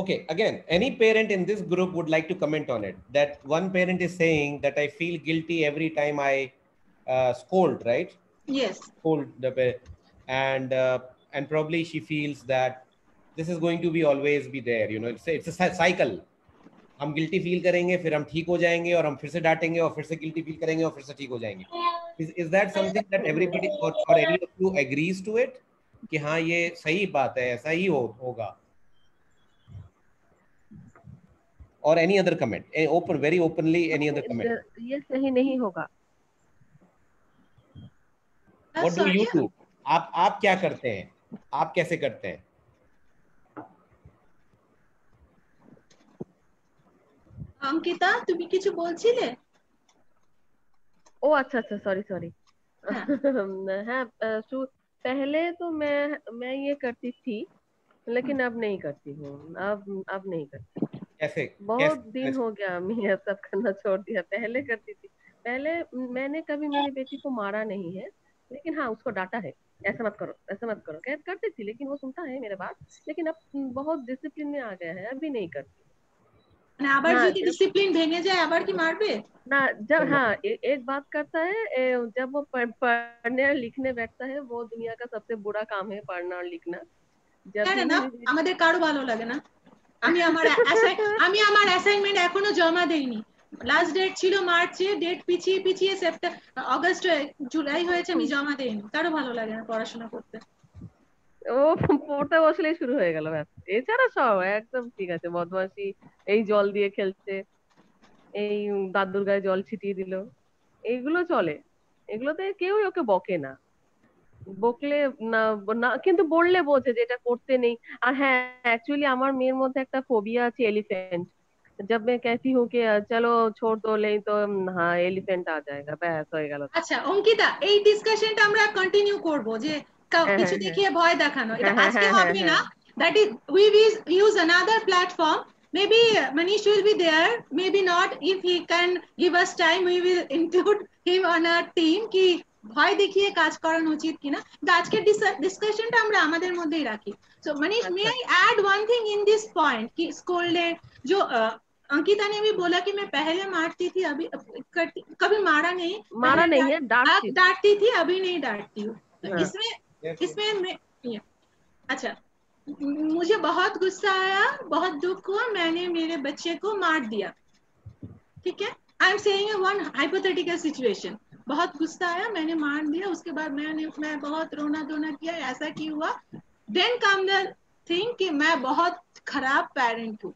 okay again any parent in this group would like to comment on it that one parent is saying that i feel guilty every time i uh, scold right Yes. scold the and uh, and probably she feels that this is going to be always be there you know it's a, it's a cycle हम guilty feel करेंगे फिर हम ठीक हो जाएँगे और हम फिर से डांटेंगे और फिर से गिल्टी फील करेंगे और फिर से ठीक हो जाएँगे। Is that something that everybody or or any of you agrees to it कि हाँ ये सही बात है ऐसा ही हो, होगा। और any other comment open very openly any other comment ये सही नहीं होगा। व्हाट डू यू डू आप आप क्या करते हैं? आप कैसे करते हैं? অঙ্কিতা তুমি কিছু বলছিলে ओ अच्छा अच्छा सॉरी सॉरी हाँ अ, शु- पहले तो मैं मैं ये करती थी लेकिन अब नहीं करती हूँ अब अब नहीं करती कैसे बहुत कैसे दिन हो गया मैं ये सब करना छोड़ दिया पहले करती थी पहले मैंने कभी मेरी बेटी को मारा नहीं है लेकिन हाँ उसको डांटा है ऐसा मत करो ऐसा मत करो कह करती थी लेकिन वो सुनता है मेरे बात लेकिन अब बहुत डिसिप्लिन में आ गया है अभी नहीं करती মানে আবার हाँ, যদি जब- ডিসিপ্লিন ভেঙে যায় আবার কি মারবে ना जब हाँ ए, एक बात करता है ए, जब वो पढ़- पढ़ने और लिखने बैठता है वो दुनिया का सबसे बुरा काम है पढ़ना और लिखना जब হ্যাঁ भी না मेरी আমাদের কারো ভালো লাগে না আমি আমার assi- আমি আমার অ্যাসাইনমেন্ট এখনো জমা দেইনি লাস্ট ডেট ছিল মার্চে ডেট পিছিয়ে পিছিয়ে সেপ্টেম্বর অগস্ট জুলাই হয়েছে আমি জমা দেইনি কারো ভালো লাগে না পড়াশোনা করতে ও পড়তে বসলেই শুরু হয়ে গেল ব্যাস এছাড়া সব একদম ঠিক আছে বদমাশি এই জল দিয়ে খেলছে এই দাদুর গায়ে জল ছিটিয়ে দিল এইগুলো চলে এগুলোতে কেউই ওকে বকে না বকলে না না কিন্তু বললে বোঝে যে এটা করতে নেই আর হ্যাঁ অ্যাকচুয়ালি আমার মেয়ের মধ্যে একটা ফোবিয়া আছে এলিফেন্ট जब मैं कहती हूँ कि चलो छोड़ दो ले तो हाँ एलिफेंट आ जाएगा ব্যাস হয়ে গেল আচ্ছা অঙ্কিতা এই ডিসকাশনটা আমরা কন্টিনিউ করব যে কাউ- হ্যাঁ, কিছু হ্যাঁ, দেখিয়ে ভয় দেখানো এটা হ্যাঁ, হ্যাঁ, আজকে হ্যাঁ, হবে না হ্যাঁ। that is we will use another platform maybe manish will be there maybe not if he can give us time we will include him on our team কি ভয় দেখিয়ে কাজ করানো উচিত কিনা কিন্তু আজকের ডিসকাশনটা আমরা আমাদের মধ্যেই রাখি so manish may i add one thing in this point कि स्कूल जो अ, अंकिता ने भी बोला कि मैं पहले मारती थी अभी करती कभी मारा नहीं मारा पहले नहीं है, डांट- डांटती अब डांटती थी अभी नहीं डांटती हूँ तो हाँ। इसमें इसमें अच्छा मुझे बहुत गुस्सा आया बहुत दुख हुआ मैंने मेरे बच्चे को मार दिया। ठीक है? I am saying one hypothetical situation बहुत गुस्सा आया मैंने मार दिया उसके बाद मैंने मैं बहुत रोना धोना किया ऐसा क्यों हुआ? देन कम द थिंग कि मैं बहुत खराब पेरेंट हूँ।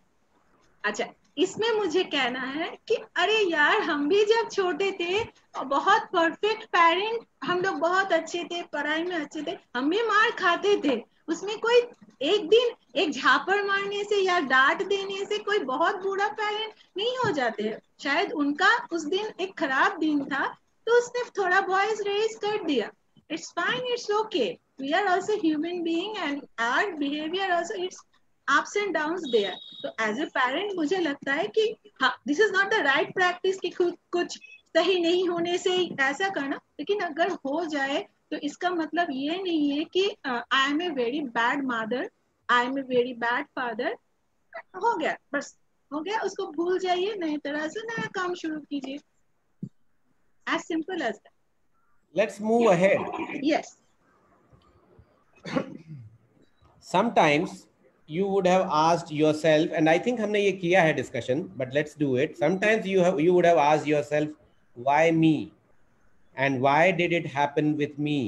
अच्छा इसमें मुझे कहना है कि अरे यार, हम भी जब छोटे थे, बहुत परफेक्ट पेरेंट हम लोग बहुत अच्छे थे, पढ़ाई में अच्छे थे, हम भी मार खाते थे। उसमें कोई एक दिन एक झापड़ मारने से या डांट देने से कोई बहुत बुरा पेरेंट नहीं हो जाते। शायद उनका उस दिन एक खराब दिन था तो उसने थोड़ा वॉइस रेज कर दिया। It's fine it's okay we are also human being and our behaviour also it's ups and downs there तो एज ए पेरेंट मुझे लगता है कि हाँ this is not the right practice कि कुछ कुछ सही नहीं होने से ऐसा करना। लेकिन अगर हो जाए तो इसका मतलब ये नहीं है कि I am a very bad mother I am a very bad father हो गया बस हो गया उसको भूल जाइए नई तरह से नया काम शुरू कीजिए। As simple as let's move ahead. Yes sometimes you would have asked yourself and i think हमने ये किया है discussion but let's do it sometimes you have you would have asked yourself why me and why did it happen with me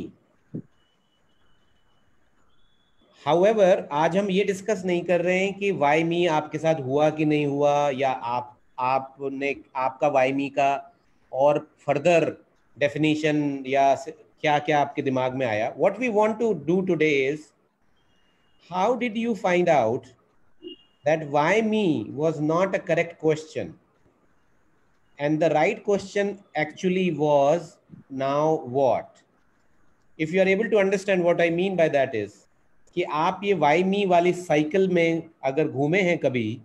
however आज हम ये discuss नहीं कर रहे हैं कि why me आपके साथ हुआ कि नहीं हुआ या आप आपने आपका why me का और फर्दर डेफिनेशन या क्या क्या आपके दिमाग में आया what we want to do today is how did you find out that why me was not a correct question and the right question actually was now what if you are able to understand what i mean by that is कि आप ये why me वाली cycle में अगर घूमे हैं कभी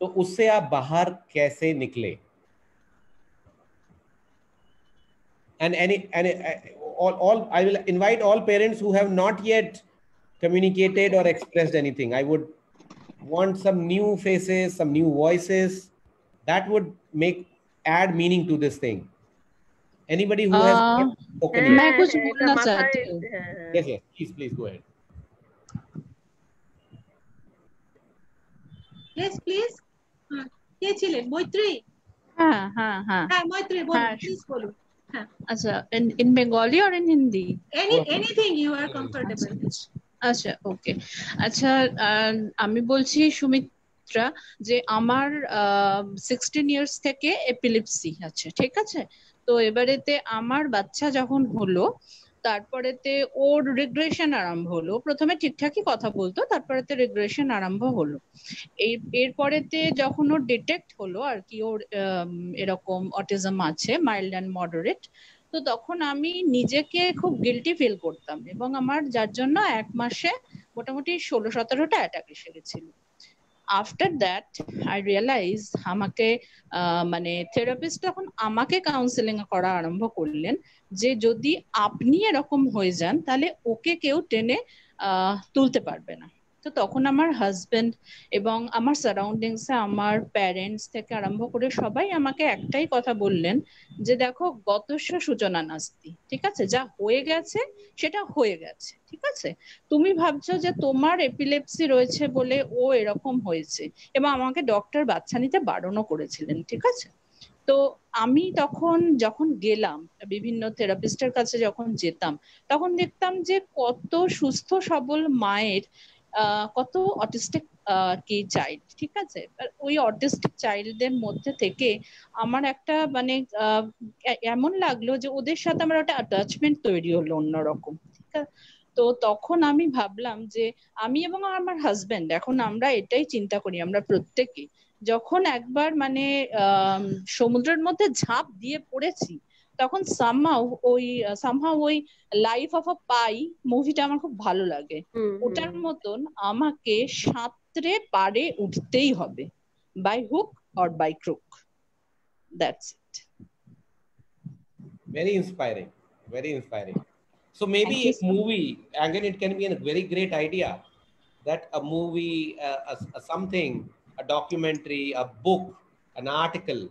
तो उससे आप बाहर कैसे निकले and any and uh, all, all i will invite all parents who have not yet communicated or expressed anything. I would want some new faces, some new voices that would make add meaning to this thing. Anybody who has Uh, not spoken yet? मैं कुछ है, बोलना माथा चाहती है, हूँ है, है। Yes, yes. Please, please go ahead. yes please हाँ, কে ছিলেন মৈত্রী हाँ हाँ हाँ হ্যাঁ মৈত্রী বলুন হ্যাঁ। প্লিজ বলুন হ্যাঁ अच्छा in in Bengali or in Hindi any anything you are comfortable আচ্ছা ওকে আচ্ছা আমি বলছি সুমিত্রা যে আমার সিক্সটিন ইয়ার্স থেকে এপিলিপসি আছে, ঠিক আছে? তো এবারেতে আমার বাচ্চা যখন হলো, তারপরেতে ওর রিগ্রেশন আরম্ভ হলো। প্রথমে ঠিকঠাকই কথা বলতো, তারপরেতে রিগ্রেশন আরম্ভ হলো। এই এরপরেতে যখন ওর ডিটেক্ট হলো আর কি, ওর এরকম অটিজম আছে মাইল্ড অ্যান্ড মডারেট তো তখন আমি নিজেকে খুব গিলটি ফিল করতাম এবং আমার যার জন্য এক মাসে মোটামুটি ষোলো সতেরোটা অ্যাটাক এসে গেছিল আফটার দ্যাট আই রিয়েলাইজ আমাকে মানে থেরাপিস্ট তখন আমাকে কাউন্সেলিং করা আরম্ভ করলেন যে যদি আপনি এরকম হয়ে যান, তাহলে ওকে কেউ টেনে তুলতে পারবে না। তো তখন আমার হাজবেন্ড এবং আমার সারাউন্ডিংসে আমার প্যারেন্টস থেকে আরম্ভ করে সবাই আমাকে একটাই কথা বললেন যে, দেখো, গতস্য সূচনা নাস্তি, ঠিক আছে? যা হয়ে গেছে, সেটা হয়ে গেছে, ঠিক আছে? তুমি ভাবছ যে তোমার এপিলেপসি রয়েছে বলে ও এরকম হয়েছে এবং আমাকে ডক্টর বাচ্চা নিতে বারণও করেছিলেন, ঠিক আছে? তো আমি তখন যখন গেলাম, বিভিন্ন থেরাপিস্টের কাছে যখন যেতাম, তখন দেখতাম যে কত সুস্থ সবল মায়ের কত অটিস্টিক কি চাইল্ড ঠিক আছে? ওই অটিস্টিক চাইল্ডদের মধ্যে থেকে আমার একটা মানে এমন লাগল যে ওদের সাথে আমার একটা অ্যাটাচমেন্ট তৈরি হলো অন্যরকম, ঠিক আছে? তো তখন আমি ভাবলাম যে আমি এবং আমার হাজবেন্ড এখন আমরা এটাই চিন্তা করি, আমরা প্রত্যেকে, যখন একবার মানে সমুদ্রের মধ্যে ঝাঁপ দিয়ে পড়েছি তখন সামহাও ওই সামহাও ওই লাইফ অফ আ পাই মুভিটা আমার খুব ভালো লাগে ওটার মতন আমাকে সাঁতরে পারে উঠতেই হবে by hook or by crook that's it very inspiring very inspiring so maybe a movie again it can be a very great idea that a movie uh, a, a something a documentary a book an article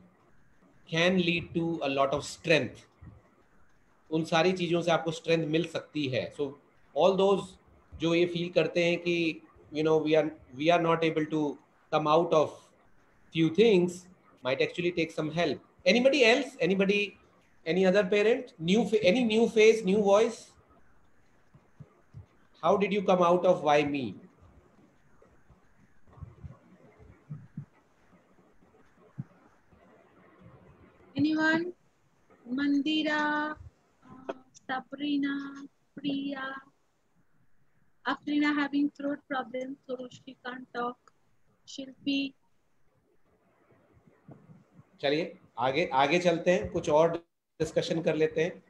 can lead to a lot of strength उन सारी चीज़ों से आपको strength मिल सकती है। So all those जो ये feel करते हैं कि you know we are we are not able to come out of few things might actually take some help anybody else anybody any other parent new any new face new voice how did you come out of why me Anyone? Mandira, uh, Sabrina, Priya. Afrina having throat problems, so she can't talk. Shilpi, चलिए आगे आगे चलते हैं कुछ और discussion कर लेते हैं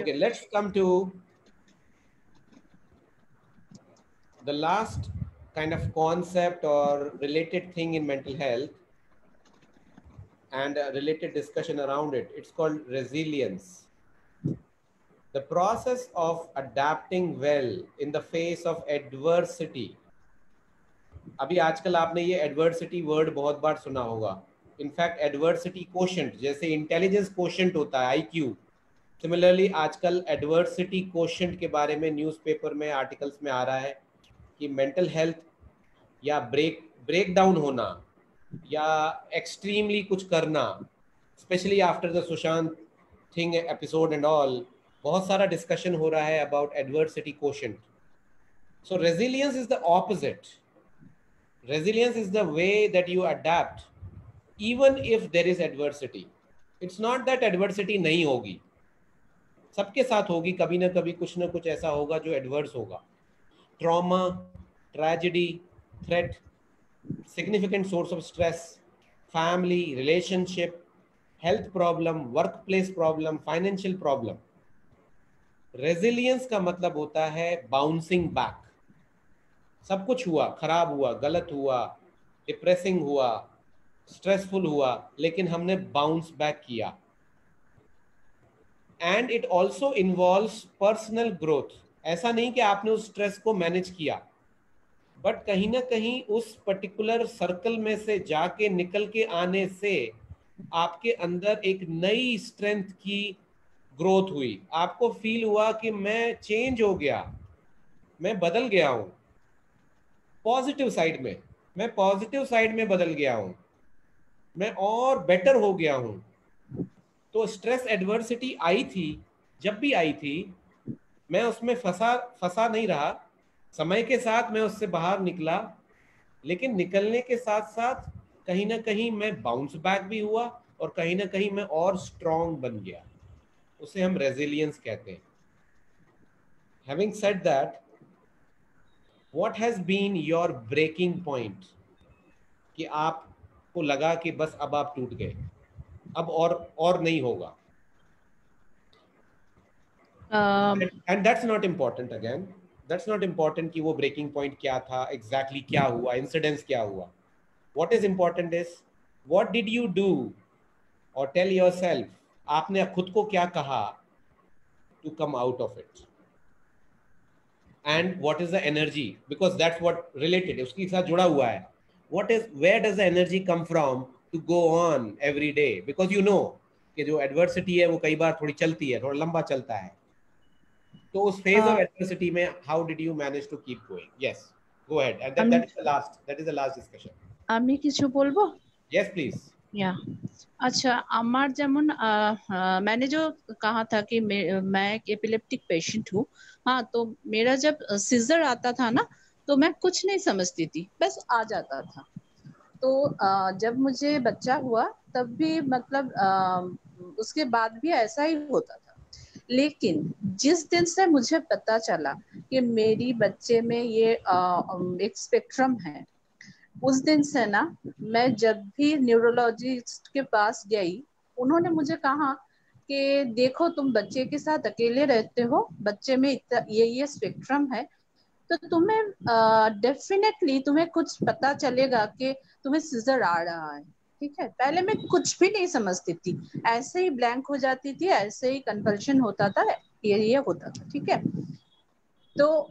okay let's come to the last kind of concept or related thing in mental health and a related discussion around it. It's called resilience. The process of adapting well in the face of adversity. अभी आजकल आपने ये adversity word बहुत बार सुना होगा। In fact adversity quotient जैसे intelligence quotient होता है आईक्यू सिमिलरली आजकल एडवर्सिटी कोशंट के बारे में न्यूज़पेपर में आर्टिकल्स में आ रहा है कि मेंटल हेल्थ या ब्रेक ब्रेक डाउन होना। या एक्सट्रीमली कुछ करना specially after the Sushant thing episode and all बहुत सारा डिस्कशन हो रहा है about adversity quotient so resilience is the opposite resilience is the way that you adapt, even if there is adversity. It's not that adversity नहीं होगी. सबके साथ होगी, कभी ना कभी कुछ ना कुछ ऐसा होगा जो एडवर्स होगा. Trauma tragedy threat significant source of stress, family, relationship, health problem, workplace problem, financial problem. Resilience का मतलब होता है बाउंसिंग बैक सब कुछ हुआ, खराब हुआ, गलत हुआ डिप्रेसिंग हुआ स्ट्रेसफुल हुआ, लेकिन हमने बाउंस बैक किया. And it also involve personal growth ऐसा नहीं कि आपने उस स्ट्रेस को मैनेज किया. बट कहीं ना कहीं उस पर्टिकुलर सर्कल में से जाके निकल के आने से आपके अंदर एक नई स्ट्रेंथ की ग्रोथ हुई। आपको फील हुआ कि मैं चेंज हो गया, मैं बदल गया हूँ। पॉजिटिव साइड में, मैं पॉजिटिव साइड में बदल गया हूँ। मैं और बेटर हो गया हूँ। तो स्ट्रेस एडवर्सिटी आई थी, जब भी आई थी, मैं उसमें फंसा फंसा नहीं रहा। समय के साथ मैं उससे बाहर निकला लेकिन निकलने के साथ साथ कहीं ना कहीं मैं बाउंस बैक भी हुआ और कहीं ना कहीं मैं और स्ट्रांग बन गया। उसे हम रेजिलियंस कहते हैं। Having said that what has been your breaking point? कि आपको लगा कि बस अब आप टूट गए। अब और और नहीं होगा। And that's not important again that's not important कि वो ब्रेकिंग पॉइंट क्या था एग्जैक्टली exactly क्या हुआ इंसिडेंस क्या हुआ. What is important is what did you do or tell yourself आपने खुद को क्या कहा to come out of it and what is the energy because that's what related उसके साथ जुड़ा हुआ है. What is where does the energy come from to go on every day because you know कि जो एडवर्सिटी है, वो कई बार थोड़ी चलती है, थोड़ा लंबा चलता है. तो उस phase of adversity में how did you manage to keep going yes go ahead and that, that is the last that is the last discussion আমি কিছু বলবো yes please या अच्छा আমার যেমন আহ, আহ, मैंने जो कहा था कि मैं मैं एक एपिलेप्टिक पेशेंट हूँ हाँ तो मेरा जब सीजर आता था ना तो मैं कुछ नहीं समझती थी बस आ जाता था तो अ, जब मुझे बच्चा हुआ तब भी मतलब अ, उसके बाद भी ऐसा ही होता था लेकिन जिस दिन से मुझे पता चला कि मेरी बच्चे में ये अम, एक स्पेक्ट्रम है उस दिन से ना मैं जब भी न्यूरोलॉजिस्ट के पास गई उन्होंने मुझे कहा कि देखो तुम बच्चे के साथ अकेले रहते हो बच्चे में ये ये स्पेक्ट्रम है तो तुम्हें डेफिनेटली तुम्हें कुछ पता चलेगा कि तुम्हें सीजर आ रहा है। ठीक है? पहले मैं कुछ भी नहीं समझती थी। ऐसे ही ब्लैंक हो जाती थी ऐसे ही कन्फल्शन होता था ये ये होता था ठीक है? तो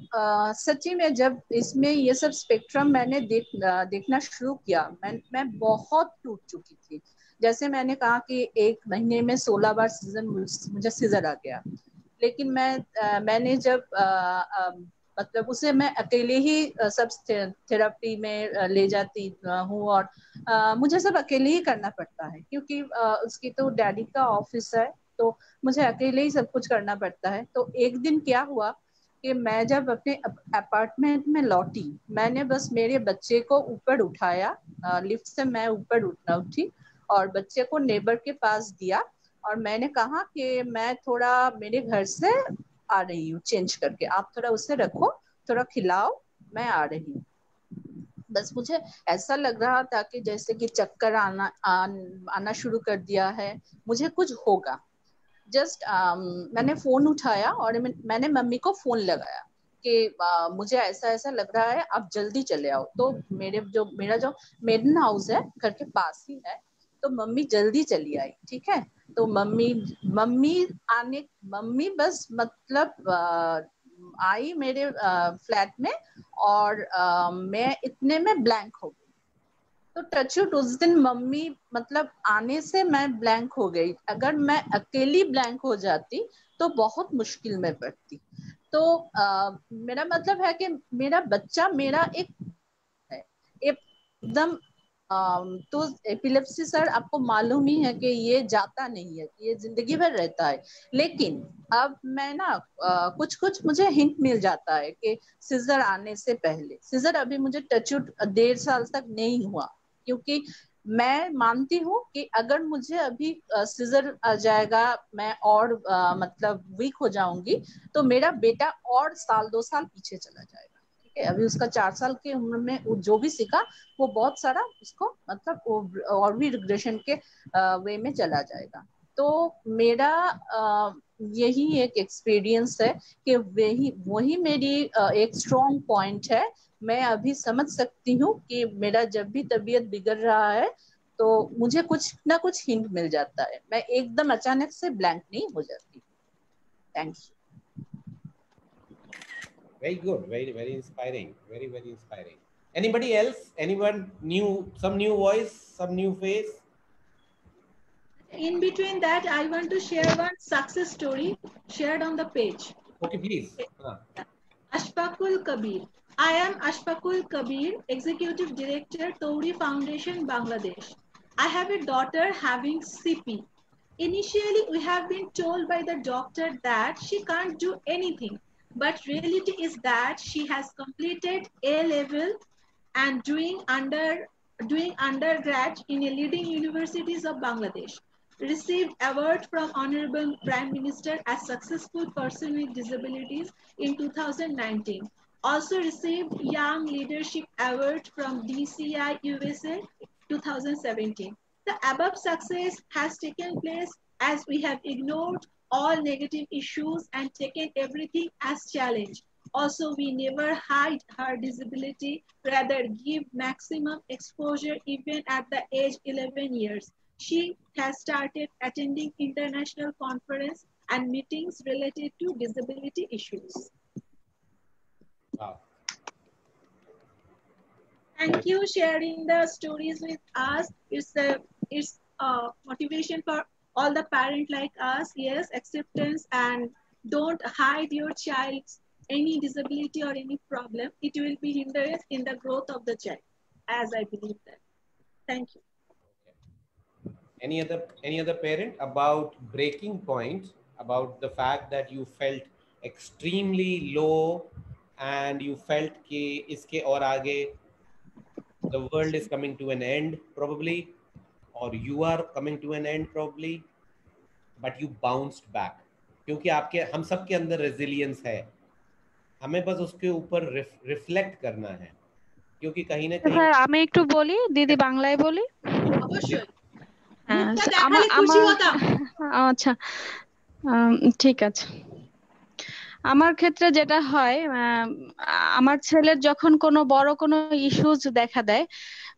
सच्ची में जब इसमें ये सब स्पेक्ट्रम मैंने देख देखना शुरू किया मैं मैं बहुत टूट चुकी थी। जैसे मैंने कहा कि एक महीने में सोलह बार सीज़न मुझे सीजर आ गया। लेकिन मैं अ, मैंने जब अ, अ, मतलब उसे मैं अकेले ही सब थेरेपी में ले जाती हूँ और मुझे सब अकेले ही करना पड़ता है क्योंकि उसकी तो डैडी का ऑफ़िस है तो मुझे अकेले ही सब कुछ करना पड़ता है। तो एक दिन क्या हुआ कि मैं जब अपने अपार्टमेंट में लौटी, मैंने बस मेरे बच्चे को ऊपर उठाया लिफ्ट से मैं ऊपर उठना उठी और बच्चे को नेबर के पास दिया और मैंने कहा कि मैं थोड़ा मेरे घर से आ रही हूँ चेंज करके। आप थोड़ा उसे रखो थोड़ा खिलाओ मैं आ रही हूँ। बस मुझे ऐसा लग रहा था कि जैसे कि चक्कर आना आन, आना शुरू कर दिया है। मुझे कुछ होगा। जस्ट मैंने फ़ोन उठाया और मैंने मम्मी को फ़ोन लगाया कि आ, मुझे ऐसा ऐसा लग रहा है आप जल्दी चले आओ। तो मेरे जो मेरा जो मेडन हाउस है घर के पास ही है तो मम्मी जल्दी चली आई ठीक है? तो मम्मी मम्मी आने मम्मी बस मतलब आ, आई मेरे फ्लैट में और आ, मैं इतने में ब्लैंक हो गई। तो टचवुड उस दिन मम्मी मतलब आने से मैं ब्लैंक हो गई। अगर मैं अकेली ब्लैंक हो जाती तो बहुत मुश्किल में पड़ती। तो आ, मेरा मतलब है कि मेरा बच्चा मेरा एक एकदम तो एपिलेप्सी सर आपको मालूम ही है कि ये जाता नहीं है ये ज़िंदगी भर रहता है। लेकिन अब मैं ना कुछ कुछ मुझे हिंट मिल जाता है कि सीजर आने से पहले। सीजर अभी मुझे टचवुड डेढ़ साल तक नहीं हुआ क्योंकि मैं मानती हूँ कि अगर मुझे अभी सीजर आ जाएगा मैं और अ, मतलब वीक हो जाऊँगी तो मेरा बेटा और साल दो साल पीछे चला जाएगा। अभी उसका चार साल की उम्र में वो जो भी सीखा, वो बहुत सारा उसको मतलब और भी रिग्रेशन के वे में चला जाएगा। तो मेरा यही एक एक्सपीरियंस है कि वही वही मेरी एक स्ट्रॉन्ग पॉइंट है। मैं अभी समझ सकती हूँ कि मेरा जब भी तबीयत बिगड़ रहा है तो मुझे कुछ ना कुछ हिंट मिल जाता है। मैं एकदम अचानक से ब्लैंक नहीं हो जाती। Thank you Very good. Very, very inspiring. Very, very inspiring. Anybody else? Anyone new? Some new voice? Some new face? In between that, I want to share one success story shared on the page. Okay, please. Ah. Ashfaqul Kabir. I am Ashfaqul Kabir, Executive Director, Touri Foundation, Bangladesh. I have a daughter having CP. Initially, we have been told by the doctor that she can't do anything. But reality is that she has completed A level and doing under doing undergrad in a leading universities of Bangladesh. Received award from Honorable Prime Minister as successful person with disabilities in 2019. Also received Young Leadership Award from DCI USA 2017. The above success has taken place as we have ignored all negative issues and taken everything as challenge. Also, we never hide her disability, rather give maximum exposure even at the age 11 years. She has started attending international conference and meetings related to disability issues. Wow. Thank you sharing the stories with us. It's a it's a motivation for all the parent like us yes acceptance and don't hide your child's any disability or any problem. It will be hindrance in the growth of the child as i believe that. Thank you. Any other any other parent about breaking point about the fact that you felt extremely low and you felt ki iske aur aage the world is coming to an end? Probably or you are coming to an end probably but you bounced back क्योंकि आपके हम सब के अंदर resilience है हमें बस उसके ऊपर रिफ्लेक्ट करना है क्योंकि कहीं ना कहीं স্যার আমি একটু বলি দিদি বাংলায় বলি অবশ্যই হ্যাঁ মুখটা সে- আমার দেখালে খুশি আমার হতাম আচ্ছা আম, ঠিক আছে আমার ক্ষেত্রে যেটা হয় আম, আমার ছেলের যখন কোনো বড় কোনো ইস্যুজ দেখা দেয়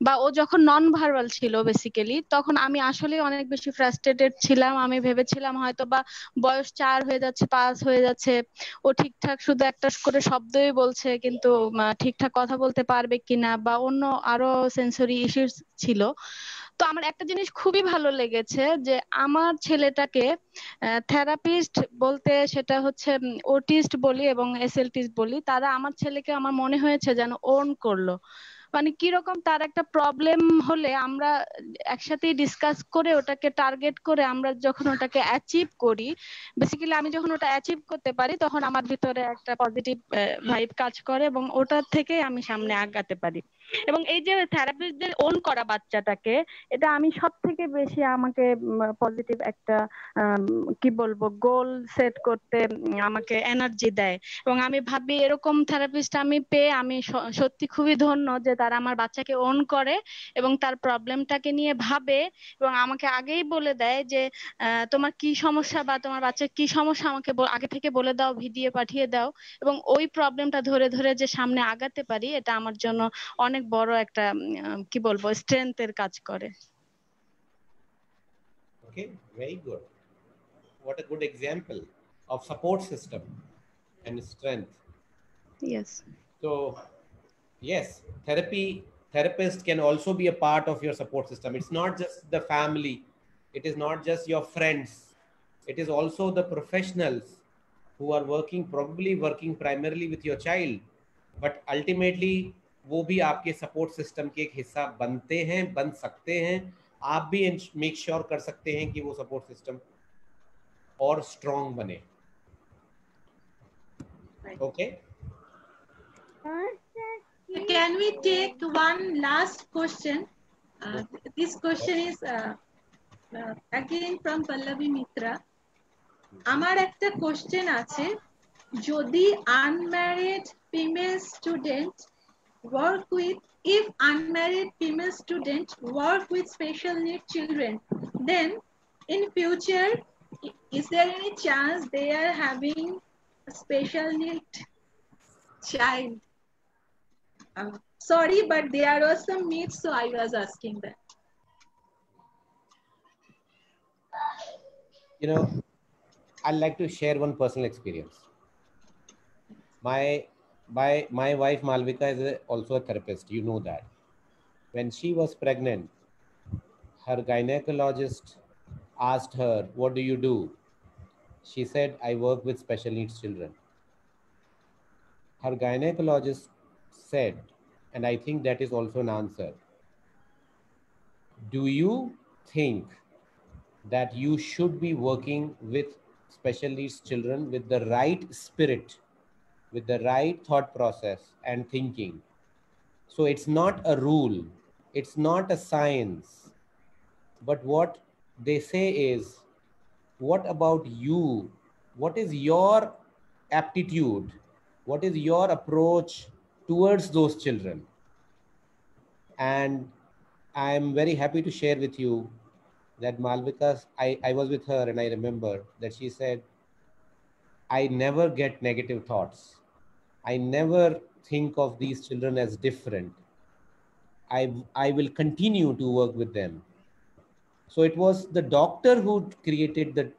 বা ও যখন নন ভার্বাল ছিল বেসিক্যালি তখন আমি আসলে অনেক বেশি ফ্রাস্ট্রেটেড ছিলাম। আমি ভেবেছিলাম হয়তো বা বয়স চার হয়ে যাচ্ছে পাঁচ হয়ে যাচ্ছে। ও ঠিকঠাক শুধু একটা করে শব্দই বলছে কিন্তু ঠিকঠাক কথা বলতে পারবে কিনা বা অন্য আরও সেন্সরি ইস্যুস ছিল। তো আমার একটা জিনিস খুবই ভালো লেগেছে যে আমার ছেলেটাকে থেরাপিস্ট বলতে সেটা হচ্ছে ওটিস্ট বলি এবং এসএলটিস্ট বলি, তারা আমার ছেলেকে আমার মনে হয়েছে যেন ওন করল। মানে কীরকম তার একটা প্রবলেম হলে আমরা একসাথে ডিসকাস করে ওটাকে টার্গেট করে আমরা যখন ওটাকে অ্যাচিভ করি বেসিক্যালি আমি যখন ওটা অ্যাচিভ করতে পারি তখন আমার ভিতরে একটা পজিটিভ ভাইব কাজ করে এবং ওটার থেকে আমি সামনে আগাতে পারি। এবং এই যে থেরাপিস্টদের ওন করা বাচ্চাটাকে, এটা আমি সব থেকে বেশি আমাকে পজিটিভ একটা কি বলব গোল সেট করতে আমাকে এনার্জি দেয়। এবং আমি ভাবি এরকম থেরাপিস্ট আমি পেয়ে আমি সত্যি খুবই ধন্য যে তারা আমার বাচ্চাকে ওন করে এবং তার প্রবলেমটাকে নিয়ে ভাবে এবং আমাকে আগেই বলে দেয় যে তোমার কি সমস্যা বা তোমার বাচ্চার কি সমস্যা আমাকে আগে থেকে বলে দাও ভিডিও পাঠিয়ে দাও। এবং ওই প্রবলেমটা ধরে ধরে যে সামনে আগাতে পারি, এটা আমার জন্য অনেক বড় একটা উম, আহ, কি বলবো স্ট্রেংথের কাজ করে Okay, very good. What a good example of support system and strength. yes So, yes, therapy therapist can also be a part of your support system. It's not just the family, it is not just your friends, it is also the professionals who are working, probably working primarily with your child, but ultimately वो भी आपके support system के एक हिस्सा बनते हैं बन सकते हैं आप भी मेक श्योर कर सकते हैं कि वो सपोर्ट सिस्टम और स्ट्रॉन्ग बने okay Can we take one last question? Uh, this question is uh, uh, again from Pallavi Mitra. আমার একটা কোশ্চেন আছে যদি unmarried female student work with if unmarried female student work with special need children then in future is there any chance they are having a special need child? Uh, sorry but there was some myths so i was asking that. You know i'd like to share one personal experience. My my my wife malvika is a, also a therapist. You know that. When she was pregnant her gynecologist asked her what do you do? She said i work with special needs children. Her gynecologist said and i think that is also an answer do you think that you should be working with special needs children with the right spirit, with the right thought process and thinking. So it's not a rule, it's not a science. But what they say is, what about you? What is your aptitude? What is your approach towards those children? And I'm very happy to share with you that Malvika, I, I was with her and I remember that she said, I never get negative thoughts. I never think of these children as different. I, I will continue to work with them. So it was the doctor who created the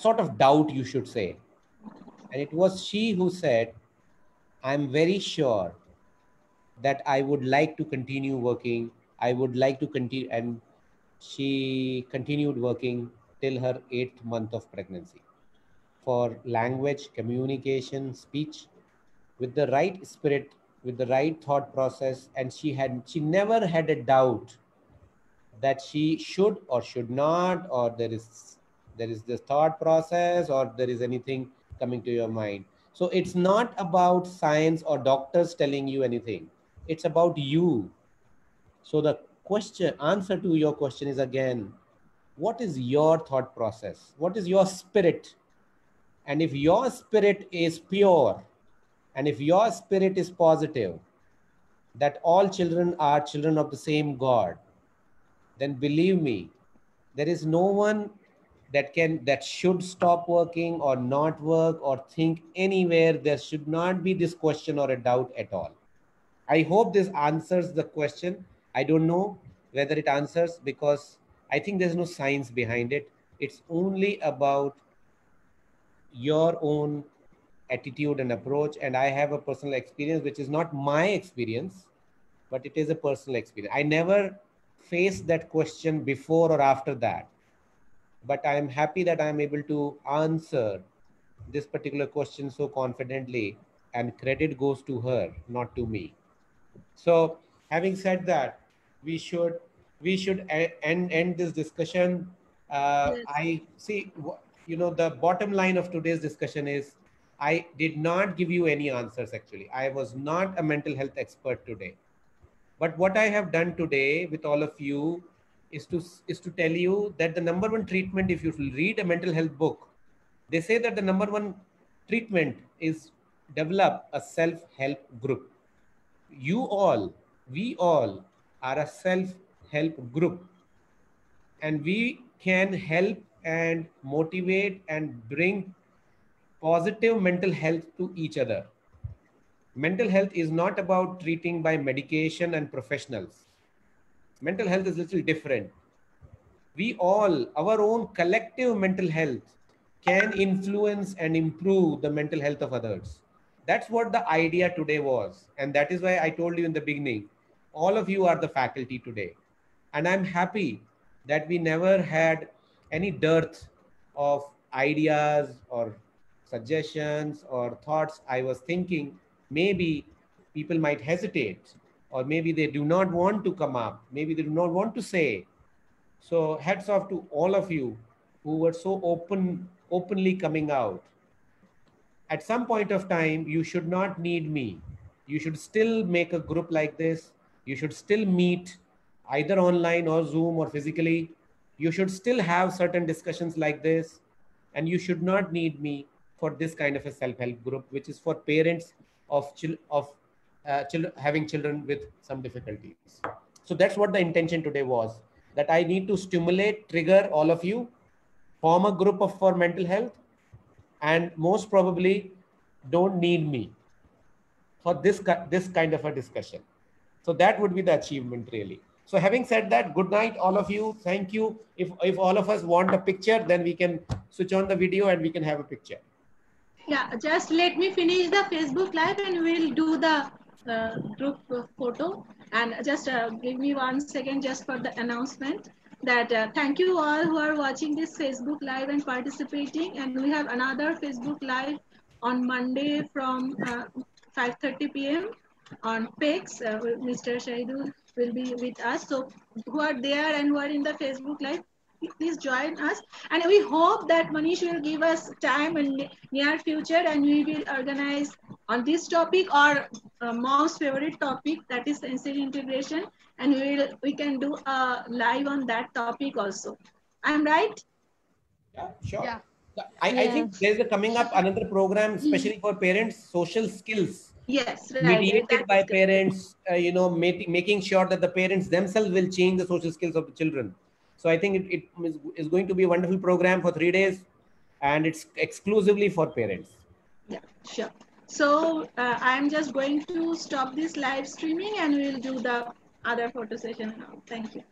sort of doubt, you should say. And it was she who said, I'm very sure that I would like to continue working. I would like to continue, and she continued working till her eighth month of pregnancy for language, communication, speech, with the right spirit, with the right thought process, and she had she never had a doubt that she should or should not, or there is there is this thought process, or there is anything coming to your mind. So it's not about science or doctors telling you anything. It's about you. So the question, answer to your question is again, what is your thought process? What is your spirit? And if your spirit is pure, and if your spirit is positive, that all children are children of the same God, then believe me, there is no one that can that should stop working or not work or think anywhere. There should not be this question or a doubt at all. I hope this answers the question. I don't know whether it answers because I think there's no science behind it. It's only about your own attitude and approach. And I have a personal experience, which is not my experience, but it is a personal experience. I never faced that question before or after that. But I am happy that I am able to answer this particular question so confidently, and credit goes to her, not to me. So, having said that, we should we should end end this discussion. Uh, yes. I see, you know, the bottom line of today's discussion is I did not give you any answers actually. I was not a mental health expert today. But what I have done today with all of you is to is to tell you that the number one treatment, if you read a mental health book, they say that the number one treatment is develop a self-help group. You all, we all are a self-help group. And we can help and motivate and bring positive mental health to each other. Mental health is not about treating by medication and professionals. Mental health is a little different. We all, our own collective mental health can influence and improve the mental health of others. That's what the idea today was. And that is why I told you in the beginning, all of you are the faculty today. And I'm happy that we never had any dearth of ideas or suggestions or thoughts I was thinking, maybe people might hesitate or maybe they do not want to come up. Maybe they do not want to say. So hats off to all of you who were so open, openly coming out. At some point of time, you should not need me. You should still make a group like this. You should still meet either online or Zoom or physically. You should still have certain discussions like this. And you should not need me for this kind of a self-help group, which is for parents of of uh, children having children with some difficulties. So that's what the intention today was. That I need to stimulate, trigger all of you, form a group of for mental health, and most probably don't need me for this this kind of a discussion. So that would be the achievement really. So having said that, good night, all of you. Thank you. If if all of us want a picture, then we can switch on the video and we can have a picture. Yeah, just let me finish the Facebook live and we'll do the uh, group photo. And just uh, give me one second just for the announcement that uh, thank you all who are watching this Facebook live and participating. And we have another Facebook live on Monday from 5.30 uh, p.m. on PEX. Uh, Mr. Shahidul will be with us. So who are there and who are in the Facebook live, please join us. And we hope that manish will give us time in near future and we will organize on this topic or uh, mom's favorite topic that is sensory integration. And we will we can do a live on that topic also. I'm right? Yeah sure. Yeah. I, yeah. I think there's a coming up another program especially for parents social skills. Yes right. mediated by parents uh, you know making making sure that the parents themselves will change the social skills of the children so I think it, it is going to be a wonderful program for three days and it's exclusively for parents. Yeah, sure. So uh, I'm just going to stop this live streaming and we'll do the other photo session now. Thank you.